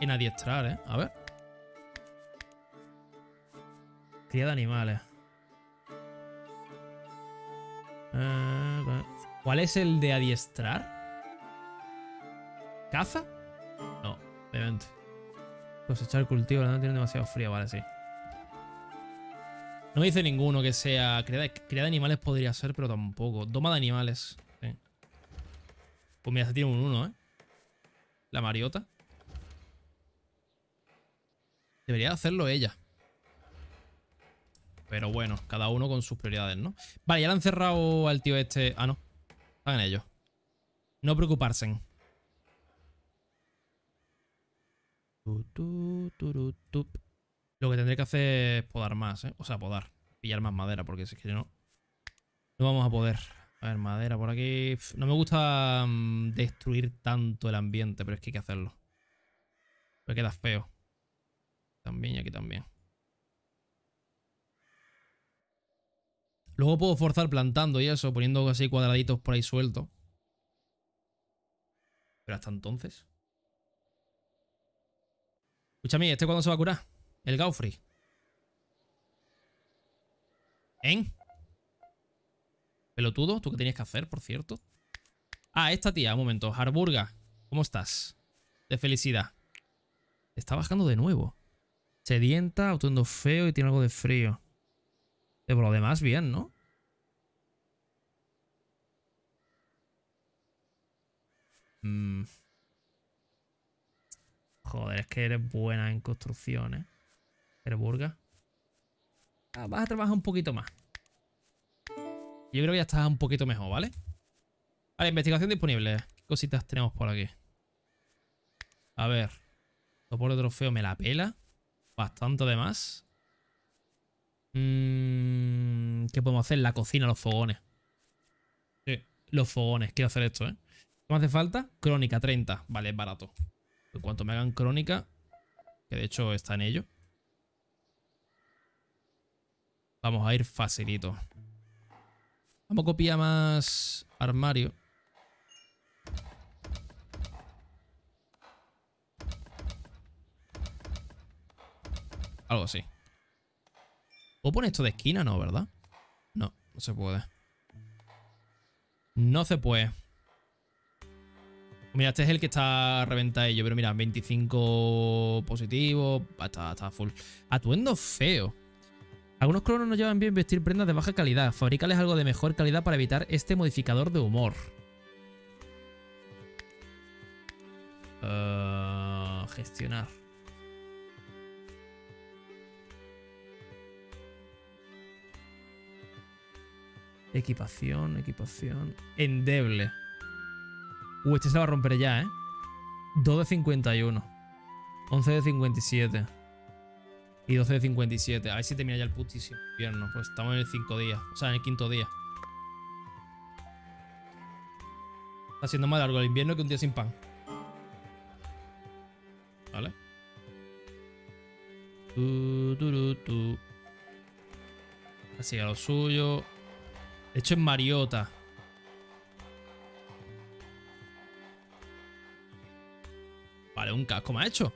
En adiestrar, ¿eh? A ver. Cría de animales. Eh, ¿Cuál es el de adiestrar? ¿Caza? No, obviamente. Cosechar cultivo, no tiene demasiado frío, vale, sí. No dice ninguno que sea... Cría de, animales podría ser, pero tampoco. Doma de animales. Pues mira, se tiene un 1, ¿eh? La mariota. Debería hacerlo ella. Pero bueno, cada uno con sus prioridades, ¿no? Vale, ya le han cerrado al tío este... Ah, no. En ellos. No preocuparse. Lo que tendré que hacer es podar más, ¿eh? O sea, podar. Pillar más madera, porque si es que no... No vamos a poder. A ver, madera por aquí. No me gusta mm, destruir tanto el ambiente, pero es que hay que hacerlo. Me queda feo. También y aquí también. Luego puedo forzar plantando y eso, poniendo así cuadraditos por ahí sueltos. Pero hasta entonces. Escúchame, ¿este cuándo se va a curar? El Gaufri. ¿En? Pelotudo, ¿tú qué tenías que hacer, por cierto? Ah, esta tía, un momento. Harburga, ¿cómo estás? De felicidad. Está bajando de nuevo. Sedienta, autuendo feo y tiene algo de frío. Pero lo demás, bien, ¿no? Mm. Joder, es que eres buena en construcciones. Eres burga. Ah, vas a trabajar un poquito más. Yo creo que ya estás un poquito mejor, ¿vale? Vale, investigación disponible. ¿Qué cositas tenemos por aquí? A ver. Soporte trofeo me la pela. Bastante además. Mm, ¿Qué podemos hacer? La cocina, los fogones. Sí, los fogones. Quiero hacer esto, ¿eh? ¿Qué me hace falta? Crónica, 30. Vale, es barato. En cuanto me hagan crónica, que de hecho está en ello. Vamos a ir facilito. Vamos a copiar más armario. Algo así. ¿Puedo poner esto de esquina? No, ¿verdad? No, no se puede. No se puede. Mira, este es el que está reventadillo, pero mira, 25 positivo, está, está full. Atuendo feo. Algunos clonos no llevan bien vestir prendas de baja calidad. Fabricales algo de mejor calidad para evitar este modificador de humor. Uh, gestionar. Equipación, equipación. Endeble. Uh, este se va a romper ya, ¿eh? 2 de 51. 11 de 57. Y 12 de 57. A ver si termina ya el putísimo invierno. Pues estamos en el 5 día. O sea, en el quinto día. Está siendo más largo el invierno que un día sin pan. ¿Vale? Así a lo suyo. De hecho, es Mariota. Vale, un casco me ha hecho.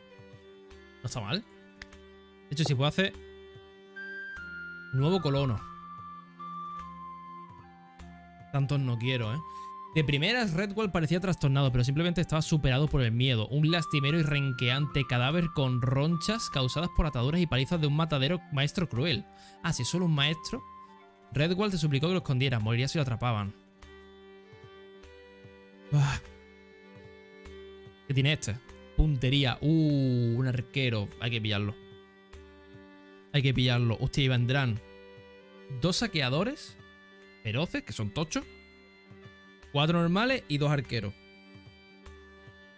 No está mal. De hecho, si puedo hacer... Nuevo colono. Tantos no quiero, ¿eh? De primeras, Redwall parecía trastornado, pero simplemente estaba superado por el miedo. Un lastimero y renqueante cadáver con ronchas causadas por ataduras y palizas de un matadero maestro cruel. Ah, si es solo un maestro. Redwall te suplicó que lo escondieras, moriría si lo atrapaban. Ah. ¿Qué tiene este? Puntería. Uh, un arquero. Hay que pillarlo. Hay que pillarlo. Hostia, y vendrán dos saqueadores feroces, que son tochos. Cuatro normales y dos arqueros.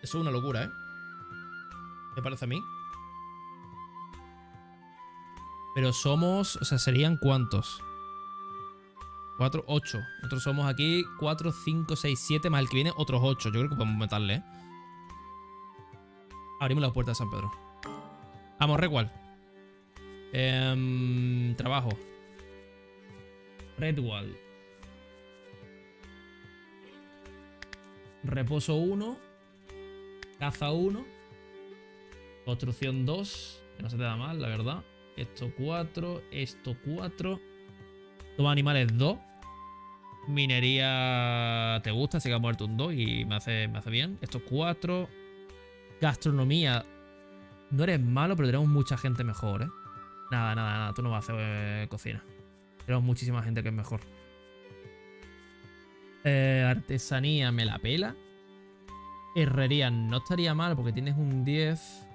Eso es una locura, ¿eh? Me parece a mí. Pero somos... O sea, ¿serían cuántos? 4, 8. Nosotros somos aquí 4, 5, 6, 7, más el que viene otros 8. Yo creo que podemos meterle, ¿eh? Abrimos la puerta de San Pedro. Vamos, Redwall. Eh, trabajo. Redwall. Reposo 1. Caza 1. Construcción 2. Que no se te da mal, la verdad. Esto 4. Esto 4. Toma animales 2. Minería te gusta, así que ha muerto un 2 y me hace, me hace bien. Esto 4. Gastronomía. No eres malo, pero tenemos mucha gente mejor, ¿eh? Nada, nada, nada. Tú no vas a hacer eh, cocina. Tenemos muchísima gente que es mejor. Eh, artesanía me la pela. Herrería no estaría mal porque tienes un 10.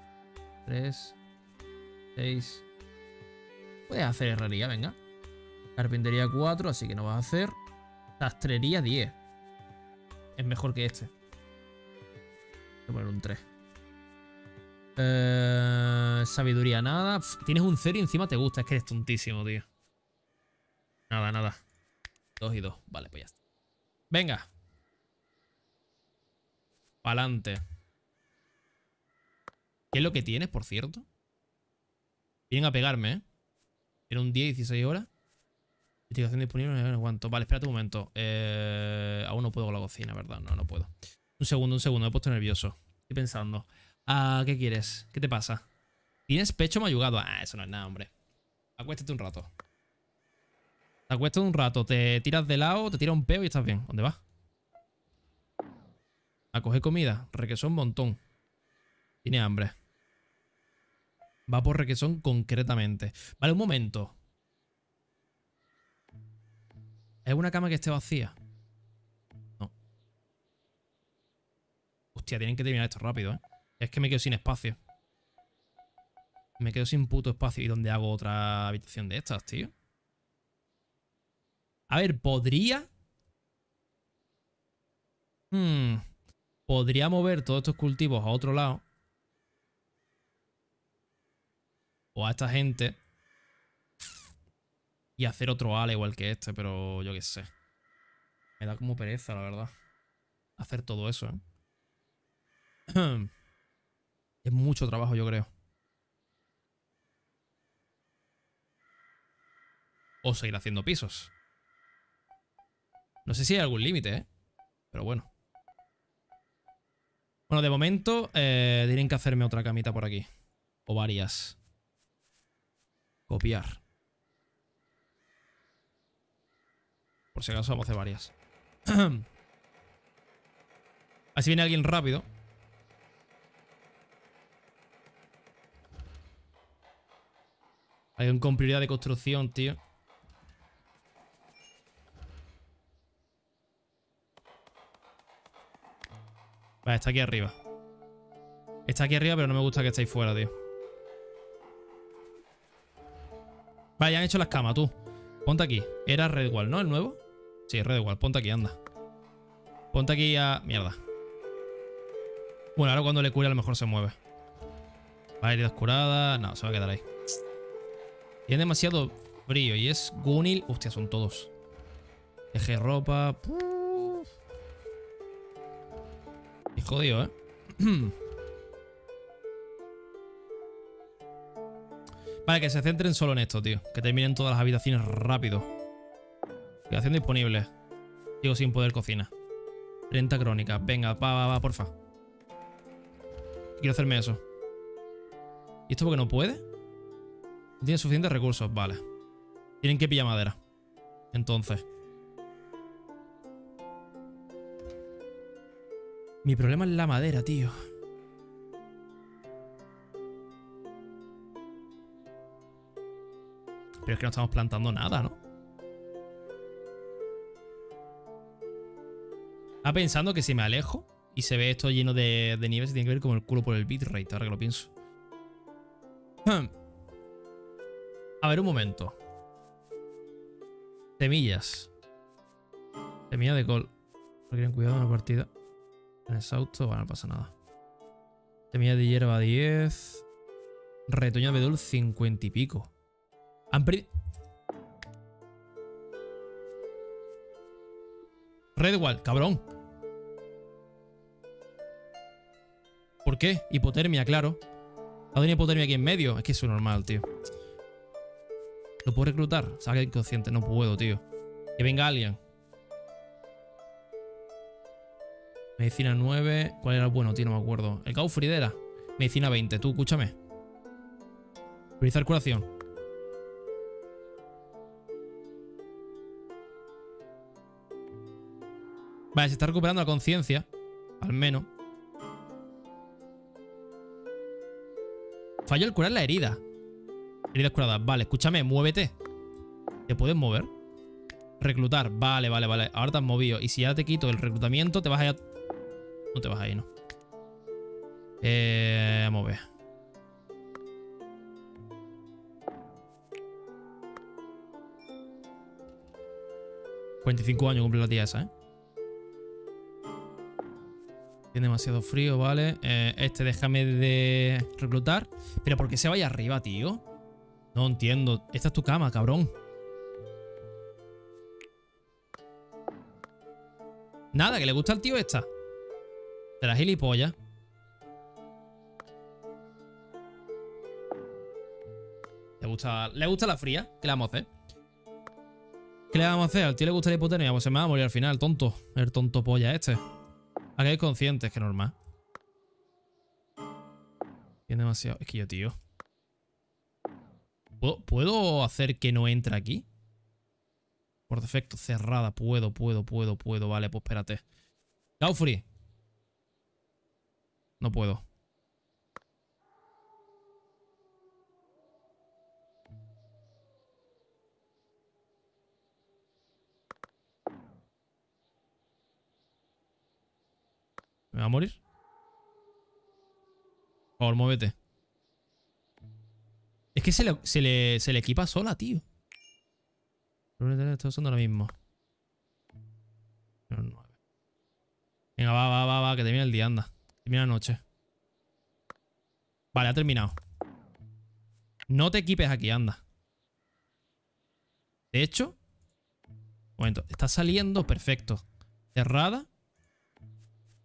3. 6. Puedes hacer herrería, venga. Carpintería 4, así que no vas a hacer. Sastrería 10. Es mejor que este. Voy a poner un 3. Eh, sabiduría nada. tienes un 0 y encima te gusta. Es que eres tontísimo, tío. Nada, nada. 2 y 2. Vale, pues ya está. Venga. Pa'lante. ¿Qué es lo que tienes, por cierto? Vienen a pegarme, ¿eh? Tiene un 10, 16 horas. Investigación disponible, no aguanto. Vale, espérate un momento. Eh, aún no puedo con la cocina, ¿verdad? No, no puedo. Un segundo, un segundo. Me he puesto nervioso. Estoy pensando. Ah, ¿qué quieres? ¿Qué te pasa? ¿Tienes pecho mayugado? Ah, eso no es nada, hombre. Acuéstate un rato. Te acuestas un rato, te tiras de lado, te tira un peo y estás bien. ¿Dónde vas? A coger comida. Requesón un montón. Tiene hambre. Va por requesón concretamente. Vale, un momento. ¿Es una cama que esté vacía? No. Hostia, tienen que terminar esto rápido, ¿eh? Es que me quedo sin espacio. Me quedo sin puto espacio. ¿Y dónde hago otra habitación de estas, tío? A ver, ¿podría? Hmm. Podría mover todos estos cultivos a otro lado. O a esta gente y hacer otro ala igual que este, pero yo qué sé. Me da como pereza, la verdad. Hacer todo eso, ¿eh? Es mucho trabajo, yo creo. O seguir haciendo pisos. No sé si hay algún límite, ¿eh? Pero bueno. Bueno, de momento eh, tienen que hacerme otra camita por aquí. O varias. Copiar. Por si acaso vamos a hacer varias. Así viene alguien rápido. Hay con prioridad de construcción, tío. Vale, está aquí arriba. Está aquí arriba, pero no me gusta que estéis fuera, tío. Vale, ya han hecho las camas, tú. Ponte aquí. Era Redwall, ¿no? ¿El nuevo? Sí, Redwall. Ponte aquí, anda. Ponte aquí a... Mierda. Bueno, ahora cuando le cure a lo mejor se mueve. Va, heridas curadas. No, se va a quedar ahí. Tiene demasiado frío y es Gunil. Hostia, son todos. Eje ropa. Y jodido, ¿eh? Vale, que se centren solo en esto, tío. Que terminen todas las habitaciones rápido. Habitación disponible. Sigo sin poder cocina. 30 crónicas. Venga, va, va, va, porfa. Quiero hacerme eso. ¿Y esto porque no puede? No tiene suficientes recursos, vale. Tienen que pillar madera. Entonces. Mi problema es la madera, tío. Pero es que no estamos plantando nada, ¿no? Estaba pensando que si me alejo y se ve esto lleno de, nieve, se tiene que ver como el culo por el bitrate, ahora que lo pienso. A ver, un momento. Semillas. Semilla de col. No cuidado en la partida. En el auto, bueno, no pasa nada. Semilla de hierba 10. Retoño de abedul 50 y pico. Han perdido... Redwall, cabrón. ¿Por qué? Hipotermia, claro. Ha tenido hipotermia aquí en medio. Es que es normal, tío. ¿Lo puedo reclutar? Saca inconsciente. No puedo, tío. Que venga alguien. Medicina 9. ¿Cuál era el bueno, tío? No me acuerdo. El Gaufridera. Medicina 20. Tú, escúchame. Priorizar curación. Vale, se está recuperando la conciencia. Al menos. Falló el curar la herida. Heridas curadas. Vale, escúchame, muévete. ¿Te puedes mover? Reclutar. Vale, vale, vale. Ahora te has movido. Y si ya te quito el reclutamiento, te vas a No te vas a ir, ¿no? Eh, vamos a ver. 45 años cumple la tía esa, ¿eh? Tiene demasiado frío, vale. Eh, este déjame de reclutar. Pero ¿por qué se vaya arriba, tío? No entiendo. Esta es tu cama, cabrón. Nada, que le gusta al tío esta. De la gilipollas. Le gusta, le gusta la fría. ¿Qué le vamos a hacer? ¿Qué le vamos a hacer? Al tío le gusta la hipotermia. Pues se me va a morir al final, tonto. El tonto polla este. Hay conscientes, que normal. Tiene demasiado... Es que yo, tío. ¿Puedo, hacer que no entre aquí? Por defecto, cerrada. Puedo, puedo, puedo, puedo. Vale, pues espérate. Gaufri. No puedo. ¿Me va a morir? Por favor, muévete. Es que se le, se le, equipa sola, tío. Estoy usando lo mismo. Venga, va, va, va, va, que termina el día, anda. Termina la noche. Vale, ha terminado. No te equipes aquí, anda. De hecho... Un momento, está saliendo, perfecto. Cerrada.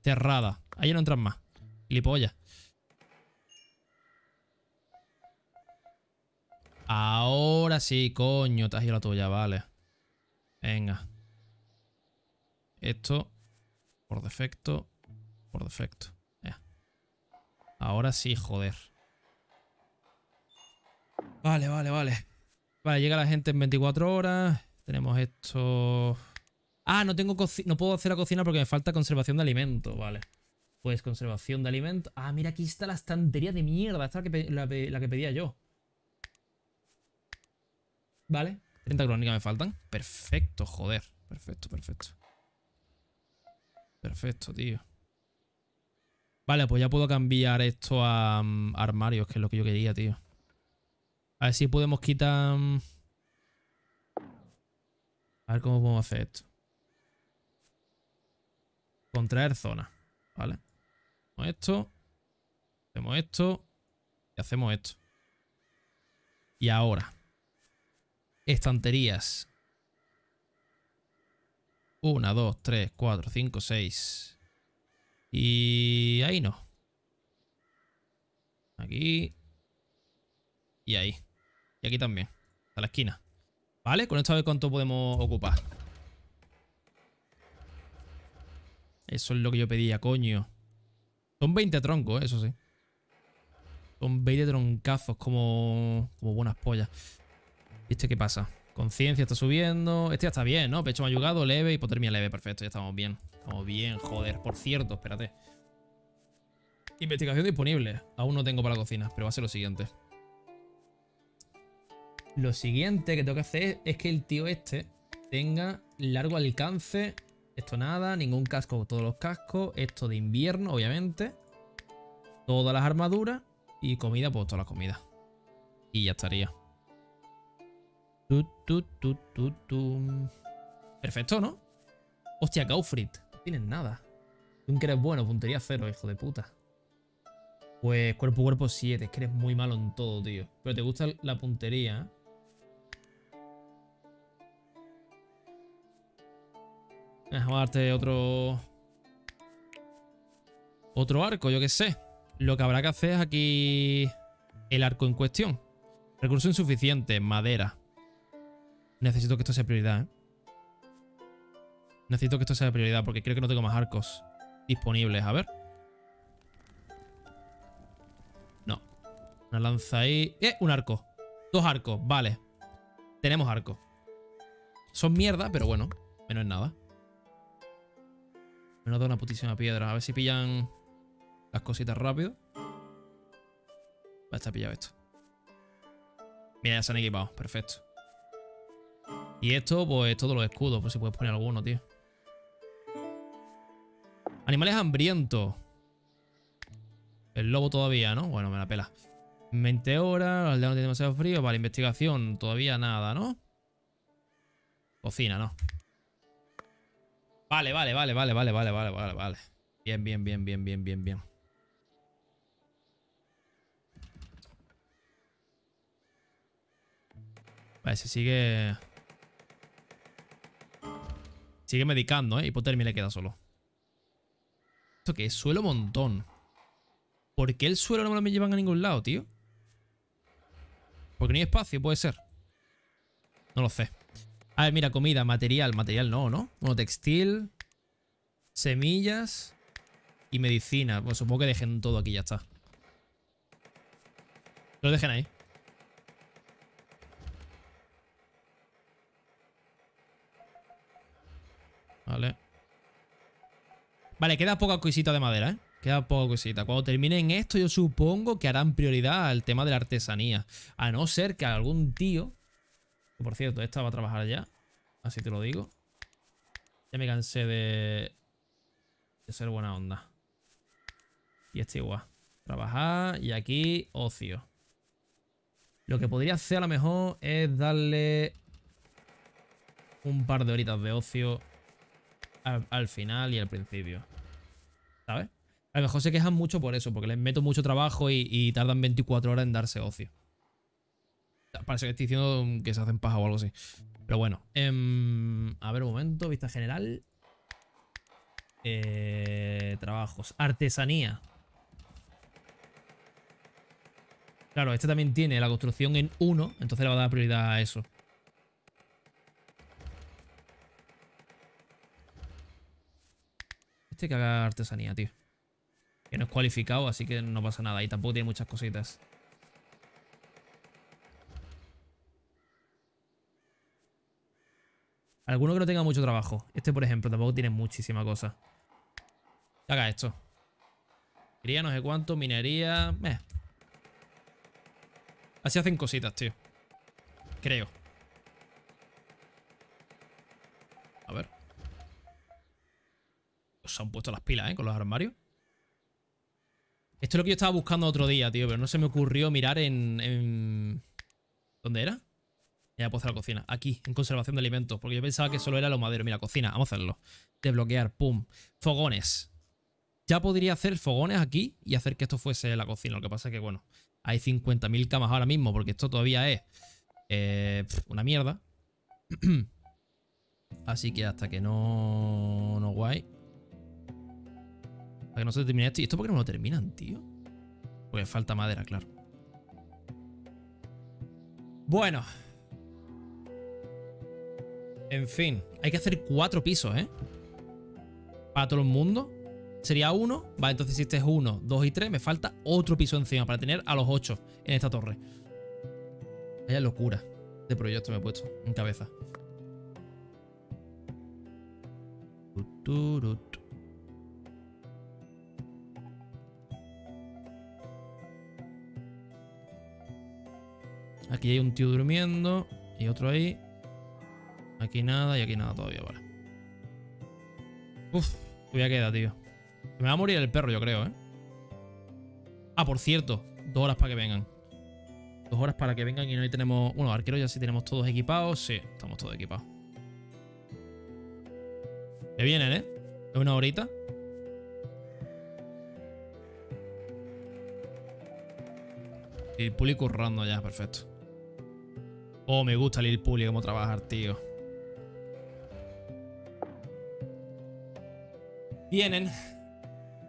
Cerrada. Ahí no entran más. Lipolla. Ahora sí, coño. Te has ido la tuya, vale. Venga. Esto. Por defecto. Por defecto. Ahora sí, joder. Vale, vale, vale. Vale, llega la gente en 24 horas. Tenemos esto... Ah, no tengo no puedo hacer la cocina porque me falta conservación de alimentos, vale. Pues conservación de alimentos. Ah, mira, aquí está la estantería de mierda. Esta es la que, la, que pedía yo. Vale. 30 crónicas me faltan. Perfecto, joder. Perfecto, perfecto. Perfecto, tío. Vale, pues ya puedo cambiar esto a mm, armarios, que es lo que yo quería, tío. A ver si podemos quitar... Mm, a ver cómo podemos hacer esto. Contraer zona. ¿Vale? Hacemos esto. Hacemos esto. Y hacemos esto. Y ahora. Estanterías. 1, 2, 3, 4, 5, 6. Y ahí no. Aquí. Y ahí. Y aquí también. A la esquina. ¿Vale? Con esto a ver cuánto podemos ocupar. Eso es lo que yo pedía, coño. Son 20 troncos, eso sí. Son 20 troncazos como, como buenas pollas. ¿Viste qué pasa? Conciencia está subiendo. Este ya está bien, ¿no? Pecho mayugado, leve, hipotermia leve. Perfecto, ya estamos bien. Estamos bien, joder. Por cierto, espérate. Investigación disponible. Aún no tengo para la cocina, pero va a ser lo siguiente. Lo siguiente que tengo que hacer es que el tío este tenga largo alcance esto nada, ningún casco, todos los cascos. Esto de invierno, obviamente. Todas las armaduras. Y comida, pues todas las comidas. Y ya estaría. Perfecto, ¿no? Hostia, Gaufrit. No tienes nada. Tú que eres bueno, puntería cero, hijo de puta. Pues cuerpo a cuerpo 7. Es que eres muy malo en todo, tío. Pero te gusta la puntería, ¿eh? Vamos a darte otro... Otro arco, yo qué sé. Lo que habrá que hacer es aquí el arco en cuestión. Recursos insuficientes, madera. Necesito que esto sea prioridad, ¿eh? Necesito que esto sea prioridad porque creo que no tengo más arcos disponibles. A ver. No. Una lanza ahí. ¡Eh! Un arco. Dos arcos. Vale. Tenemos arco. Son mierda, pero bueno. Menos nada. Me da una putísima piedra. A ver si pillan las cositas rápido. Va a estar pillado esto. Mira, ya se han equipado. Perfecto. Y esto, pues todos los escudos. Pues si puedes poner alguno, tío. Animales hambrientos. El lobo todavía, ¿no? Bueno, me la pela. 20 horas, el aldea no tiene demasiado frío. Vale, investigación, todavía nada, ¿no? Cocina, ¿no? Vale, vale, vale, vale, vale, vale, vale, vale, vale. Bien, bien, bien, bien, bien, bien, bien. Vale, se sigue... Sigue medicando, ¿eh? Hipotermia le queda solo. ¿Esto qué es? Suelo montón. ¿Por qué el suelo no me lo llevan a ningún lado, tío? Porque no hay espacio, puede ser. No lo sé. A ver, mira, comida, material. Material no, ¿no? Bueno, textil, semillas y medicina. Pues supongo que dejen todo aquí, ya está. Lo dejen ahí. Vale. Vale, queda poca cosita de madera, ¿eh? Queda poca cosita. Cuando terminen esto, yo supongo que harán prioridad al tema de la artesanía. A no ser que algún tío... Por cierto, esta va a trabajar ya. Así te lo digo. Ya me cansé de... De ser buena onda. Y este igual. Trabajar y aquí ocio. Lo que podría hacer a lo mejor es darle un par de horitas de ocio al, final y al principio. ¿Sabes? A lo mejor se quejan mucho por eso, porque les meto mucho trabajo y, tardan 24 horas en darse ocio. Parece que estoy diciendo que se hacen paja o algo así. Pero bueno. Em, a ver un momento. Vista general. Eh, trabajos. Artesanía. Claro, este también tiene la construcción en 1, entonces le va a dar prioridad a eso. Este que haga artesanía, tío. Que no es cualificado, así que no pasa nada. Y tampoco tiene muchas cositas. Alguno que no tenga mucho trabajo. Este, por ejemplo, tampoco tiene muchísima cosa. Haga esto. Minería, no sé cuánto. Minería... Así hacen cositas, tío. Creo. A ver se han puesto las pilas, ¿eh? Con los armarios. Esto es lo que yo estaba buscando otro día, tío. Pero no se me ocurrió mirar en... ¿Dónde era? Ya puedo hacer la cocina. Aquí, en conservación de alimentos. Porque yo pensaba que solo era lo madero. Mira, cocina. Vamos a hacerlo. Desbloquear. Pum. Fogones. Ya podría hacer fogones aquí y hacer que esto fuese la cocina. Lo que pasa es que, bueno, hay 50.000 camas ahora mismo porque esto todavía es eh, una mierda. Así que hasta que no... No guay. Para que no se termine esto. ¿Y esto por qué no lo terminan, tío? Porque falta madera, claro. Bueno. En fin. Hay que hacer cuatro pisos, ¿eh? Para todo el mundo. Sería uno. Vale, entonces si este es uno, dos y tres, me falta otro piso encima para tener a los ocho en esta torre. Vaya locura de proyecto me he puesto en cabeza. Aquí hay un tío durmiendo. Y otro ahí. Aquí nada y aquí nada todavía, vale. Uf, todavía queda, tío. Me va a morir el perro, yo creo, ¿eh? Ah, por cierto. Dos horas para que vengan. Dos horas para que vengan y no tenemos... Bueno, arqueros ya sí tenemos todos equipados. Sí, estamos todos equipados. Que vienen, ¿eh? Es una horita. Y puli currando ya, perfecto. Oh, me gusta Lil Puli cómo trabajar, tío. Vienen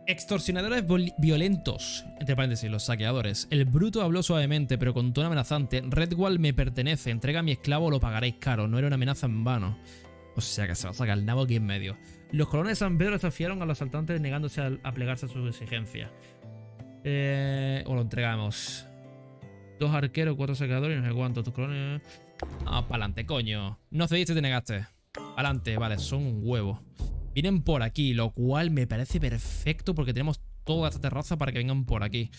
extorsionadores violentos, entre paréntesis, los saqueadores. El bruto habló suavemente, pero con tono amenazante. Redwall me pertenece, entrega a mi esclavo o lo pagaréis caro, no era una amenaza en vano. O sea que se va a sacar el nabo aquí en medio. Los colones de San Pedro desafiaron a los asaltantes negándose a, plegarse a sus exigencias. Eh, o lo entregamos. Dos arqueros, cuatro saqueadores y no sé cuántos. Tus colones... Ah, para adelante, coño. No cediste, te negaste. Adelante, vale, son un huevo. Vienen por aquí, lo cual me parece perfecto porque tenemos toda esta terraza para que vengan por aquí.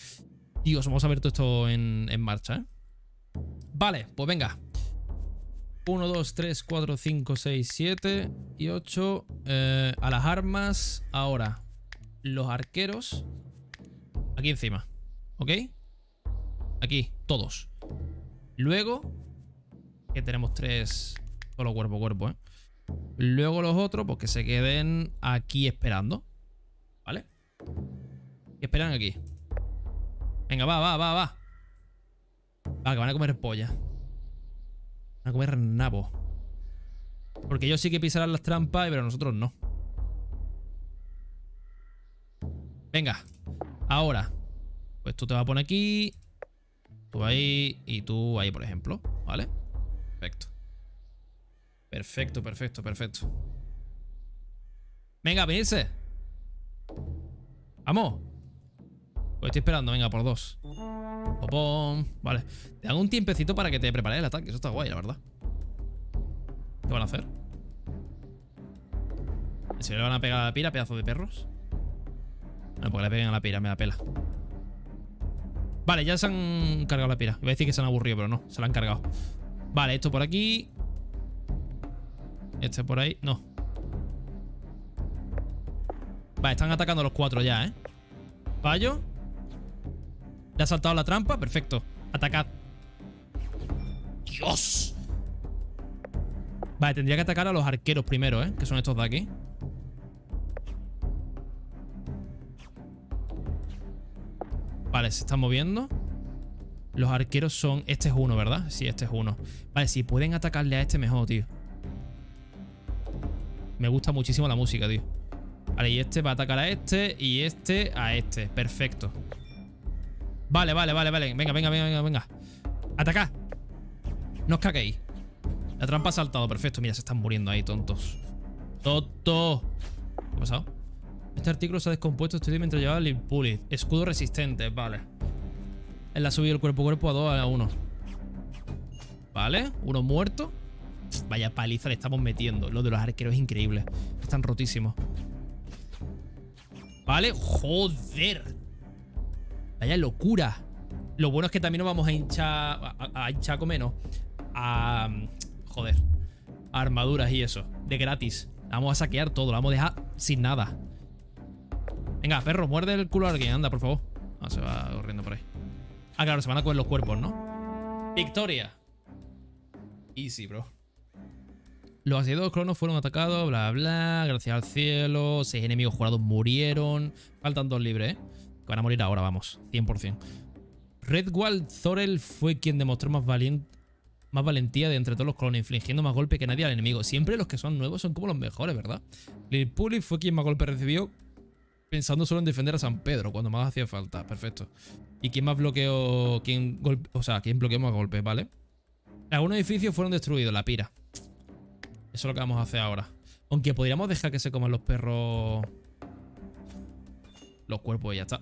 Dios, vamos a ver todo esto en, marcha, ¿eh? Vale, pues venga. 1, 2, 3, 4, 5, 6, 7 y 8. Eh, a las armas. Ahora, los arqueros. Aquí encima. ¿Ok? Aquí, todos. Luego, que tenemos tres solo cuerpo a cuerpo, ¿eh? Luego los otros, pues que se queden aquí esperando. ¿Vale? Que esperan aquí. Venga, va, va, va, va. Va, que van a comer polla. Van a comer nabo. Porque ellos sí que pisarán las trampas, pero nosotros no. Venga. Ahora. Pues tú te vas a poner aquí. Tú ahí y tú ahí, por ejemplo. ¿Vale? Perfecto. Perfecto, perfecto, perfecto. Venga, venirse. Vamos. Pues estoy esperando, venga, por dos. Popón. Vale. Te hago un tiempecito para que te prepares el ataque. Eso está guay, la verdad. ¿Qué van a hacer? ¿Se le van a pegar a la pira, pedazo de perros? Bueno, porque le peguen a la pira, me da pela. Vale, ya se han cargado la pira. Iba a decir que se han aburrido, pero no, se la han cargado. Vale, esto por aquí. Este por ahí. No. Vale, están atacando los cuatro ya, ¿eh? Fallo. Le ha saltado la trampa. Perfecto. Atacad. ¡Dios! Vale, tendría que atacar a los arqueros primero, ¿eh? Que son estos de aquí. Vale, se están moviendo. Los arqueros son... Este es uno, ¿verdad? Sí, este es uno. Vale, si pueden atacarle a este mejor, tío. Me gusta muchísimo la música, tío. Vale, y este va a atacar a este y este a este. Perfecto. Vale, vale, vale, vale. Venga, venga, venga, venga. Atacad. No os caguéis. La trampa ha saltado. Perfecto. Mira, se están muriendo ahí, tontos. ¡Tonto! ¿Qué ha pasado? Este artículo se ha descompuesto estoy mientras llevaba el Pullet. Escudo resistente, vale. Él ha subido el cuerpo a cuerpo a 2 a 1. Vale, uno muerto. Vaya paliza le estamos metiendo. Lo de los arqueros es increíble. Están rotísimos. Vale, joder. Vaya locura. Lo bueno es que también nos vamos a hinchar. A, hinchar con menos. A. Joder. A armaduras y eso. De gratis. vamos a saquear todo. Lo vamos a dejar sin nada. Venga, perro, muerde el culo a alguien. Anda, por favor. Ah, se va corriendo por ahí. Ah, claro, se van a coger los cuerpos, ¿no? Victoria. Easy, bro. Los asediados cronos fueron atacados, bla, bla, gracias al cielo. Seis enemigos jurados murieron. Faltan dos libres, ¿eh? Que van a morir ahora, vamos. 100%. Redwald Thorel fue quien demostró más, más valentía de entre todos los clones, infligiendo más golpe que nadie al enemigo. Siempre los que son nuevos son como los mejores, ¿verdad? Lil Puli fue quien más golpe recibió, pensando solo en defender a San Pedro, cuando más hacía falta. Perfecto. ¿Y quién más bloqueó? ¿Quién o sea, quién bloqueó más golpes, ¿vale? Algunos edificios fueron destruidos, la pira. Eso es lo que vamos a hacer ahora. Aunque podríamos dejar que se coman los perros... Los cuerpos y ya está.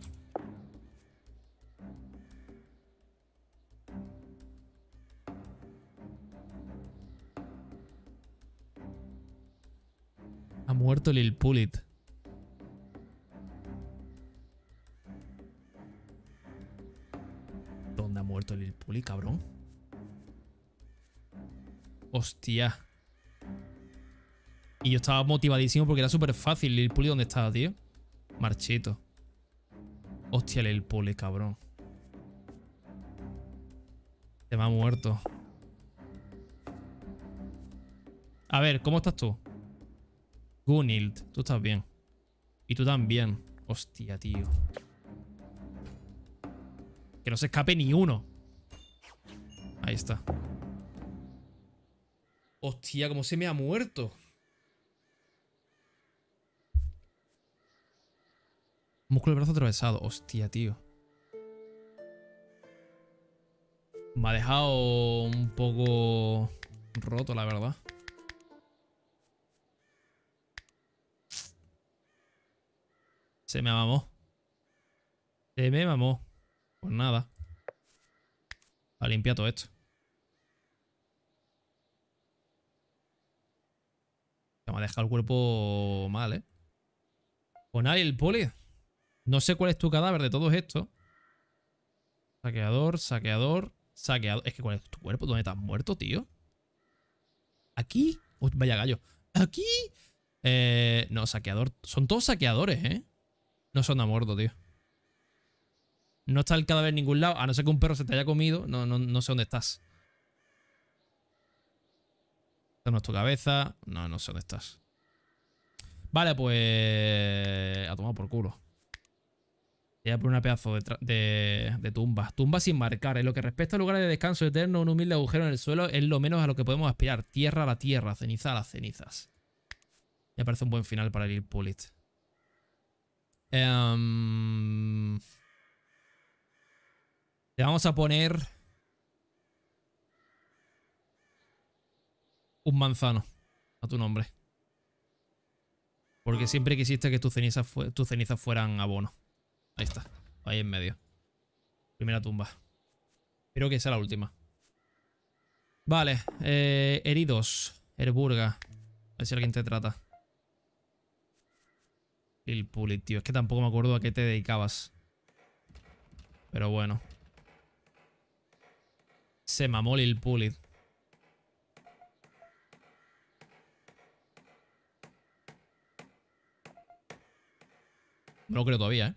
Ha muerto Lil Pulit. Muerto Lil Pulit, cabrón? Hostia. Y yo estaba motivadísimo porque era súper fácil. Lil Puli, ¿dónde estaba, tío? Marchito. Hostia, Lil Puli, cabrón. Se me ha muerto. A ver, ¿cómo estás tú? Gunild, tú estás bien. Y tú también. Hostia, tío. Que no se escape ni uno. Ahí está. Hostia, cómo se me ha muerto. Músculo del brazo atravesado. Hostia, tío. Me ha dejado un poco roto, la verdad. Se me mamó. Se me mamó. Pues nada. A limpiar todo esto. Se me ha dejado el cuerpo mal, ¿eh? Pues nada, el poli. No sé cuál es tu cadáver de todo esto. Saqueador, saqueador, saqueador. Es que ¿cuál es tu cuerpo? ¿Dónde estás muerto, tío? ¿Aquí? vaya gallo. ¿Aquí? Eh, no, saqueador. Son todos saqueadores, ¿eh? No son a muerto, tío. No está el cadáver en ningún lado. A no ser que un perro se te haya comido. No, no, no sé dónde estás. Esta no tu cabeza. No, no sé dónde estás. Vale, pues... A tomar por culo. Voy a poner una pedazo de, de, tumba. Tumba sin marcar. En lo que respecta al lugar de descanso eterno, un humilde agujero en el suelo es lo menos a lo que podemos aspirar. Tierra a la tierra, ceniza a las cenizas. Me parece un buen final para el Pulit. Em, le vamos a poner... Un manzano a tu nombre. Porque siempre quisiste que tus cenizas, fueran abono. Ahí está. Ahí en medio. Primera tumba. Creo que es la última. Vale. Eh, heridos. Herburga. A ver si alguien te trata. Lil Pulit, tío. Es que tampoco me acuerdo a qué te dedicabas. Pero bueno. Se mamó Lil Pulit. No lo creo todavía, ¿eh?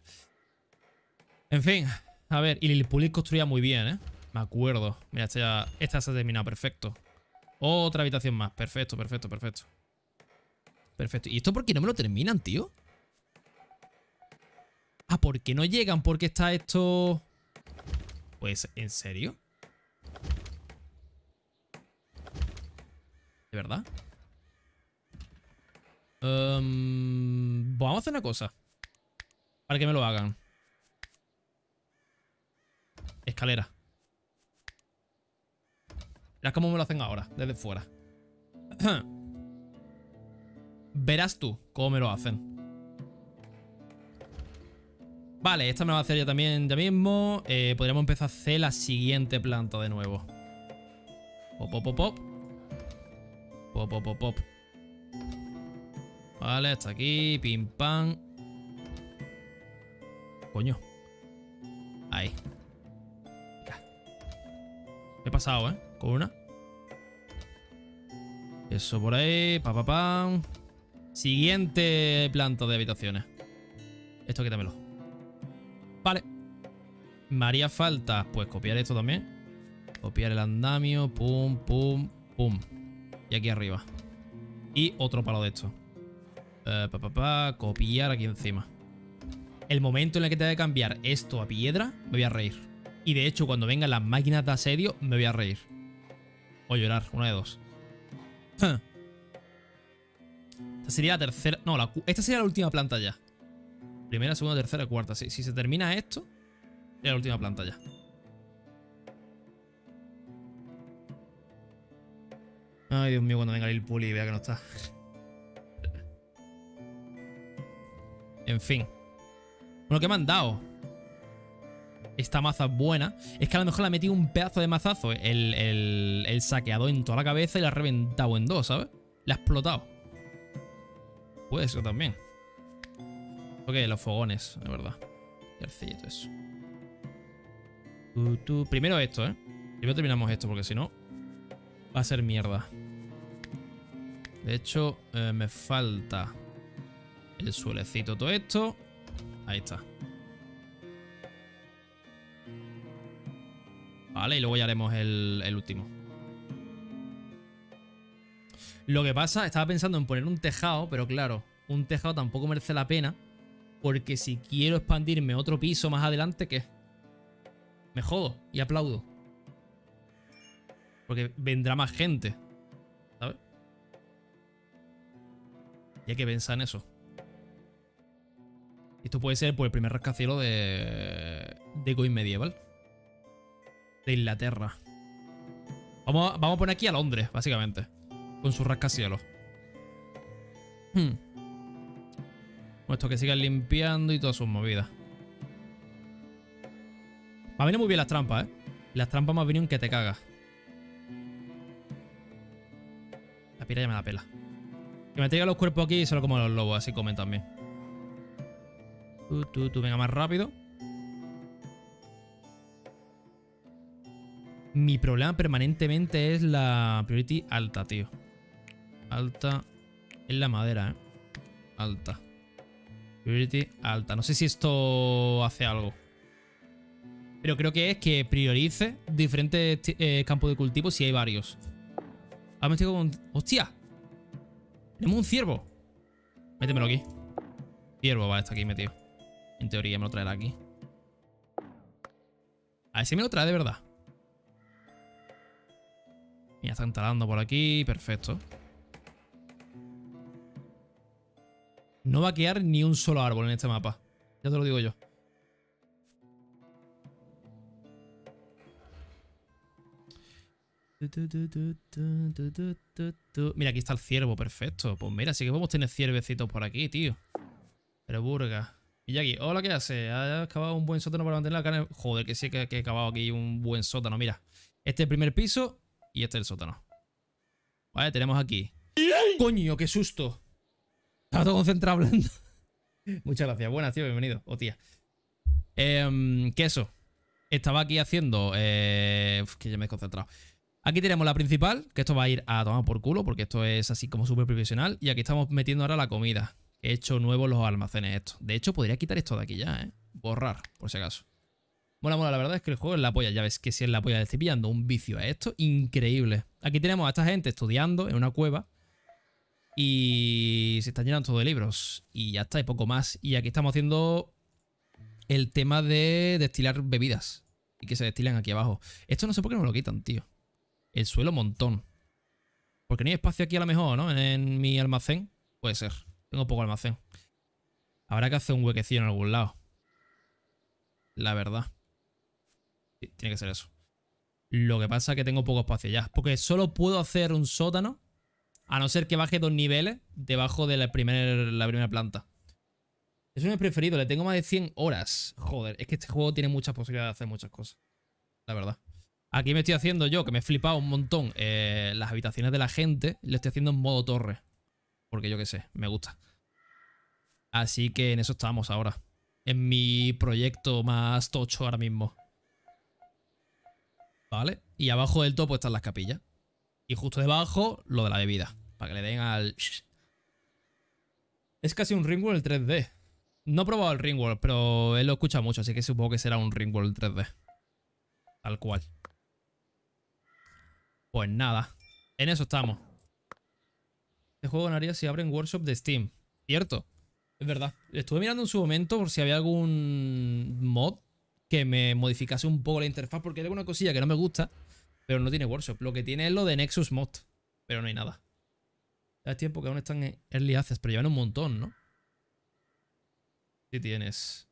En fin, a ver, y Lilpulit construía muy bien, ¿eh? Me acuerdo. Mira, esta, ya, esta se ha terminado, perfecto. Otra habitación más, perfecto, perfecto, perfecto. Perfecto. ¿Y esto por qué no me lo terminan, tío? Ah, ¿por qué no llegan? ¿Por qué está esto...? Pues, ¿en serio? ¿De verdad? Um, vamos a hacer una cosa. Para que me lo hagan. Escalera. Verás cómo me lo hacen ahora, desde fuera. Verás tú cómo me lo hacen. Vale, esta me va a hacer ya también ya mismo. Eh, podríamos empezar a hacer la siguiente planta de nuevo. Pop, pop, pop, pop. Pop, pop, pop, pop. Vale, hasta aquí. Pim, pam. Coño. Ahí. he pasado, ¿eh? Con una. Eso por ahí. Pa, pa, pam. Siguiente planta de habitaciones. Esto quítamelo. Vale. Me haría falta, pues, copiar esto también. Copiar el andamio. Pum, pum, pum. Y aquí arriba. Y otro palo de esto. Eh, copiar aquí encima. El momento en el que te de cambiar esto a piedra, me voy a reír. Y de hecho, cuando vengan las máquinas de asedio, me voy a reír. O llorar, una de dos. Esta sería la tercera... No, esta sería la última planta ya. Primera, segunda, tercera, cuarta. Si, si se termina esto, sería la última planta ya. Ay, Dios mío, cuando venga el puli y vea que no está. en fin. Bueno, ¿qué me han dado? esta maza buena, es que a lo mejor le ha metido un pedazo de mazazo el, el, saqueador en toda la cabeza y la ha reventado en dos, ¿sabes? Le ha explotado. Puede ser también. Ok, los fogones, de verdad. Y el todo eso. Primero esto, ¿eh? Primero terminamos esto, porque si no, va a ser mierda. De hecho, eh, me falta el suelecito, todo esto. Ahí está. Vale, y luego ya haremos el, último. Lo que pasa, estaba pensando en poner un tejado, pero claro, un tejado tampoco merece la pena. Porque si quiero expandirme otro piso más adelante, ¿qué? Me jodo y aplaudo. Porque vendrá más gente. ¿Sabes? Y hay que pensar en eso. Esto puede ser pues, el primer rascacielos de, de Coin Medieval. De Inglaterra. Vamos a, vamos a poner aquí a Londres, básicamente. Con su rascacielos. Hmm. Bueno, esto que sigan limpiando y todas sus movidas. Me vienen muy bien las trampas, ¿eh? Las trampas me han que te cagas. La pira ya me la pela. Que me traiga los cuerpos aquí y solo como los lobos, así comen también. Tú, tú, tú, venga más rápido. Mi problema permanentemente es la priority alta, tío. Alta. Es la madera, ¿eh? Alta. Priority alta. No sé si esto hace algo. Pero creo que es que priorice diferentes eh, campos de cultivo si hay varios. Ah, me estoy con... ¡Hostia! Tenemos un ciervo. Métemelo aquí. Ciervo, vale, está aquí metido. En teoría me lo traerá aquí. A ver si me lo trae de verdad. Mira, están talando por aquí. Perfecto. No va a quedar ni un solo árbol en este mapa. Ya te lo digo yo. Mira, aquí está el ciervo, perfecto. Pues mira, sí que podemos tener ciervecitos por aquí, tío. Pero burga. Y aquí, hola, ¿qué hace? ¿Has acabado un buen sótano para mantener la carne? Joder, que sí que, he acabado aquí un buen sótano. Mira, este es el primer piso y este es el sótano. Vale, tenemos aquí. ¡Coño, qué susto! Estaba todo concentrado hablando. Muchas gracias. Buenas, tío, bienvenido. O oh, tía. Eh, ¿Qué eso? Estaba aquí haciendo... Eh, que ya me he concentrado. Aquí tenemos la principal, que esto va a ir a tomar por culo, porque esto es así como súper profesional. Y aquí estamos metiendo ahora la comida. He hecho nuevos los almacenes estos. De hecho, podría quitar esto de aquí ya, ¿eh? Borrar, por si acaso. Mola, mola, la verdad es que el juego es la polla. Ya ves que si es la polla, le estoy pillando un vicio a esto. Increíble. Aquí tenemos a esta gente estudiando en una cueva. Y se están llenando todo de libros. Y ya está, y poco más. Y aquí estamos haciendo el tema de destilar bebidas. Y que se destilan aquí abajo. Esto no sé por qué no lo quitan, tío. El suelo montón. Porque no hay espacio aquí a lo mejor, ¿no? En mi almacén. Puede ser. Tengo poco almacén. Habrá que hacer un huequecillo en algún lado. La verdad. tiene que ser eso. Lo que pasa es que tengo poco espacio ya. Porque solo puedo hacer un sótano. A no ser que baje dos niveles debajo de la, primer, la primera planta. Es mi preferido. Le tengo más de 100 horas. Joder, es que este juego tiene muchas posibilidades de hacer muchas cosas. La verdad. Aquí me estoy haciendo yo, que me he flipado un montón, eh, las habitaciones de la gente. Le estoy haciendo en modo torre. Porque yo qué sé, me gusta. Así que en eso estamos ahora. En mi proyecto más tocho ahora mismo. ¿Vale? Y abajo del topo están las capillas. Y justo debajo, lo de la bebida. Para que le den al... Es casi un Ringworld 3D. No he probado el Ringworld, pero él lo escucha mucho, así que supongo que será un Ringworld 3D. Tal cual. Pues nada. En eso estamos. Este juego ganaría si abren workshop de Steam. Cierto. Es verdad. Estuve mirando en su momento por si había algún mod que me modificase un poco la interfaz porque hay alguna cosilla que no me gusta, pero no tiene workshop. Lo que tiene es lo de Nexus Mod, pero no hay nada. Ya es tiempo que aún están en Early Access, pero llevan un montón, ¿no? Sí tienes.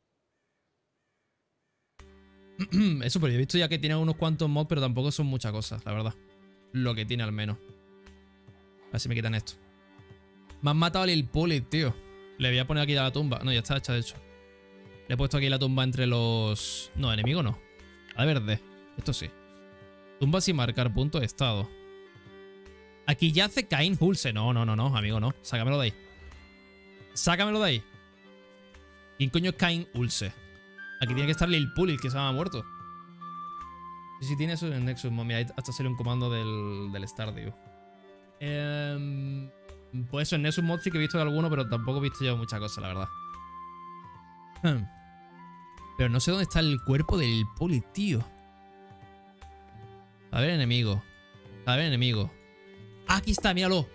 Eso, pero yo he visto ya que tiene unos cuantos mods, pero tampoco son muchas cosas, la verdad lo que tiene al menos. A ver si me quitan esto. Me han matado a Lil Pully, tío. Le voy a poner aquí la tumba. No, ya está hecha, de hecho. Le he puesto aquí la tumba entre los... No, enemigo no. A verde. Esto sí. Tumba sin marcar punto de estado. Aquí yace Cain Hulse. No, no, no, no, amigo, no. Sácamelo de ahí. Sácamelo de ahí. ¿Quién coño es Cain Ulse? Aquí tiene que estar Lil Pully, que se ha muerto. Si tiene eso en Nexus, mira, hasta sale un comando del, del Stardew. Eh, pues eso, en Nexus Mod sí que he visto alguno, pero tampoco he visto yo muchas cosas, la verdad. Hmm. Pero no sé dónde está el cuerpo del poli, tío. A ver, enemigo. A ver, enemigo. aquí está, míralo.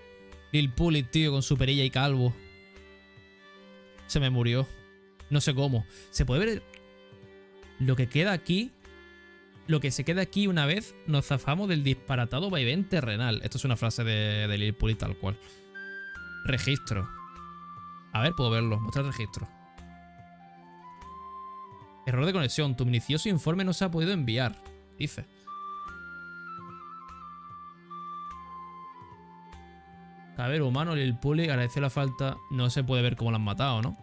Lil Pully, tío, con su perilla y calvo. Se me murió. No sé cómo. Se puede ver lo que queda aquí lo que se queda aquí una vez nos zafamos del disparatado vaivén terrenal. Esto es una frase de, de Lil tal cual. Registro. A ver, puedo verlo. Mostrar registro. Error de conexión. Tu minucioso informe no se ha podido enviar. Dice. ver, humano, el puli agradece la falta. No se puede ver cómo lo han matado, ¿no?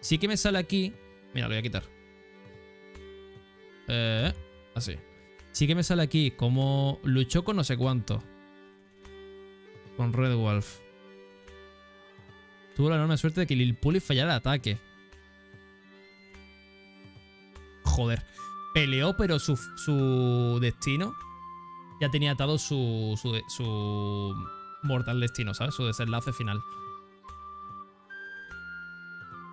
Sí que me sale aquí. Mira, lo voy a quitar. Eh, así. Sí que me sale aquí como luchó con no sé cuánto. Con Red Wolf. Tuvo la enorme suerte de que Lil Puli fallara el ataque. Joder. Peleó, pero su, su destino ya tenía atado su, su, su mortal destino, ¿sabes? Su desenlace final.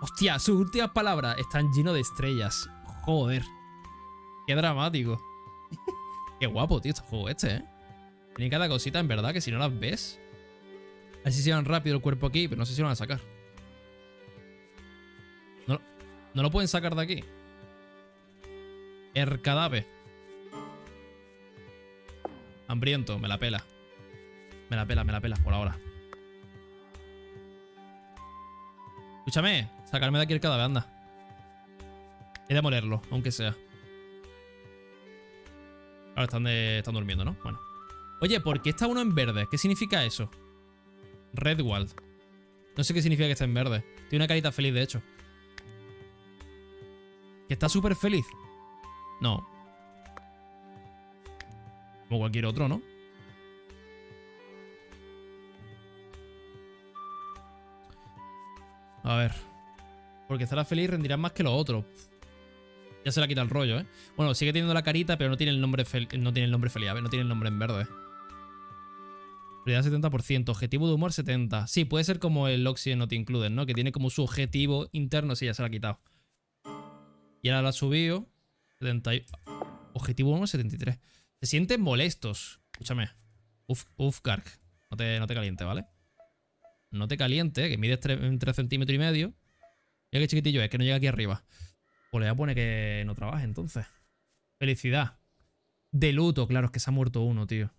Hostia, sus últimas palabras están llenos de estrellas. Joder. Qué dramático. Qué guapo, tío, este juego este, ¿eh? Tiene cada cosita, en verdad, que si no las ves... Así se van rápido el cuerpo aquí, pero no sé si lo van a sacar. No, no lo pueden sacar de aquí. El cadáver. Hambriento, me la pela. Me la pela, me la pela, por ahora. Escúchame, sacarme de aquí el cadáver, anda. He de molerlo, aunque sea. Ahora están, están durmiendo, ¿no? Bueno. Oye, ¿por qué está uno en verde? ¿Qué significa eso? Redwald. No sé qué significa que está en verde. Tiene una carita feliz, de hecho. ¿Que está súper feliz? No. Como cualquier otro, ¿no? A ver. Porque estará feliz rendirá más que los otros. Ya se le ha quitado el rollo, ¿eh? Bueno, sigue teniendo la carita, pero no tiene el nombre, no tiene el nombre feliz. A no tiene el nombre en verde. Prioridad 70%. Objetivo de humor 70%. Sí, puede ser como el Oxy no te incluyen, ¿no? Que tiene como su objetivo interno. Sí, ya se lo ha quitado. Y ahora lo ha subido. 70... Objetivo humor 73%. Se sienten molestos. Escúchame. Uf, uf. No te, no te caliente, ¿vale? No te caliente, que mides 3, centímetros y medio. Mira qué chiquitillo es, que no llega aquí arriba. Pues le voy a poner que no trabaje entonces. Felicidad. De luto, claro, es que se ha muerto uno, tío.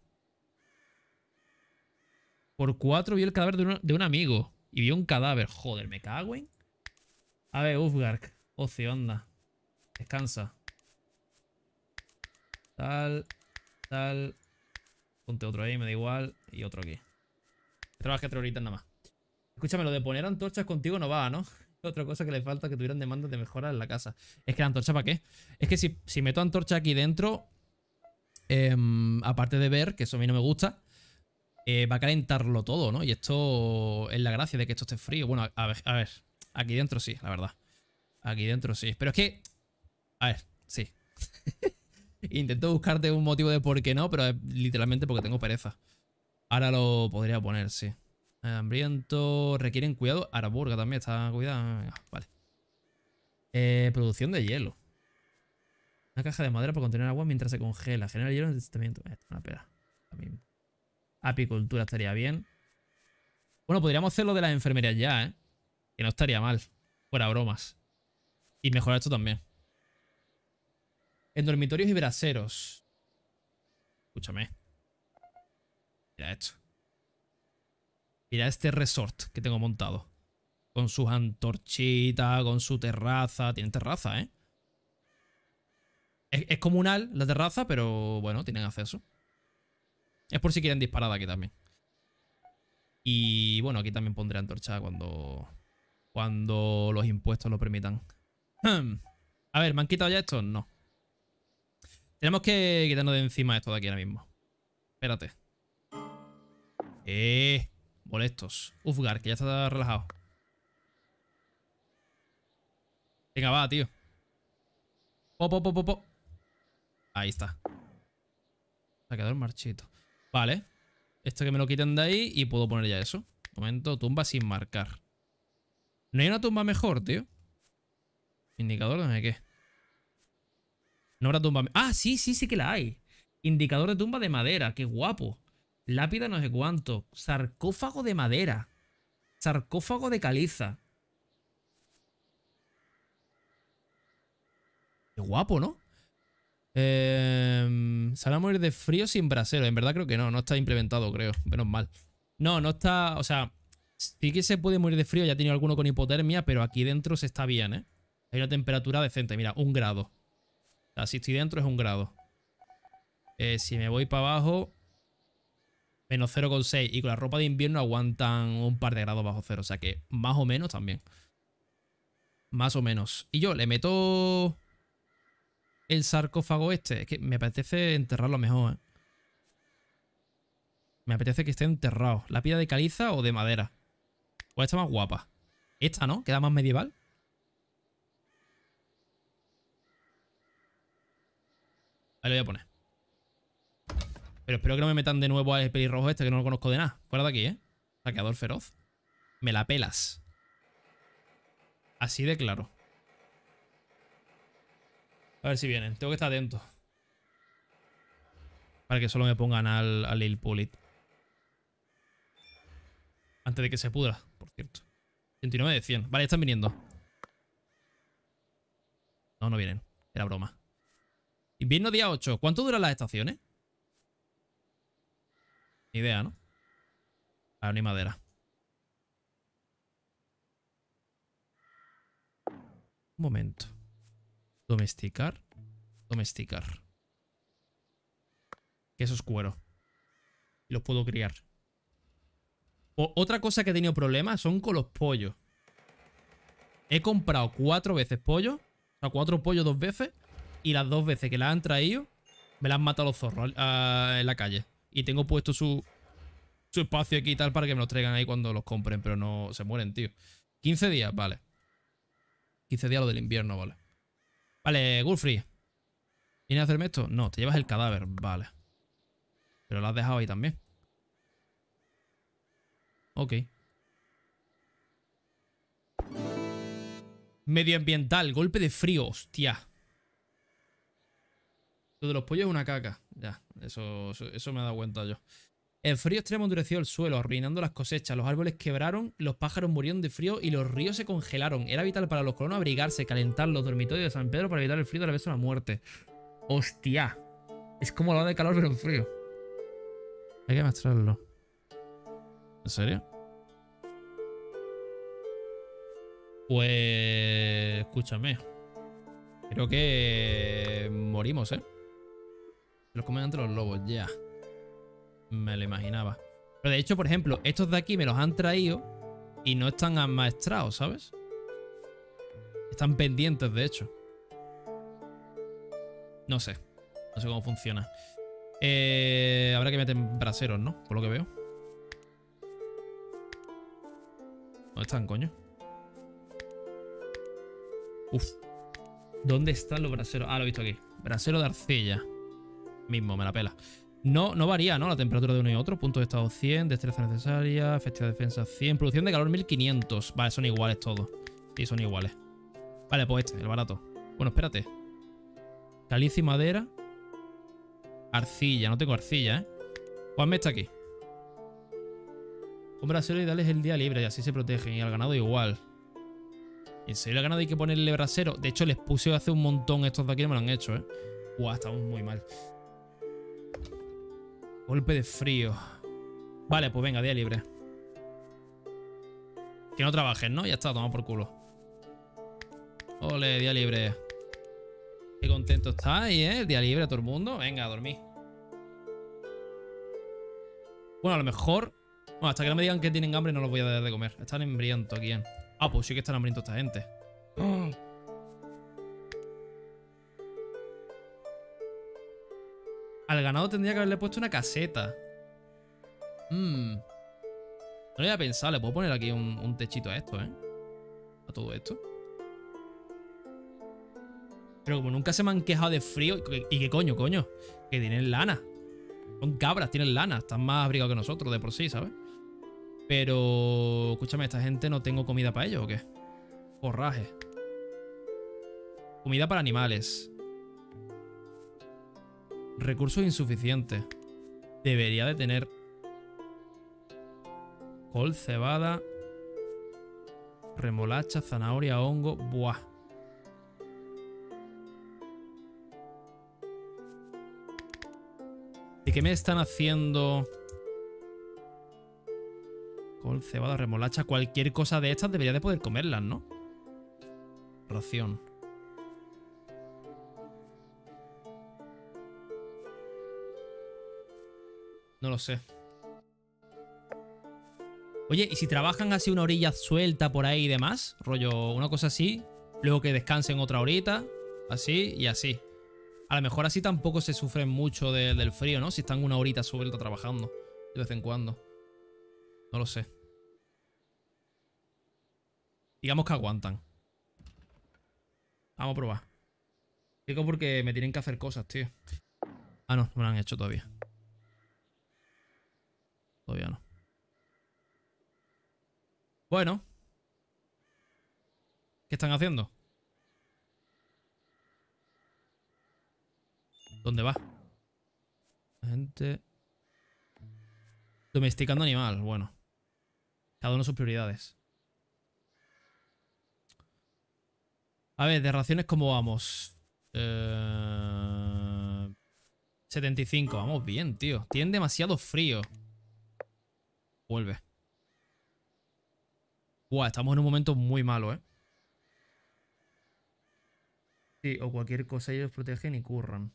Por cuatro vio el cadáver de un, amigo. Y vio un cadáver. Joder, me cago en. A ver, Ufgark. Ocio, anda. Descansa. Tal. Tal. Ponte otro ahí, me da igual. Y otro aquí. Trabaja tres horitas nada más. Escúchame, lo de poner antorchas contigo no va, ¿no? Otra cosa que le falta que tuvieran demandas de mejora en la casa. Es que la antorcha, ¿para qué? Es que si, si meto antorcha aquí dentro, em, aparte de ver, que eso a mí no me gusta, eh, va a calentarlo todo, ¿no? Y esto es la gracia de que esto esté frío. Bueno, a ver, a ver, aquí dentro sí, la verdad. Aquí dentro sí. Pero es que... A ver, sí. Intento buscarte un motivo de por qué no, pero es literalmente porque tengo pereza. Ahora lo podría poner, sí. Hambriento. Requieren cuidado. Araburga también está cuidado. Vale. Eh, producción de hielo. Una caja de madera para contener agua mientras se congela. Genera hielo en. Esto es una pera. Apicultura estaría bien. Bueno, podríamos hacerlo de las enfermerías ya, ¿eh? Que no estaría mal. Fuera bromas. Y mejorar esto también. En dormitorios y braseros. Escúchame. Mira esto. Mira este resort que tengo montado. Con sus antorchitas, con su terraza. Tienen terraza, ¿eh? Es, comunal la terraza, pero bueno, tienen acceso. Es por si quieren disparar aquí también. Y bueno, aquí también pondré antorcha cuando, cuando los impuestos lo permitan. A ver, ¿me han quitado ya esto? No. Tenemos que quitarnos de encima esto de aquí ahora mismo. Espérate. Eh molestos. Ufgar, que ya está relajado. Venga, va, tío. Ahí está. Se ha quedado el marchito. Vale. Esto que me lo quiten de ahí y puedo poner ya eso. Momento, tumba sin marcar. ¿No hay una tumba mejor, tío? Indicador de qué. No habrá tumba... Ah, sí, sí, sí que la hay. Indicador de tumba de madera. Qué guapo. Lápida no sé cuánto. Sarcófago de madera. Sarcófago de caliza. Qué guapo, ¿no? Eh, ¿Se a morir de frío sin brasero? En verdad creo que no. No está implementado, creo. Menos mal. No, no está... O sea, sí que se puede morir de frío. Ya he tenido alguno con hipotermia, pero aquí dentro se está bien, ¿eh? Hay una temperatura decente. Mira, un grado. O sea, si estoy dentro es un grado. Eh, si me voy para abajo, menos 0,6. Y con la ropa de invierno aguantan un par de grados bajo cero. O sea que más o menos también. Más o menos. Y yo le meto el sarcófago este. Es que me apetece enterrarlo mejor, ¿eh? Me apetece que esté enterrado. ¿La pila de caliza o de madera? ¿Cuál está más guapa? Esta, ¿no? Queda más medieval. Ahí lo voy a poner. Pero espero que no me metan de nuevo al pelirrojo este que no lo conozco de nada. Fuera de aquí, ¿eh? Saqueador feroz. Me la pelas. Así de claro. A ver si vienen. Tengo que estar atento. Para que solo me pongan al, al Lil Pulit. Antes de que se pudra, por cierto. 29 de 100. Vale, están viniendo. No, no vienen. Era broma. Invierno día 8. ¿Cuánto duran las estaciones? Ni idea, ¿no? Ah, ni madera. Un momento. Domesticar. Domesticar. Que eso es cuero. Y los puedo criar. otra cosa que he tenido problemas son con los pollos. He comprado cuatro veces pollo. O sea, cuatro pollos dos veces. Y las dos veces que las han traído, me las han matado los zorros en la calle. Y tengo puesto su, su espacio aquí y tal para que me los traigan ahí cuando los compren. Pero no se mueren, tío. 15 días, vale. 15 días lo del invierno, vale. Vale, Gulfrey. ¿Vienes a hacerme esto? No, te llevas el cadáver, vale. Pero lo has dejado ahí también. Ok. Medioambiental, golpe de frío, hostia. Lo de los pollos es una caca. Ya, eso, eso, me ha dado cuenta yo. El frío extremo endureció el suelo, arruinando las cosechas. Los árboles quebraron, los pájaros murieron de frío y los ríos se congelaron. Era vital para los colonos abrigarse, calentar los dormitorios de San Pedro para evitar el frío de la vez de la muerte. ¡Hostia! Es como la de calor pero en frío. Hay que mostrarlo. ¿En serio? Pues... Escúchame. Creo que... Morimos, ¿eh? Los comen entre los lobos, ya. Me lo imaginaba. Pero de hecho, por ejemplo, estos de aquí me los han traído y no están amaestrados, ¿sabes? Están pendientes, de hecho. No sé. No sé cómo funciona. Eh, habrá que meter braseros, ¿no? Por lo que veo. ¿Dónde están, coño? Uf. ¿Dónde están los braseros? Ah, lo he visto aquí. Brasero de arcilla mismo, me la pela. No, no varía, ¿no? La temperatura de uno y otro. Punto de estado 100, destreza necesaria, efectividad de defensa 100, producción de calor 1500. Vale, son iguales todos. Sí, son iguales. Vale, pues este, el barato. Bueno, espérate. Caliza y madera. Arcilla, no tengo arcilla, ¿eh? Juanme está aquí. Con brasero y dales el día libre y así se protegen. Y al ganado igual. ¿En serio al ganado hay que ponerle brasero? De hecho, les puse hace un montón estos de aquí me lo han hecho, ¿eh? Buah, estamos muy mal. Golpe de frío. Vale, pues venga, día libre. Que no trabajes, ¿no? Ya está, toma por culo. Ole, día libre. Qué contento estáis, ¿eh? Día libre a todo el mundo. Venga, a dormir. Bueno, a lo mejor... Bueno, hasta que no me digan que tienen hambre no los voy a dar de comer. Están hambrientos aquí, ¿eh? Ah, pues sí que están hambrientos esta gente. Al ganado tendría que haberle puesto una caseta. Mmm. No lo había pensado. Le puedo poner aquí un, techito a esto, ¿eh? A todo esto. Pero como nunca se me han quejado de frío... ¿Y qué coño, coño? Que tienen lana. Son cabras, tienen lana. Están más abrigados que nosotros de por sí, ¿sabes? Pero... Escúchame, esta gente no tengo comida para ellos, ¿o qué? Forraje. Comida para animales. Recursos insuficientes. Debería de tener... Col, cebada... Remolacha, zanahoria, hongo... Buah. ¿Y qué me están haciendo? Col, cebada, remolacha, cualquier cosa de estas debería de poder comerlas, ¿no? Ración. No lo sé. Oye, ¿y si trabajan así una orilla suelta por ahí y demás? Rollo, una cosa así. Luego que descansen otra horita. Así y así. A lo mejor así tampoco se sufren mucho del frío, ¿no? Si están una horita suelta trabajando. De vez en cuando. No lo sé. Digamos que aguantan. Vamos a probar. Digo porque me tienen que hacer cosas, tío. Ah, no, no lo han hecho todavía. Todavía no. Bueno. ¿Qué están haciendo? ¿Dónde va? gente... Domesticando animal, bueno. Cada uno sus prioridades. A ver, de raciones, ¿cómo vamos? 75, eh, vamos bien, tío. Tienen demasiado frío. Vuelve. Buah, estamos en un momento muy malo, ¿eh? Sí, o cualquier cosa ellos protegen y curran.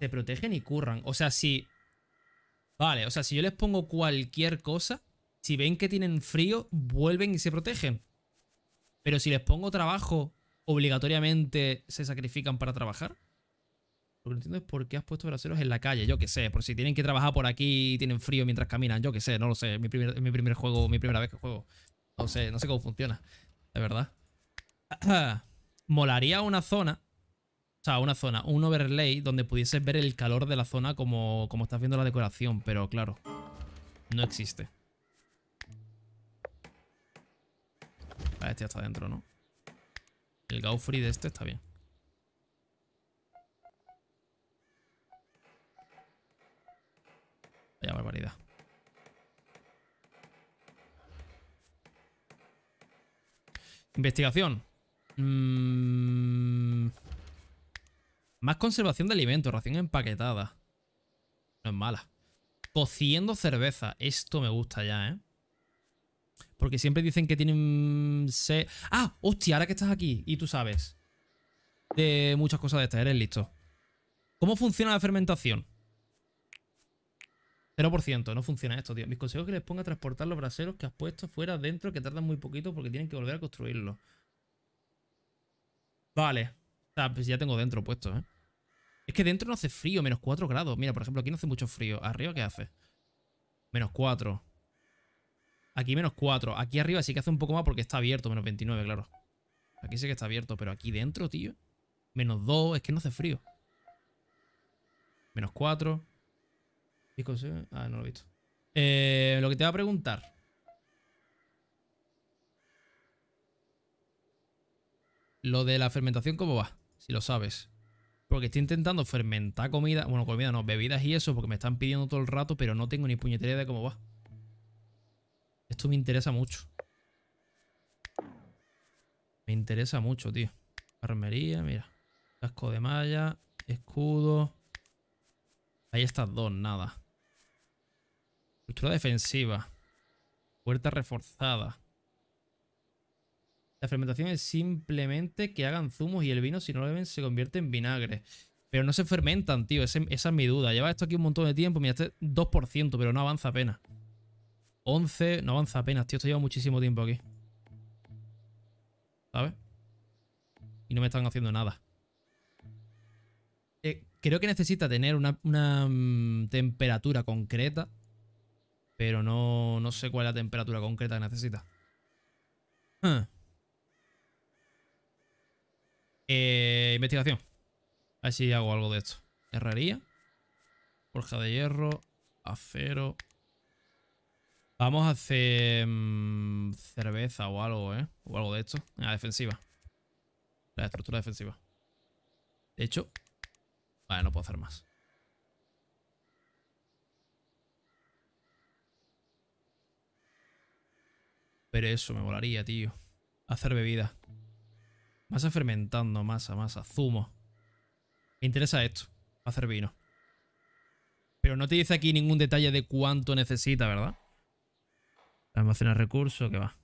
Se protegen y curran. O sea, si... Vale, o sea, si yo les pongo cualquier cosa, si ven que tienen frío, vuelven y se protegen. Pero si les pongo trabajo, obligatoriamente se sacrifican para trabajar. Lo que no entiendo es por qué has puesto braseros en la calle. Yo qué sé, por si tienen que trabajar por aquí y tienen frío mientras caminan. Yo qué sé, no lo sé. Mi primer, mi primer juego, mi primera vez que juego. No sé, no sé cómo funciona. De verdad. Molaría una zona. O sea, una zona, un overlay donde pudieses ver el calor de la zona como, como estás viendo la decoración. Pero claro, no existe. este ya está dentro, ¿no? El Gaufrey de este está bien. Vaya barbaridad. Investigación. Mm. Más conservación de alimentos, ración empaquetada. No es mala. Cociendo cerveza. Esto me gusta ya, ¿eh? Porque siempre dicen que tienen... Se... ¡Ah! ¡Hostia! Ahora que estás aquí y tú sabes de muchas cosas de estas, eres listo. ¿Cómo funciona la fermentación? 0%, no funciona esto, tío. Mis consejos que les ponga a transportar los braseros que has puesto fuera dentro, que tardan muy poquito porque tienen que volver a construirlos. Vale. Sea, pues ya tengo dentro puesto, ¿eh? Es que dentro no hace frío, menos 4 grados. Mira, por ejemplo, aquí no hace mucho frío. ¿Arriba qué hace? Menos 4. Aquí menos 4. Aquí arriba sí que hace un poco más porque está abierto. Menos 29, claro. Aquí sí que está abierto. Pero aquí dentro, tío. Menos 2. Es que no hace frío. Menos 4. Ah, no lo he visto. Eh, lo que te voy a preguntar. Lo de la fermentación, ¿cómo va? Si lo sabes. Porque estoy intentando fermentar comida. Bueno, comida no, bebidas y eso, porque me están pidiendo todo el rato, pero no tengo ni puñetera de cómo va. Esto me interesa mucho. Me interesa mucho, tío. Armería, mira. Casco de malla, escudo. Ahí estas dos, nada. Estructura defensiva. Puerta reforzada. La fermentación es simplemente que hagan zumos y el vino, si no lo beben, se convierte en vinagre. Pero no se fermentan, tío. esa es mi duda. Lleva esto aquí un montón de tiempo. Mira, este 2%, pero no avanza apenas. 11. No avanza apenas, tío. Esto lleva muchísimo tiempo aquí. ¿Sabes? Y no me están haciendo nada. Eh, creo que necesita tener una, mm, temperatura concreta. Pero no, no sé cuál es la temperatura concreta que necesita. Eh, investigación. A ver si hago algo de esto. Herrería. Forja de hierro. Acero. Vamos a hacer mm, cerveza o algo, ¿eh? O algo de esto. La defensiva. La estructura defensiva. De hecho... Vale, no puedo hacer más. Pero eso me molaría, tío. Hacer bebida. Masa fermentando, masa, masa, zumo. Me interesa esto. Hacer vino. Pero no te dice aquí ningún detalle de cuánto necesita, ¿verdad? Almacenar recursos, que va.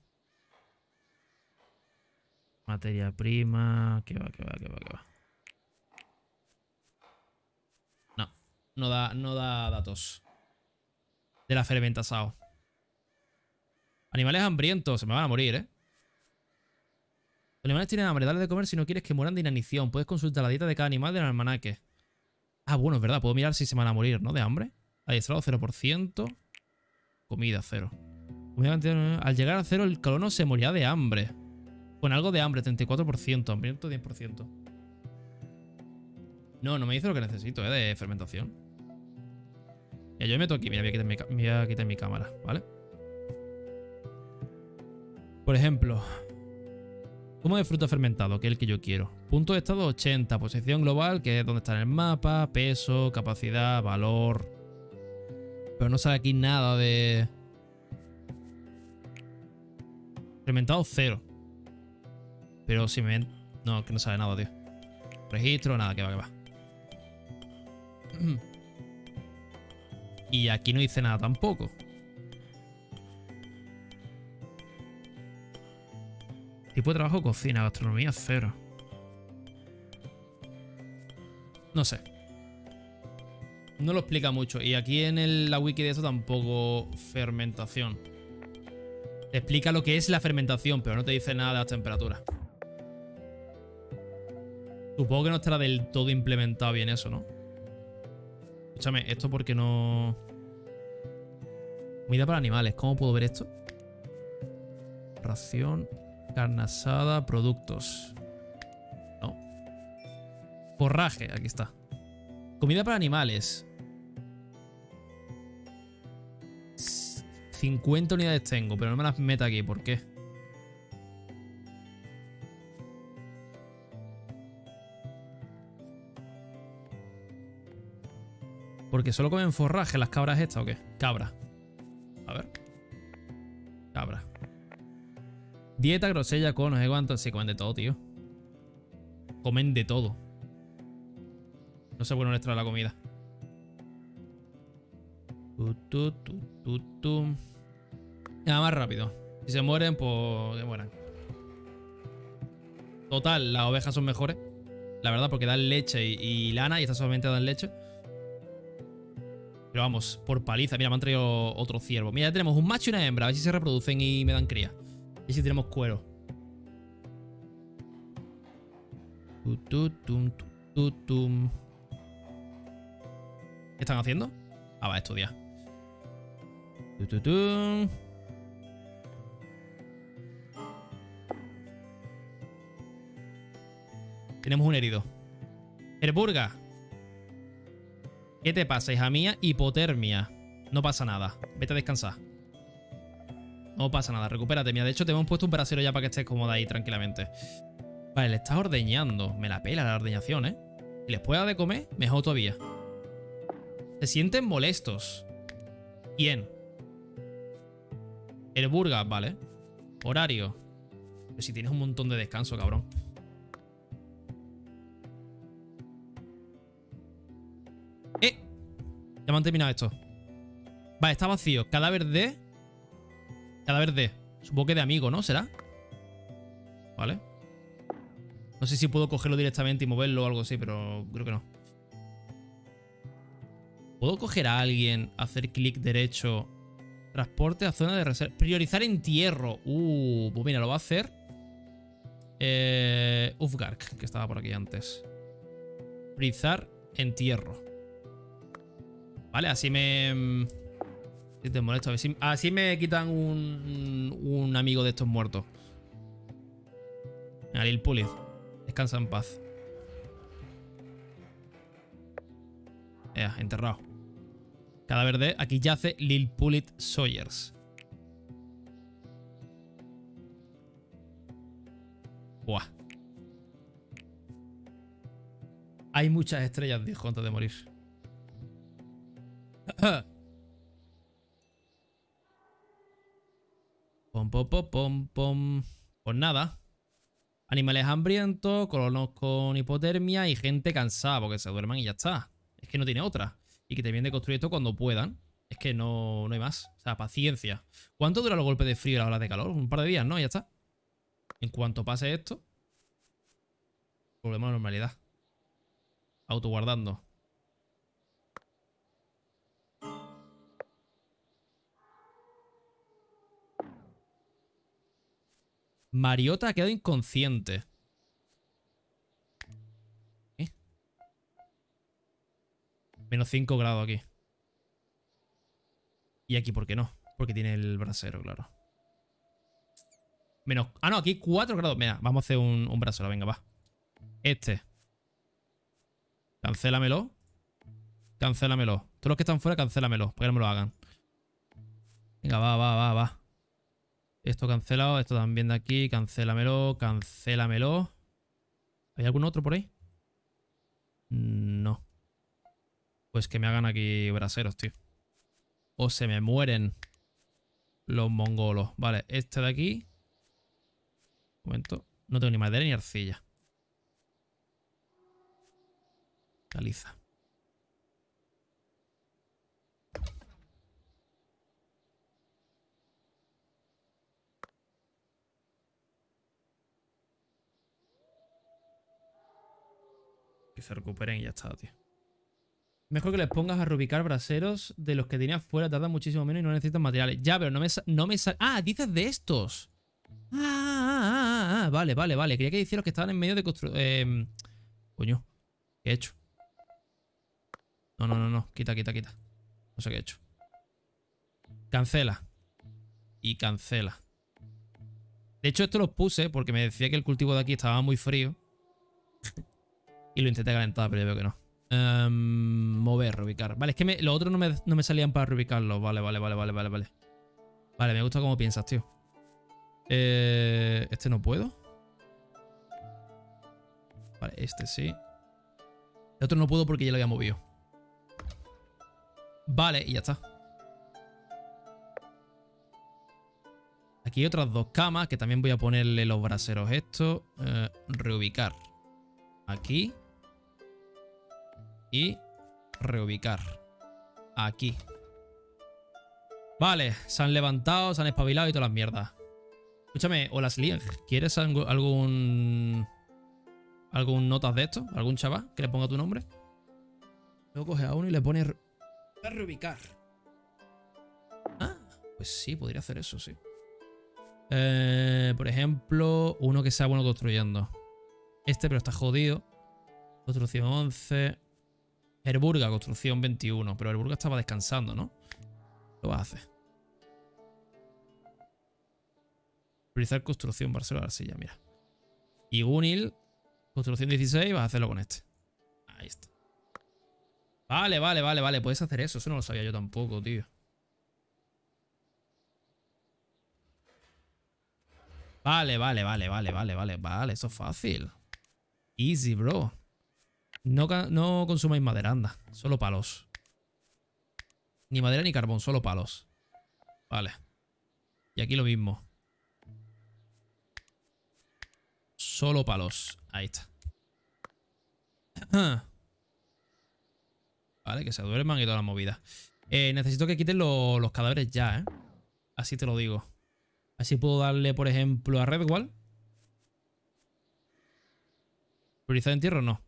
Materia prima. Que va, que va, que va, que va. No, no da, no da datos. De la fermentación. Animales hambrientos, se me van a morir, ¿eh? Los animales tienen hambre, dale de comer si no quieres que mueran de inanición. Puedes consultar la dieta de cada animal del almanaque. Ah, bueno, es verdad, puedo mirar si se van a morir, ¿no? De hambre. Adiestrado 0%. Comida, cero. Al llegar a cero, el colono se morirá de hambre. Con algo de hambre, 34%. Hambriento, 10%. No, no me dice lo que necesito, ¿eh? De fermentación. Yo me meto aquí. Mira, voy a quitar mi cámara, ¿vale? Por ejemplo, Zumo de fruto fermentado, que es el que yo quiero. Punto de estado 80, posición global, que es donde está en el mapa, peso, capacidad, valor. Pero no sale aquí nada de... Fermentado 0. Pero si me... No, que no sale nada, tío. Registro, nada, que va, que va. Y aquí no dice nada tampoco. Tipo de trabajo, cocina, gastronomía, cero. No sé. No lo explica mucho. Y aquí en la wiki de eso tampoco fermentación. Te explica lo que es la fermentación, pero no te dice nada de las temperaturas. Supongo que no estará del todo implementado bien eso, ¿no? Escúchame, esto porque no... Comida para animales. ¿Cómo puedo ver esto? Ración. Carne asada, productos. No. Forraje, aquí está. Comida para animales. 50 unidades tengo, pero no me las meta aquí. ¿Por qué? Porque solo comen forraje las cabras estas o qué? Cabra. A ver. Dieta, grosella, con no sé cuánto. Sí, comen de todo, tío. Comen de todo. No sé bueno extra la comida. Nada más rápido. Si se mueren, pues que mueran. Total, las ovejas son mejores. La verdad, porque dan leche y, lana y estas solamente dan leche. Pero vamos, por paliza. Mira, me han traído otro ciervo. Mira, ya tenemos un macho y una hembra. A ver si se reproducen y me dan cría. Y si tenemos cuero. ¿Qué están haciendo? Ah, va estudiar. Tenemos un herido. Herburga. ¿Qué te pasa, hija mía? Hipotermia. No pasa nada. Vete a descansar. No pasa nada, recupérate. Mira, de hecho te hemos puesto un perasero ya para que estés cómoda ahí tranquilamente. Vale, le estás ordeñando. Me la pela la ordeñación, ¿eh? Si les pueda de comer, mejor todavía. Se sienten molestos. ¿Quién? El Burgas, vale. Horario. Pero si tienes un montón de descanso, cabrón. ¡Eh! Ya me han terminado esto. Vale, está vacío. Cadáver de... Cadáver de... Supongo que de amigo, ¿no? ¿Será? Vale. No sé si puedo cogerlo directamente y moverlo o algo así, pero creo que no. ¿Puedo coger a alguien, hacer clic derecho, transporte a zona de reserva? Priorizar entierro. Uh, pues mira, lo va a hacer. Eh, Ufgark, que estaba por aquí antes. Priorizar entierro. Vale, así me... Si te molesto, así me quitan un, un amigo de estos muertos. Lil Pulit. Descansa en paz. Ya, enterrado. Cadáver de... Aquí yace Lil Pulit Sawyers. Buah. Hay muchas estrellas, dijo antes de morir. Pom, pom, pom, pom, pom. Pues nada. Animales hambrientos, colonos con hipotermia y gente cansada porque se duerman y ya está. Es que no tiene otra. Y que te vienen de construir esto cuando puedan. Es que no, no hay más. O sea, paciencia. ¿Cuánto dura los golpes de frío y la hora de calor? Un par de días, ¿no? Ya está. En cuanto pase esto, Volvemos a la normalidad. Autoguardando. Mariota ha quedado inconsciente. ¿Eh? Menos 5 grados aquí. Y aquí, ¿por qué no? Porque tiene el brasero, claro. Menos... Ah, no, aquí 4 grados. Mira, vamos a hacer un, un brasero. Venga, va. Este. Cancélamelo. Cancélamelo. Todos los que están fuera, cancélamelo. Para que no me lo hagan. Venga, va, va, va, va. Esto cancelado. Esto también de aquí. Cancélamelo. Cancélamelo. ¿Hay algún otro por ahí? No. Pues que me hagan aquí braseros, tío. O se me mueren los mongolos. Vale, este de aquí. Un momento. No tengo ni madera ni arcilla. Caliza. Que se recuperen y ya está, tío. Mejor que les pongas a rubicar braseros de los que tenías fuera, tardan muchísimo menos y no necesitan materiales. Ya, pero no me, no me Ah, dices de estos. Ah, ah, ah, vale, vale, vale. Quería que hicieras que estaban en medio de construir. Eh... Coño, ¿qué he hecho? No, no, no, no. Quita, quita, quita. No sé qué he hecho. Cancela. Y cancela. De hecho, esto lo puse porque me decía que el cultivo de aquí estaba muy frío. Y lo intenté calentar, pero yo veo que no. Um, mover, reubicar. Vale, es que los otros no me, no me salían para reubicarlos. Vale, vale, vale, vale, vale, vale. Vale, me gusta cómo piensas, tío. Eh, este no puedo. Vale, este sí. El otro no puedo porque ya lo había movido. Vale, y ya está. Aquí hay otras dos camas que también voy a ponerle los braseros estos. Eh, reubicar. Aquí. Y reubicar. Aquí. Vale, se han levantado, se han espabilado y todas las mierdas. Escúchame, hola Sliang, ¿quieres algún... algún notas de esto? ¿Algún chaval que le ponga tu nombre? Luego coge a uno y le pone reubicar. Ah, pues sí, podría hacer eso, sí. Eh, por ejemplo, uno que sea bueno construyendo. Este, pero está jodido. Construcción 11. Herburga, construcción 21. Pero Herburga estaba descansando, ¿no? Lo va a hacer. Priorizar construcción, Barcelona, ya mira. Y Gunil, construcción 16, vas a hacerlo con este. Ahí está. Vale, vale, vale, vale. Puedes hacer eso. Eso no lo sabía yo tampoco, tío. Vale, vale, vale, vale, vale, vale. Vale, eso es fácil. Easy, bro. No, no consumáis madera, anda. Solo palos. Ni madera ni carbón, solo palos. Vale. Y aquí lo mismo. Solo palos. Ahí está. Vale, que se duerman y toda la movida. Eh, necesito que quiten los cadáveres ya, ¿eh? Así te lo digo. Así puedo darle, por ejemplo, a Redwall. ¿Priorizar entierro? No.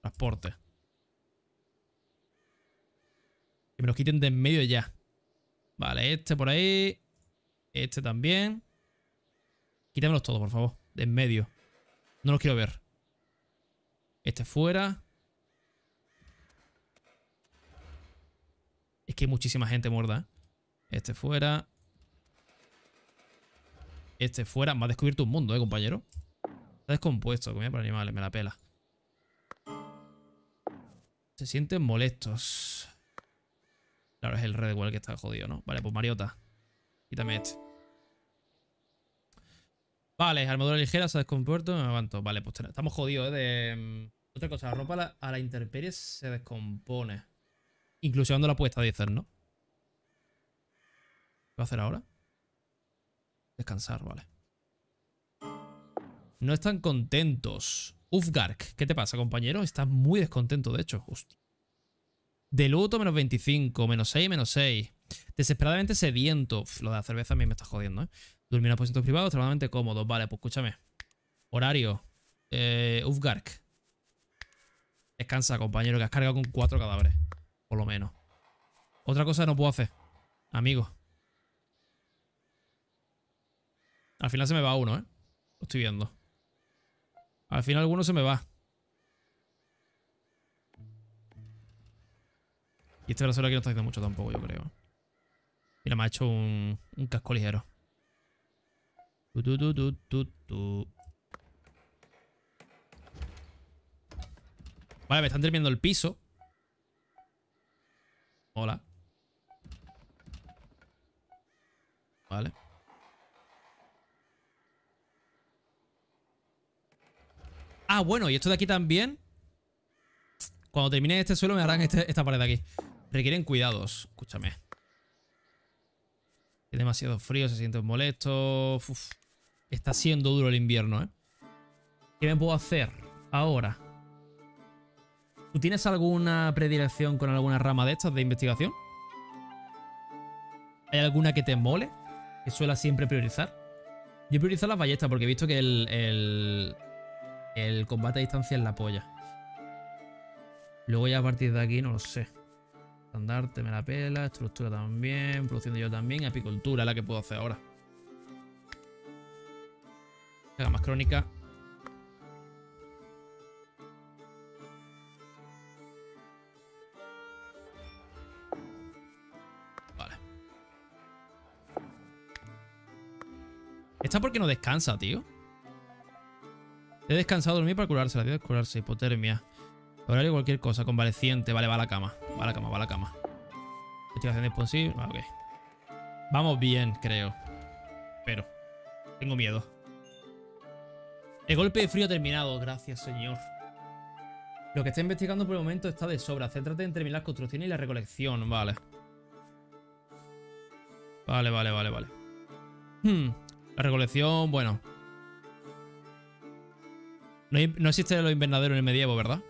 Transporte. Que me los quiten de en medio ya. Vale, este por ahí. Este también. Quítamelos todos, por favor. De en medio. No los quiero ver. Este fuera. Es que hay muchísima gente muerta. ¿eh? Este fuera. Este fuera. Me ha descubierto un mundo, ¿eh, compañero? Está descompuesto. Comida para animales. Me la pela. Se sienten molestos. Claro, es el red igual que está jodido, ¿no? Vale, pues Mariota. Quítame este. Vale, armadura ligera, se ha descompuesto. Me aguanto. Vale, pues estamos jodidos, ¿eh? De... Mm, otra cosa, la ropa a la, intemperie se descompone. Incluso dando la puesta, dicen, ¿no? ¿Qué va a hacer ahora? Descansar, vale. No están contentos. Ufgark, ¿qué te pasa, compañero? Estás muy descontento, de hecho. Hostia. De luto, menos 25. Menos 6, menos 6. Desesperadamente sediento. lo de la cerveza a mí me está jodiendo, ¿eh? Dormir en aposentos privados, extremadamente cómodo. Vale, pues escúchame. Horario. Eh, Ufgark. Descansa, compañero, que has cargado con cuatro cadáveres. Por lo menos. Otra cosa no puedo hacer. Amigo. Al final se me va uno, ¿eh? Lo estoy viendo. Al final alguno se me va. Y este brazo aquí no está haciendo mucho tampoco, yo creo. Mira, me ha hecho un, casco ligero. Vale, me están terminando el piso. Hola. Vale. Ah, bueno, y esto de aquí también. Cuando termine este suelo me harán este, esta pared de aquí. Requieren cuidados. Escúchame. Es demasiado frío, se siente molesto. Está siendo duro el invierno, ¿eh? ¿Qué me puedo hacer ahora? ¿Tú tienes alguna predilección con alguna rama de estas de investigación? ¿Hay alguna que te mole? Que suela siempre priorizar. Yo priorizo las ballestas porque he visto que el, el combate a distancia es la polla. Luego ya a partir de aquí no lo sé. Estandarte me la pela, estructura también, producción de yo también, apicultura la que puedo hacer ahora. Haga más crónica. Vale. ¿Esta por qué no descansa, tío? He descansado dormir para curarse, la vida es curarse, hipotermia. Horario cualquier cosa, convaleciente. Vale, va a la cama. Va a la cama, va a la cama. Investigación disponible. Ah, ok. Vamos bien, creo. Pero. Tengo miedo. El golpe de frío terminado. Gracias, señor. Lo que está investigando por el momento está de sobra. Céntrate en terminar la construcción y la recolección. Vale. Vale, vale, vale, vale. Hmm. La recolección, bueno. No, no existe los invernaderos en el medievo, ¿verdad?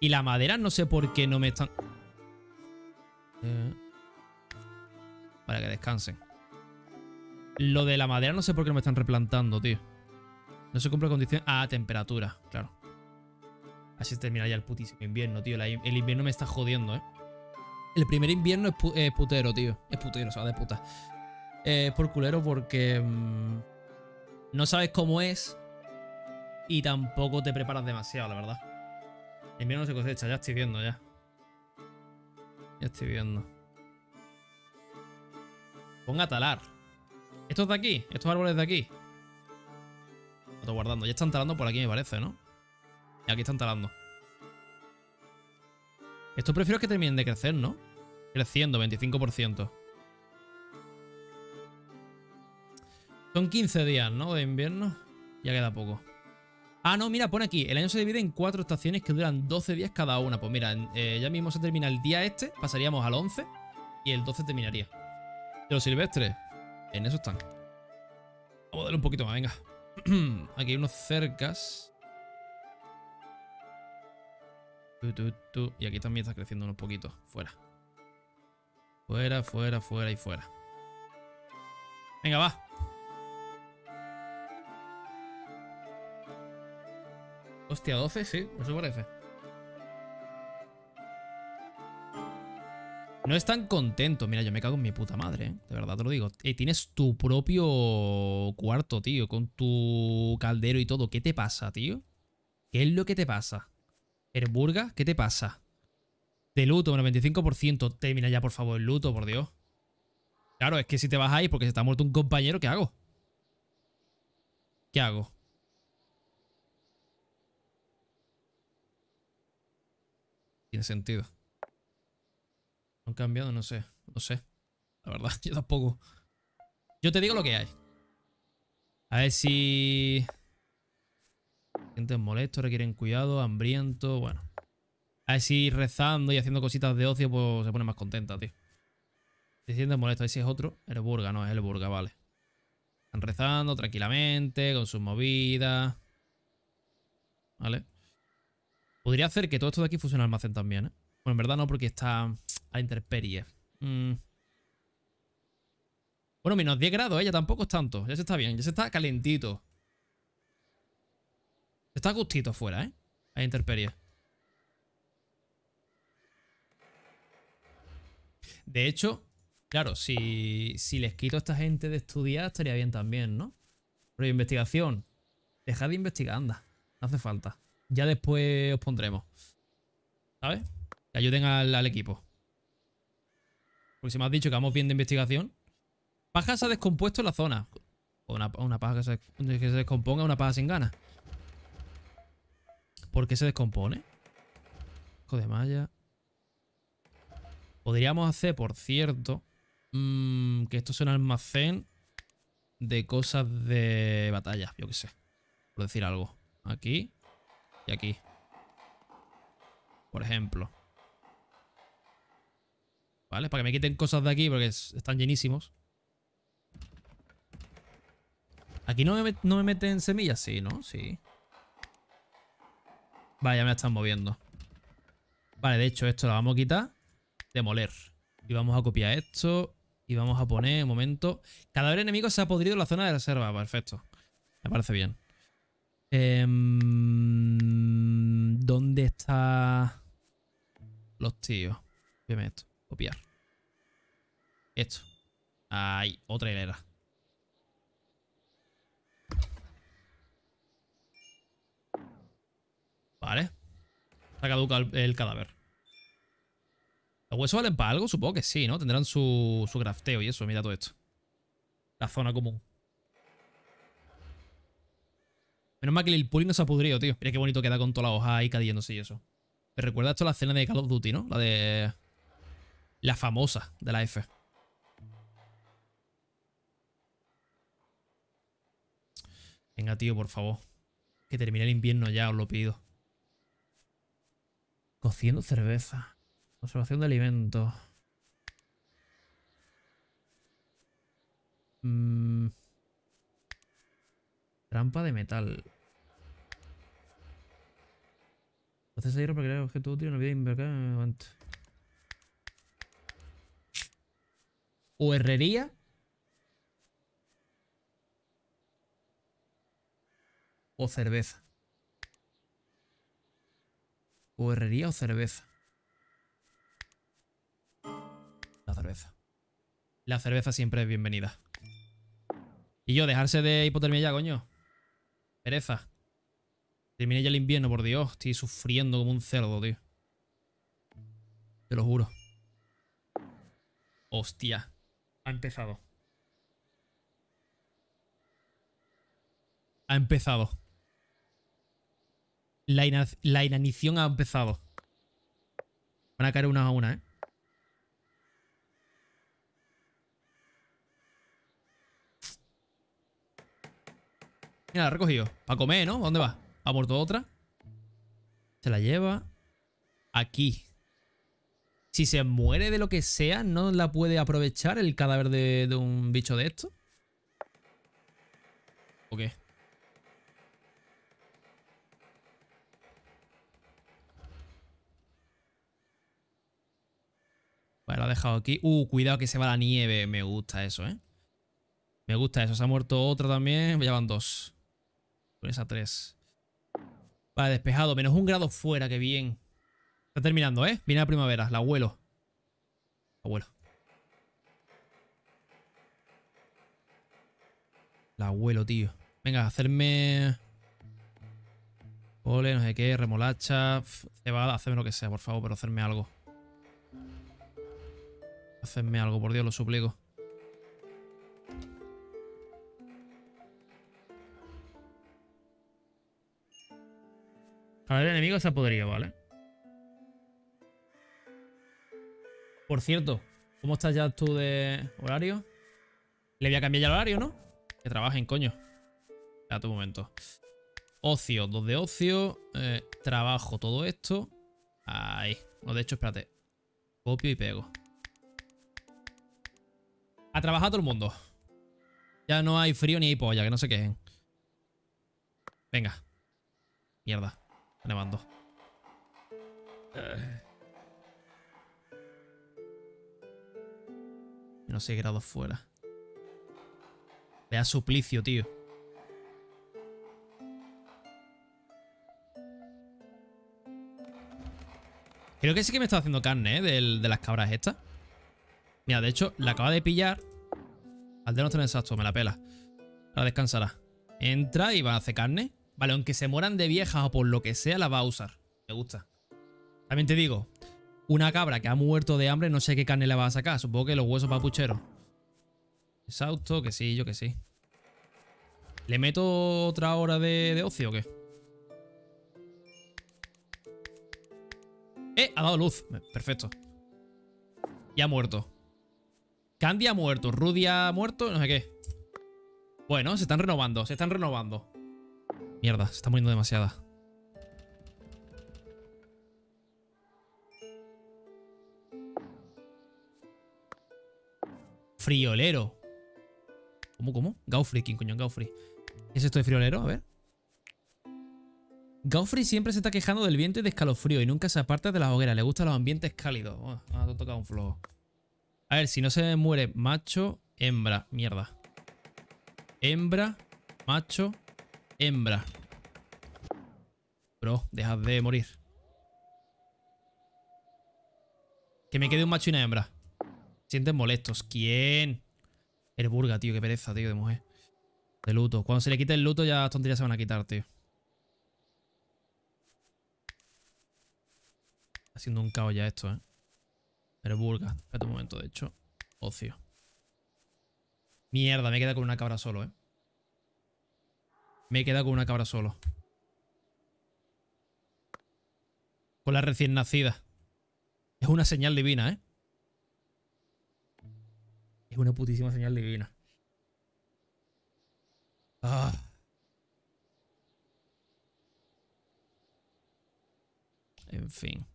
Y la madera no sé por qué no me están... Eh. Para que descansen. Lo de la madera no sé por qué no me están replantando, tío. No se cumple condición... Ah, temperatura, claro. Así termina ya el putísimo invierno, tío. el invierno me está jodiendo, ¿eh? El primer invierno es, putero, tío. Es putero, o sea, de puta. Es por culero porque... Mm, no sabes cómo es. Y tampoco te preparas demasiado, la verdad. Invierno no se cosecha, ya estoy viendo ya. Ya estoy viendo. Ponga talar. ¿Estos de aquí? ¿Estos árboles de aquí? Lo estoy guardando. Ya están talando por aquí, me parece, ¿no? Y aquí están talando. Esto prefiero que terminen de crecer, ¿no? Creciendo, 25%. Son 15 días, ¿no? De invierno. Ya queda poco. Ah, no, mira, pone aquí. El año se divide en cuatro estaciones que duran 12 días cada una. Pues mira, eh, ya mismo se termina el día este. Pasaríamos al 11 y el 12 terminaría. De los silvestres. En eso están. Vamos a darle un poquito más, venga. aquí hay unos cercas. Y aquí también está creciendo unos poquitos. Fuera. Fuera, fuera, fuera y fuera. Venga, va. Hostia, 12, sí, eso parece. No están contentos. Mira, yo me cago en mi puta madre, ¿eh? De verdad te lo digo. Eh, tienes tu propio cuarto, tío, con tu caldero y todo. ¿Qué te pasa, tío? ¿Qué es lo que te pasa? ¿Herburga? ¿Qué te pasa? De luto, 95%. Termina ya, por favor, el luto, por Dios. Claro, es que si te vas ahí porque se te ha muerto un compañero, ¿qué hago? ¿Qué hago? Tiene sentido. ¿Han cambiado? No sé. No sé. La verdad, yo tampoco. Yo te digo lo que hay. A ver si... Gente molesto, requieren cuidado, hambriento, bueno. A ver si rezando y haciendo cositas de ocio, pues se pone más contenta, tío. Se siente molesto. A ver si es otro. El Burga, no, es el Burga, vale. Están rezando tranquilamente, con sus movidas. ¿Vale? Podría hacer que todo esto de aquí funcione almacén también, ¿eh? Bueno, en verdad no, porque está a la intemperie. Mm. Bueno, menos 10 grados, ¿eh? Ya tampoco es tanto. Ya se está bien, ya se está calentito. Está gustito fuera, ¿eh? Hay intemperie. De hecho, claro, si, si les quito a esta gente de estudiar, estaría bien también, ¿no? Pero investigación. Dejad de investigar, anda. No hace falta. Ya después os pondremos. ¿Sabes? Que ayuden al, equipo. Porque si me has dicho que vamos bien de investigación. Paja se ha descompuesto en la zona. O una, paja que se, que se descomponga, una paja sin ganas. ¿Por qué se descompone? Hijo de malla. Podríamos hacer, por cierto, mmm, que esto sea un almacén de cosas de batalla, yo qué sé. Por decir algo. Aquí y aquí. Por ejemplo. ¿Vale? Para que me quiten cosas de aquí porque están llenísimos. ¿Aquí no me, no me meten semillas? Sí, ¿no? Sí. Vale, ya me la están moviendo. Vale, de hecho esto lo vamos a quitar. Demoler. Y vamos a copiar esto. Y vamos a poner, un momento. Cadáver enemigo se ha podrido en la zona de reserva. Perfecto. Me parece bien. Em, ¿Dónde está los tíos? Fíjame esto. Copiar. Esto. Ahí, otra hilera. Vale. Está caducado el, cadáver. ¿Los huesos valen para algo? Supongo que sí, ¿no? Tendrán su, su crafteo y eso. Mira todo esto. La zona común. Menos mal que el puli no se ha pudrido, tío. Mira qué bonito queda con toda la hoja ahí cayéndose y eso. Me recuerda esto a la escena de Call of Duty, ¿no? La de... La famosa de la F. Venga, tío, por favor. Que termine el invierno ya, os lo pido. Cociendo cerveza. Conservación de alimentos. Mm. Trampa de metal. Proceso hierro para crear objeto útil no olvide invertir O herrería. O cerveza. O herrería o cerveza. La cerveza. La cerveza siempre es bienvenida. Y yo, dejarse de hipotermia ya, coño. Pereza. Terminé ya el invierno, por Dios. Estoy sufriendo como un cerdo, tío. Te lo juro. Hostia. Ha empezado. Ha empezado. La, inanición ha empezado. Van a caer una a una, ¿eh? Mira, la recogido. Para comer, ¿no? ¿Dónde va? Ha muerto otra. Se la lleva. Aquí. Si se muere de lo que sea, ¿no la puede aprovechar el cadáver de, un bicho de esto? ¿O qué? Vale, lo ha dejado aquí. Uh, cuidado que se va la nieve. Me gusta eso, ¿eh? Me gusta eso. Se ha muerto otra también. Me llevan dos. Con esa tres. Vale, despejado. Menos un grado fuera, qué bien. Está terminando, ¿eh? Viene la primavera, la abuelo. Abuelo. La abuelo, tío. Venga, hacerme... Ole, no sé qué, remolacha, cebada, hacerme lo que sea, por favor, pero hacerme algo. Hacerme algo, por Dios, lo suplico. A ver, el enemigo se ha podrido, ¿vale? Por cierto, ¿cómo estás ya tú de horario? Le voy a cambiar ya el horario, ¿no? Que trabajen, coño. A tu momento. Ocio, dos de ocio. Eh, trabajo, todo esto. Ahí. No, de hecho, espérate. Copio y pego. A trabajar todo el mundo. Ya no hay frío ni hay polla, que no se quejen. Venga. Mierda. Me mandó. No sé grados fuera. Le da suplicio, tío. Creo que sí que me está haciendo carne, ¿eh? de, las cabras estas. Mira, de hecho, la acaba de pillar. Al de no tener exacto, me la pela. Ahora descansará. Entra y va a hacer carne. Vale, aunque se mueran de viejas o por lo que sea, la va a usar. Me gusta. También te digo, una cabra que ha muerto de hambre, no sé qué carne le va a sacar. Supongo que los huesos papucheros. Exhausto, que sí, yo que sí. ¿Le meto otra hora de, ocio o qué? ¡Eh! Ha dado luz. Perfecto. Y ha muerto. Candy ha muerto. Rudy ha muerto. No sé qué. Bueno, se están renovando. Se están renovando. Mierda, se está muriendo demasiada. Friolero. ¿Cómo, cómo? Gaufri, ¿quién coño Gaufri? ¿Qué es esto de friolero? A ver. Gaufri siempre se está quejando del viento y de escalofrío y nunca se aparta de las hogueras. Le gustan los ambientes cálidos. Oh, ha tocado un flow. A ver, si no se muere macho, hembra. Mierda. Hembra, macho, hembra. Bro, dejad de morir. Que me quede un macho y una hembra. Sienten molestos. ¿Quién? El burga, tío. Qué pereza, tío, de mujer. De luto. Cuando se le quite el luto ya las tonterías se van a quitar, tío. Haciendo un caos ya esto, ¿eh? Pero burga. Espérate un momento, de hecho. Ocio. Mierda, me he quedado con una cabra solo, ¿eh? Me he quedado con una cabra solo. Con la recién nacida. Es una señal divina, ¿eh? Es una putísima señal divina. Ah. En fin.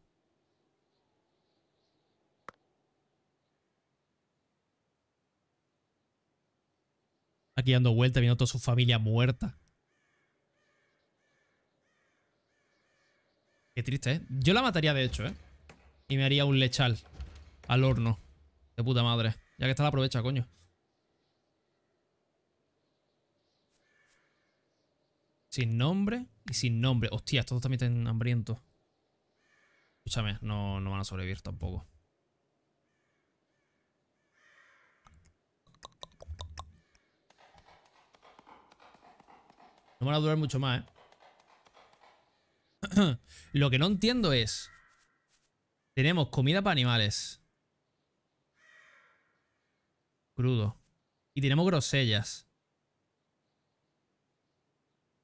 Aquí dando vuelta, viendo toda su familia muerta. Qué triste, ¿eh? Yo la mataría, de hecho, ¿eh? Y me haría un lechal al horno. De puta madre. Ya que está la aprovecha, coño. Sin nombre y sin nombre. Hostia, estos también están hambrientos. Escúchame, no, no van a sobrevivir tampoco. No van a durar mucho más, ¿eh? Lo que no entiendo es... Tenemos comida para animales. Crudo. Y tenemos grosellas.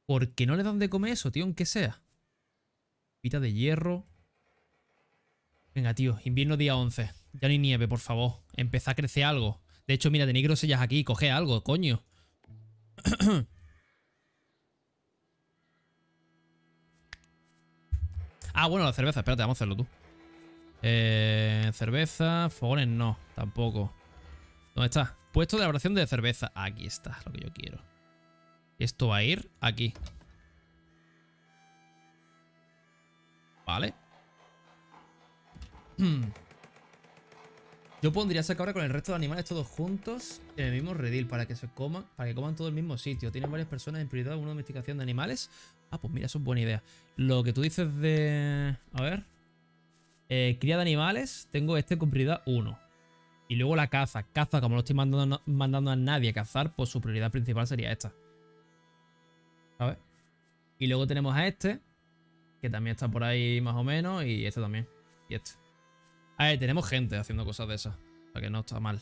¿Por qué no le dan de comer eso, tío? Aunque sea. Pita de hierro. Venga, tío. Invierno día 11. Ya no hay nieve, por favor. Empezá a crecer algo. De hecho, mira, tenéis grosellas aquí. Coge algo, coño. ah, bueno, la cerveza. Espérate, vamos a hacerlo tú. Eh, cerveza. Fogones no, tampoco. ¿Dónde está? Puesto de elaboración de cerveza. Aquí está, lo que yo quiero. Esto va a ir aquí. Vale. Yo pondría esa cabra con el resto de animales todos juntos en el mismo redil para que se coman, para que coman todo el mismo sitio. Tienen varias personas en prioridad una domesticación de animales. Ah, pues mira, eso es buena idea. Lo que tú dices de... A ver. Eh, cría de animales. Tengo este con prioridad 1. Y luego la caza. Caza, como no estoy mandando, mandando a nadie a cazar, pues su prioridad principal sería esta. ¿Sabes? Y luego tenemos a este, que también está por ahí más o menos, y este también. Y este. A ver, tenemos gente haciendo cosas de esas. O sea que no está mal.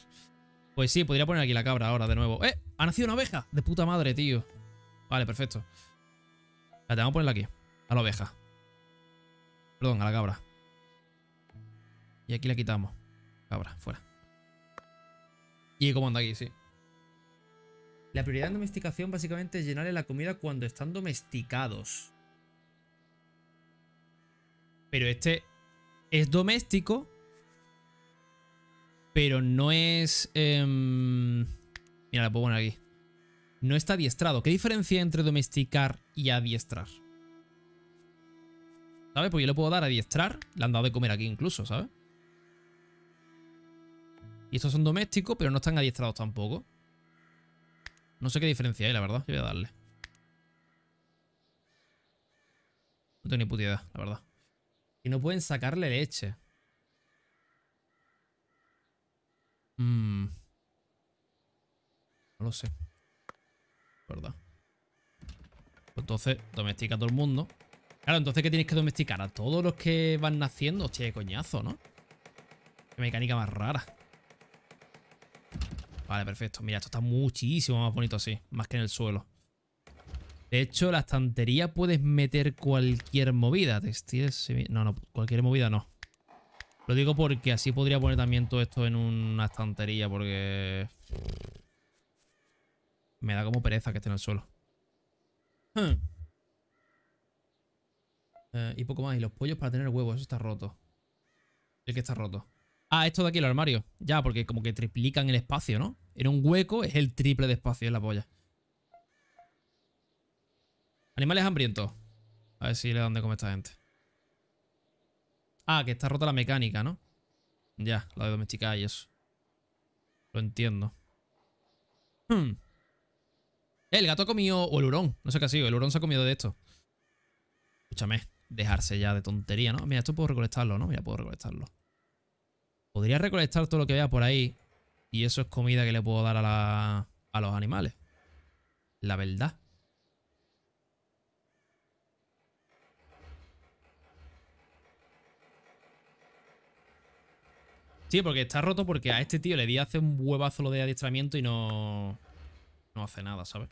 Pues sí, podría poner aquí la cabra ahora de nuevo. ¡Eh! ¡Ha nacido una oveja! De puta madre, tío. Vale, perfecto. La tengo que ponerla aquí. A la oveja. Perdón, a la cabra. Y aquí la quitamos. Cabra, fuera. Y como anda aquí, sí. La prioridad en domesticación básicamente es llenarle la comida cuando están domesticados. Pero este es doméstico, pero no es... Em, mira, la puedo poner aquí. No está adiestrado. ¿Qué diferencia entre domesticar y adiestrar? ¿Sabes? Porque yo le puedo dar a adiestrar. Le han dado de comer aquí incluso, ¿sabes? Y estos son domésticos, pero no están adiestrados tampoco. No sé qué diferencia hay, la verdad. Yo voy a darle. No tengo ni puta idea, la verdad. Y no pueden sacarle leche. Mm. No lo sé. ¿Verdad? Pues entonces, domestica a todo el mundo. Claro, entonces, ¿qué tienes que domesticar? A todos los que van naciendo. Hostia, qué coñazo, ¿no? Qué mecánica más rara. Vale, perfecto. Mira, esto está muchísimo más bonito así. Más que en el suelo. De hecho, la estantería puedes meter cualquier movida. Textiles... No, no, cualquier movida no. Lo digo porque así podría poner también todo esto en una estantería porque... Me da como pereza que esté en el suelo. Hmm. Eh, y poco más. Y los pollos para tener huevos. Eso está roto. El que está roto. Ah, esto de aquí, el armario. Ya, porque como que triplican el espacio, ¿no? En un hueco es el triple de espacio en la polla. Animales hambrientos. A ver si le dan de comer esta gente. Ah, que está rota la mecánica, ¿no? Ya, la de domesticar y eso. Lo entiendo. Hmm. El gato ha comido... O el hurón. No sé qué ha sido. El hurón se ha comido de esto. Escúchame. Dejarse ya de tontería, ¿no? Mira, esto puedo recolectarlo, ¿no? Mira, puedo recolectarlo. Podría recolectar todo lo que vea por ahí. Y eso es comida que le puedo dar a, la... a los animales. La verdad. Sí, porque está roto porque a este tío le di hace un huevazo lo de adiestramiento y no... No hace nada, ¿sabes?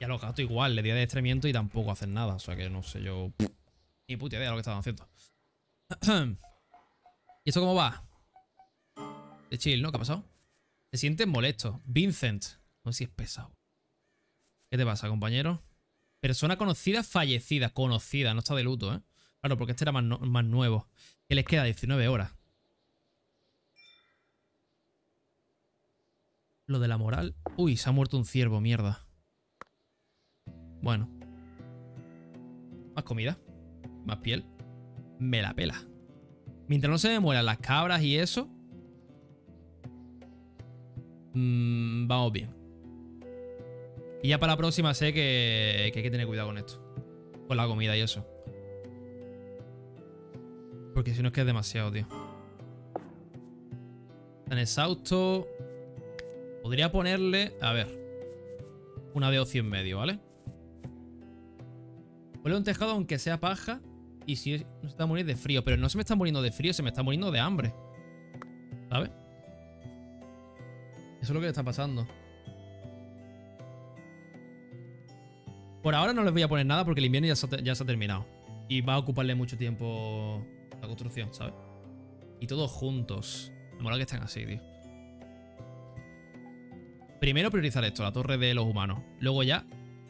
Y a los gatos igual, le di adiestramiento y tampoco hacen nada. O sea que no sé, yo... Ni puta idea de lo que estaban haciendo. ¿Y esto cómo va? De chill, ¿no? ¿Qué ha pasado? Se siente molesto. Vincent. No sé si es pesado. ¿Qué te pasa, compañero? Persona conocida, fallecida. Conocida, no está de luto, ¿eh? Claro, porque este era más, más nuevo. ¿Qué les queda? 19 horas. Lo de la moral. Uy, se ha muerto un ciervo, mierda. Bueno. Más comida. Más piel. Me la pela. Mientras no se me mueran las cabras y eso. Mmm, vamos bien. Y ya para la próxima sé que, que hay que tener cuidado con esto. Con la comida y eso. Porque si no es que es demasiado, tío. Tan exhausto. Podría ponerle, a ver, una de ocio en medio, ¿vale? Ponle un tejado aunque sea paja y si no se está muriendo de frío. Pero no se me está muriendo de frío, se me está muriendo de hambre. ¿Sabes? Eso es lo que le está pasando. Por ahora no les voy a poner nada porque el invierno ya se, ha, ya se ha terminado. Y va a ocuparle mucho tiempo la construcción, ¿sabes? Y todos juntos. Me mola que estén así, tío. Primero priorizar esto, la torre de los humanos. Luego ya,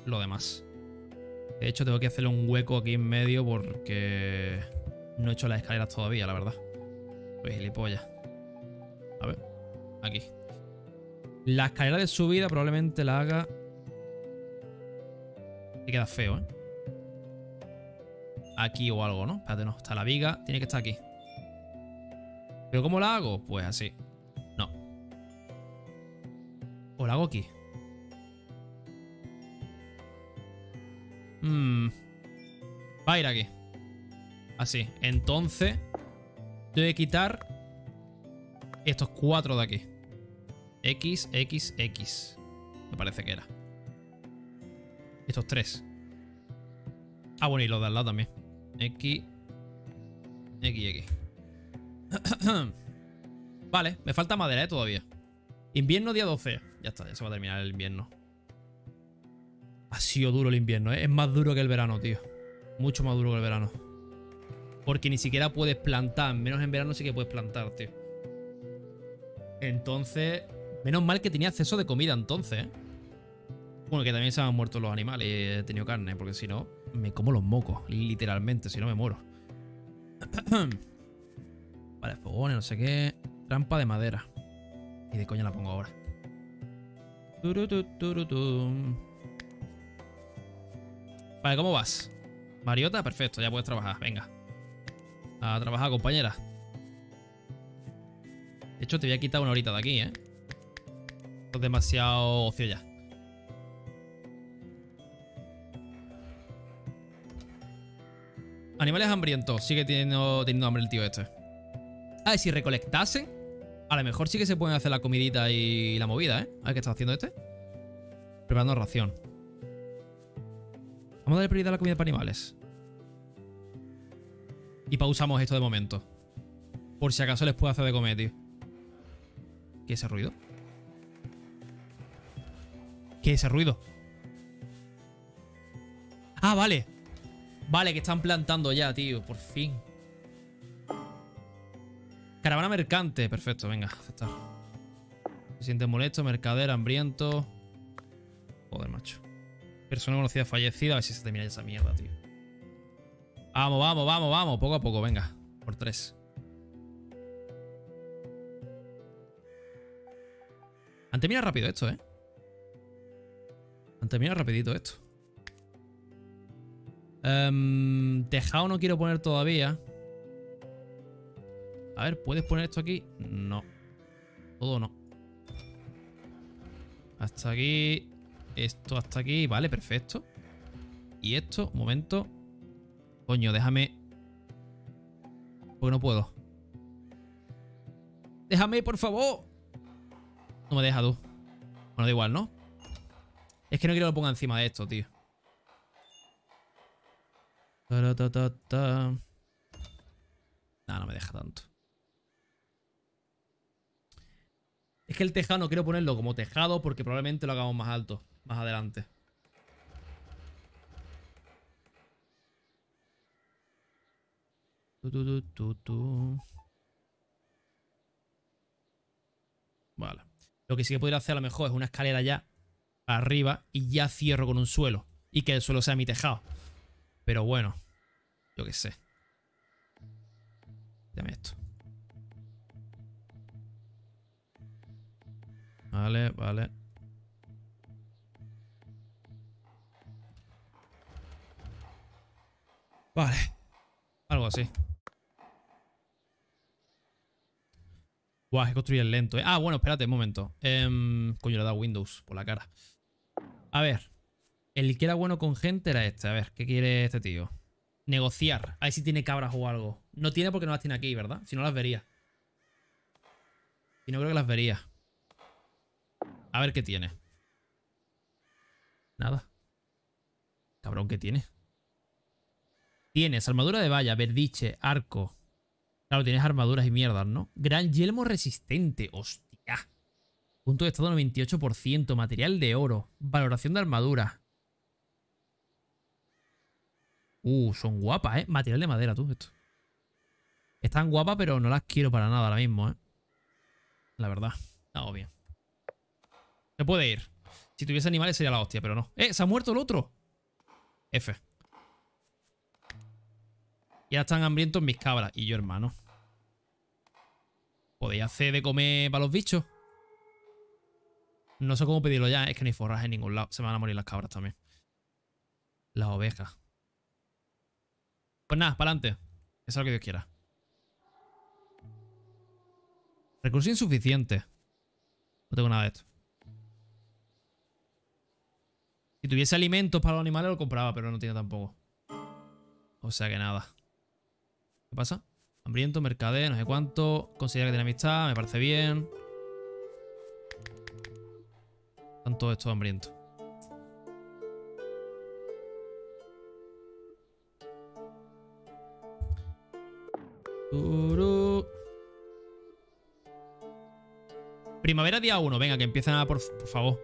lo demás. De hecho, tengo que hacerle un hueco aquí en medio porque no he hecho las escaleras todavía, la verdad. Pues gilipollas. A ver, aquí. La escalera de subida probablemente la haga... Y queda feo, ¿eh? Aquí o algo, ¿no? Espérate, no. Está la viga. Tiene que estar aquí. ¿Pero cómo la hago? Pues así. ¿O la hago aquí? Mmm. Va a ir aquí. Así. Entonces, tengo que quitar estos cuatro de aquí. X, X, X. Me parece que era. Estos tres. Ah, bueno, y los de al lado también. X. X, X. vale, me falta madera, ¿eh? Todavía. Invierno día 12. Ya está, ya se va a terminar el invierno. Ha sido duro el invierno, ¿eh? Es más duro que el verano, tío. Mucho más duro que el verano. Porque ni siquiera puedes plantar. Menos en verano sí que puedes plantar, tío. Entonces... Menos mal que tenía acceso de comida entonces, ¿eh? Bueno, que también se han muerto los animales y he tenido carne. Porque si no, me como los mocos. Literalmente, si no me muero. vale, fogones, no sé qué. Trampa de madera. Y de coña la pongo ahora. Vale, ¿cómo vas? Mariota, perfecto, ya puedes trabajar, venga. A trabajar, compañera. De hecho, te voy a quitar una horita de aquí, ¿eh? es demasiado ocio ya. Animales hambrientos. Sigue teniendo, teniendo hambre el tío este. Ah, y si recolectasen, a lo mejor sí que se pueden hacer la comidita y la movida, ¿eh? A ver qué está haciendo este. Preparando ración. Vamos a darle prioridad a la comida para animales. Y pausamos esto de momento. Por si acaso les puedo hacer de comer, tío. ¿Qué es ese ruido? ¿Qué es ese ruido? Ah, vale. Vale, que están plantando ya, tío. Por fin. Caravana mercante. Perfecto, venga, aceptar. Se siente molesto, mercader, hambriento. Joder, macho. Persona conocida fallecida. A ver si se termina esa mierda, tío. Vamos, vamos, vamos, vamos. Poco a poco, venga. Por tres. Han terminado rápido esto, ¿eh? Han rapidito esto. Um, tejado no quiero poner todavía. A ver, ¿puedes poner esto aquí? No. Todo no. Hasta aquí. Esto hasta aquí. Vale, perfecto. Y esto, un momento. Coño, déjame. Porque no puedo. Déjame, por favor. No me deja tú. Bueno, da igual, ¿no? Es que no quiero que lo ponga encima de esto, tío. Ta, ta, no me deja tanto. Es que el tejado no quiero ponerlo como tejado porque probablemente lo hagamos más alto, más adelante. Vale. Lo que sí que podría hacer a lo mejor es una escalera ya arriba y ya cierro con un suelo. Y que el suelo sea mi tejado. Pero bueno, yo qué sé. Dame esto. Vale, vale. Vale. Algo así. Buah, que construir lento, ¿eh? Ah, bueno, espérate un momento. Eh, coño, le dado Windows por la cara. A ver. El que era bueno con gente era este. A ver, ¿qué quiere este tío? Negociar. A ver si tiene cabras o algo. No tiene porque no las tiene aquí, ¿verdad? Si no las vería. Y no creo que las vería. A ver qué tiene. Nada. Cabrón, ¿qué tiene? Tienes armadura de valla, verdiche, arco. Claro, tienes armaduras y mierdas, ¿no? Gran yelmo resistente. Hostia. Punto de estado 98%. Material de oro. Valoración de armadura. Uh, son guapas, ¿eh? Material de madera, tú, esto. Están guapas, pero no las quiero para nada ahora mismo, ¿eh? La verdad. Está bien. Se puede ir. Si tuviese animales sería la hostia, pero no. ¡Eh! ¡Se ha muerto el otro! F. Ya están hambrientos mis cabras. Y yo, hermano. ¿Podéis hacer de comer para los bichos? No sé cómo pedirlo ya. Es que no hay forraje en ningún lado. Se me van a morir las cabras también. Las ovejas. Pues nada, para adelante. Eso es lo que Dios quiera. Recursos insuficientes. No tengo nada de esto. Si tuviese alimentos para los animales lo compraba, pero no tiene tampoco. O sea que nada. ¿Qué pasa? Hambriento, mercader, no sé cuánto. Considera que tiene amistad, me parece bien. Están todos estos hambrientos. Primavera día 1. Venga, que empiecen a... Por, favor.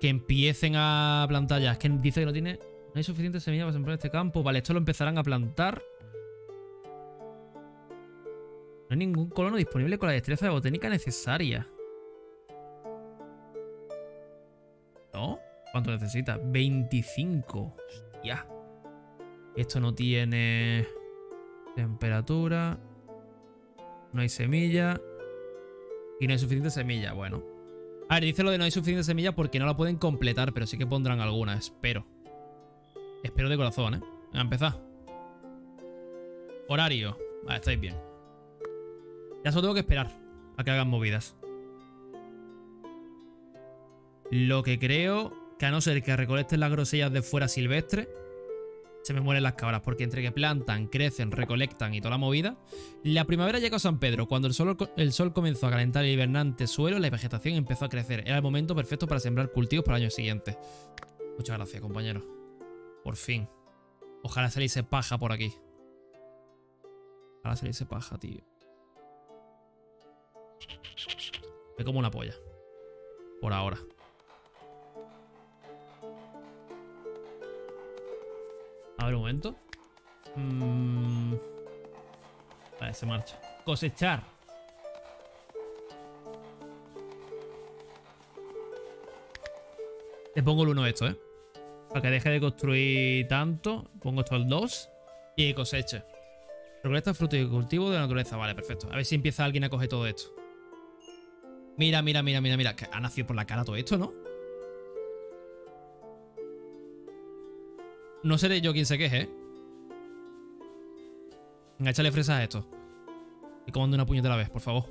Que empiecen a plantar ya. Es que dice que no tiene... No hay suficiente semillas para sembrar este campo. Vale, esto lo empezarán a plantar. No hay ningún colono disponible con la destreza de botánica necesaria. ¿No? ¿Cuánto necesita? 25. Hostia. Esto no tiene temperatura. No hay semilla. Y no hay suficiente semilla. Bueno. A ver, dice lo de no hay suficiente semilla porque no la pueden completar, pero sí que pondrán alguna, espero. Espero de corazón, ¿eh? a empezar. Horario. Vale, estáis bien. Ya solo tengo que esperar a que hagan movidas. Lo que creo que a no ser que recolecten las grosellas de fuera silvestre, se me mueren las cabras, porque entre que plantan, crecen, recolectan y toda la movida, la primavera llegó a San Pedro. Cuando el sol, el sol comenzó a calentar el hibernante suelo, la vegetación empezó a crecer. Era el momento perfecto para sembrar cultivos para el año siguiente. Muchas gracias, compañero. Por fin. Ojalá saliese paja por aquí. Ojalá saliese paja, tío. Me como una polla. Por ahora. A ver un momento. Mm. Vale, se marcha. Cosechar. Le pongo el 1 esto, ¿eh? Para que deje de construir tanto. Pongo esto al 2. Y coseche. Recolecta fruto y cultivo de la naturaleza. Vale, perfecto. A ver si empieza alguien a coger todo esto. Mira, mira, mira, mira, mira. Ha nacido por la cara todo esto, ¿no? No seré yo quien se queje, ¿eh? Venga, échale fresas a esto. Y comando una puñetera vez, por favor.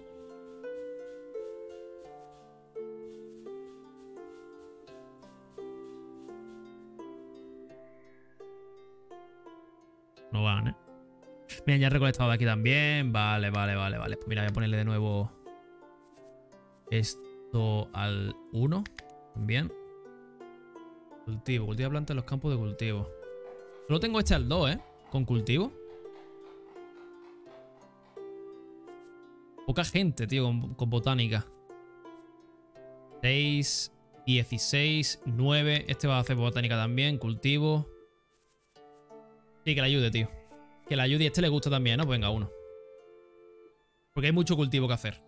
No van, ¿eh? Mira, ya he recolectado de aquí también. Vale, vale, vale, vale. Pues mira, voy a ponerle de nuevo esto al 1. También. Cultivo. Cultiva planta en los campos de cultivo. Solo tengo este al 2, ¿eh? Con cultivo. Poca gente, tío, con, botánica. 6, 16, 9. Este va a hacer botánica también. Cultivo. Sí, que le ayude, tío. Que le ayude y este le gusta también, ¿no? Pues venga, uno. Porque hay mucho cultivo que hacer.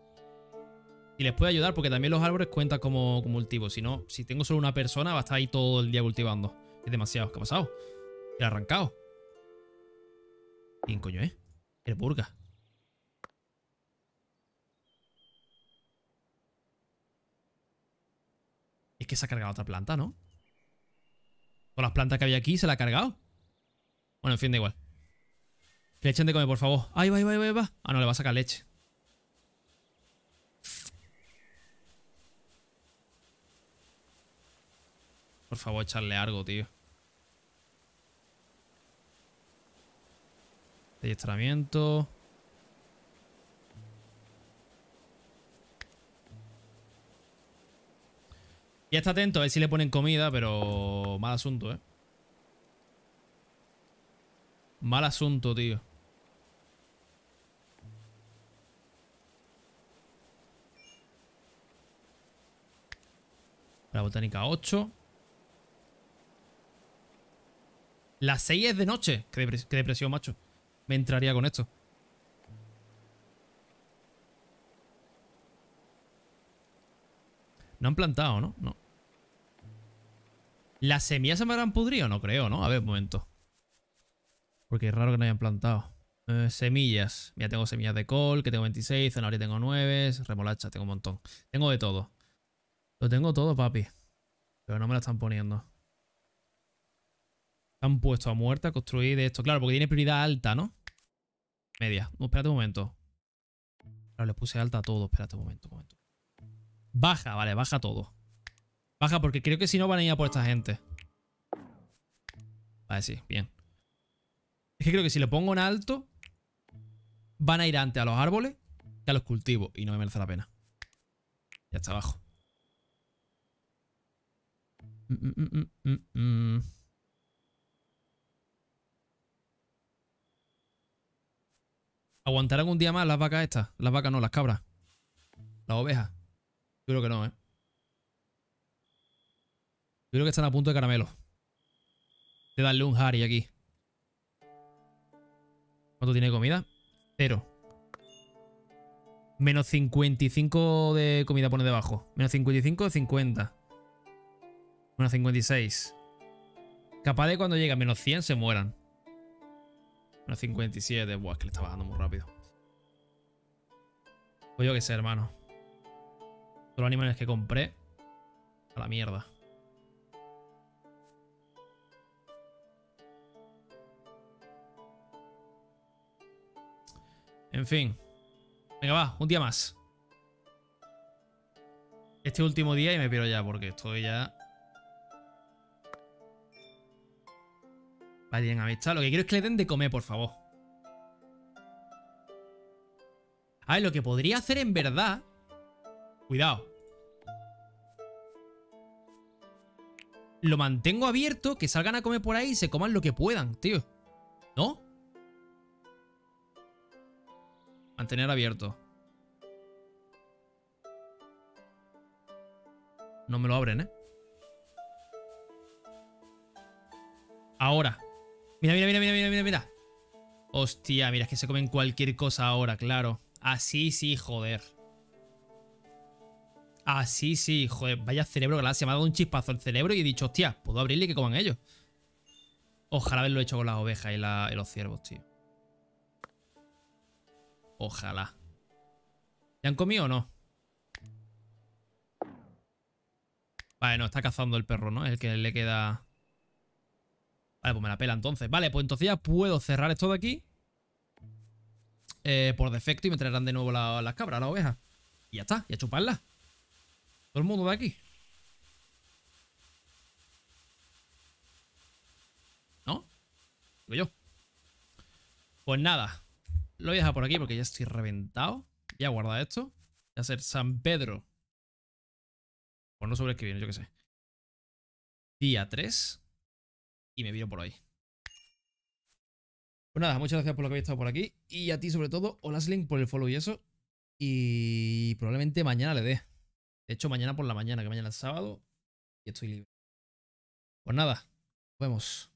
Y les puede ayudar porque también los árboles cuentan como, como cultivo. Si no, si tengo solo una persona, va a estar ahí todo el día cultivando. Es demasiado. ¿Qué ha pasado? ¿Qué ha arrancado? ¿Quién coño es? El burga. Es que se ha cargado otra planta, ¿no? Con las plantas que había aquí se la ha cargado. Bueno, en fin, da igual. Le echen de comer, por favor. ¡Ay, va, va, va, va! Ah, no, le va a sacar leche. Por favor, echarle algo, tío. Adiestramiento. Ya está atento a ver si le ponen comida, pero mal asunto, ¿eh? Mal asunto, tío. La botánica 8. Las 6 es de noche. Qué, depresión, macho. Me entraría con esto. No han plantado, ¿no? No. ¿Las semillas se me habrán pudrido? No creo, ¿no? A ver, un momento. Porque es raro que no hayan plantado. Eh, semillas. Mira, tengo semillas de col, que tengo 26. Zanahoria tengo 9. Remolacha tengo un montón. Tengo de todo. Lo tengo todo, papi. Pero no me la están poniendo. Han puesto a muerte a construir de esto. Claro, porque tiene prioridad alta, ¿no? Media. No, espérate un momento. Claro, le puse alta a todo. Espérate un momento, un momento. Baja, vale, baja todo. Baja porque creo que si no van a ir a por esta gente. Vale, sí, bien. Es que creo que si le pongo en alto, van a ir antes a los árboles que a los cultivos. Y no me merece la pena. Ya está abajo. Mm, mm, mm, ¿Aguantarán un día más las vacas estas? Las vacas no, las cabras. Las ovejas. Yo creo que no, ¿eh? Yo creo que están a punto de caramelo. De darle un Harry aquí. ¿Cuánto tiene comida? Cero. Menos 55 de comida pone debajo. Menos 55 de 50. Menos 56. Capaz de cuando llegue a menos 100 se mueran. Una 57. Buah, es que le está bajando muy rápido. Pues yo qué sé, hermano. Todos los animales que compré. A la mierda. En fin. Venga, va, un día más. Este último día y me piro ya porque estoy ya Vale, tienen amistad. Lo que quiero es que le den de comer, por favor. A ver, lo que podría hacer en verdad... Cuidado. Lo mantengo abierto, que salgan a comer por ahí y se coman lo que puedan, tío. ¿No? Mantener abierto. No me lo abren, ¿eh? Ahora. Mira, mira, mira, mira, mira, mira, mira. Hostia, mira, es que se comen cualquier cosa ahora, claro. Así sí, joder. Así sí, joder. Vaya cerebro galaxia. Me ha dado un chispazo el cerebro y he dicho, hostia, puedo abrirle y que coman ellos. Ojalá haberlo hecho con las ovejas y, y los ciervos, tío. Ojalá. ¿Ya han comido o no? Vale, no, está cazando el perro, ¿no? El que le queda... Vale, pues me la pela entonces. Vale, pues entonces ya puedo cerrar esto de aquí. Eh, por defecto y me traerán de nuevo las cabras, las ovejas. Y ya está, y a chuparlas. Todo el mundo de aquí. ¿No? Digo yo. Pues nada. Lo voy a dejar por aquí porque ya estoy reventado. Voy a guardar esto. Voy a hacer San Pedro. Pues no sobreescribir, yo qué sé. Día 3. Y me viro por ahí. Pues nada, muchas gracias por lo que habéis estado por aquí. Y a ti sobre todo, hola Sling por el follow y eso. Y probablemente mañana le dé. De hecho, mañana por la mañana, que mañana es sábado. Y estoy libre. Pues nada, nos vemos.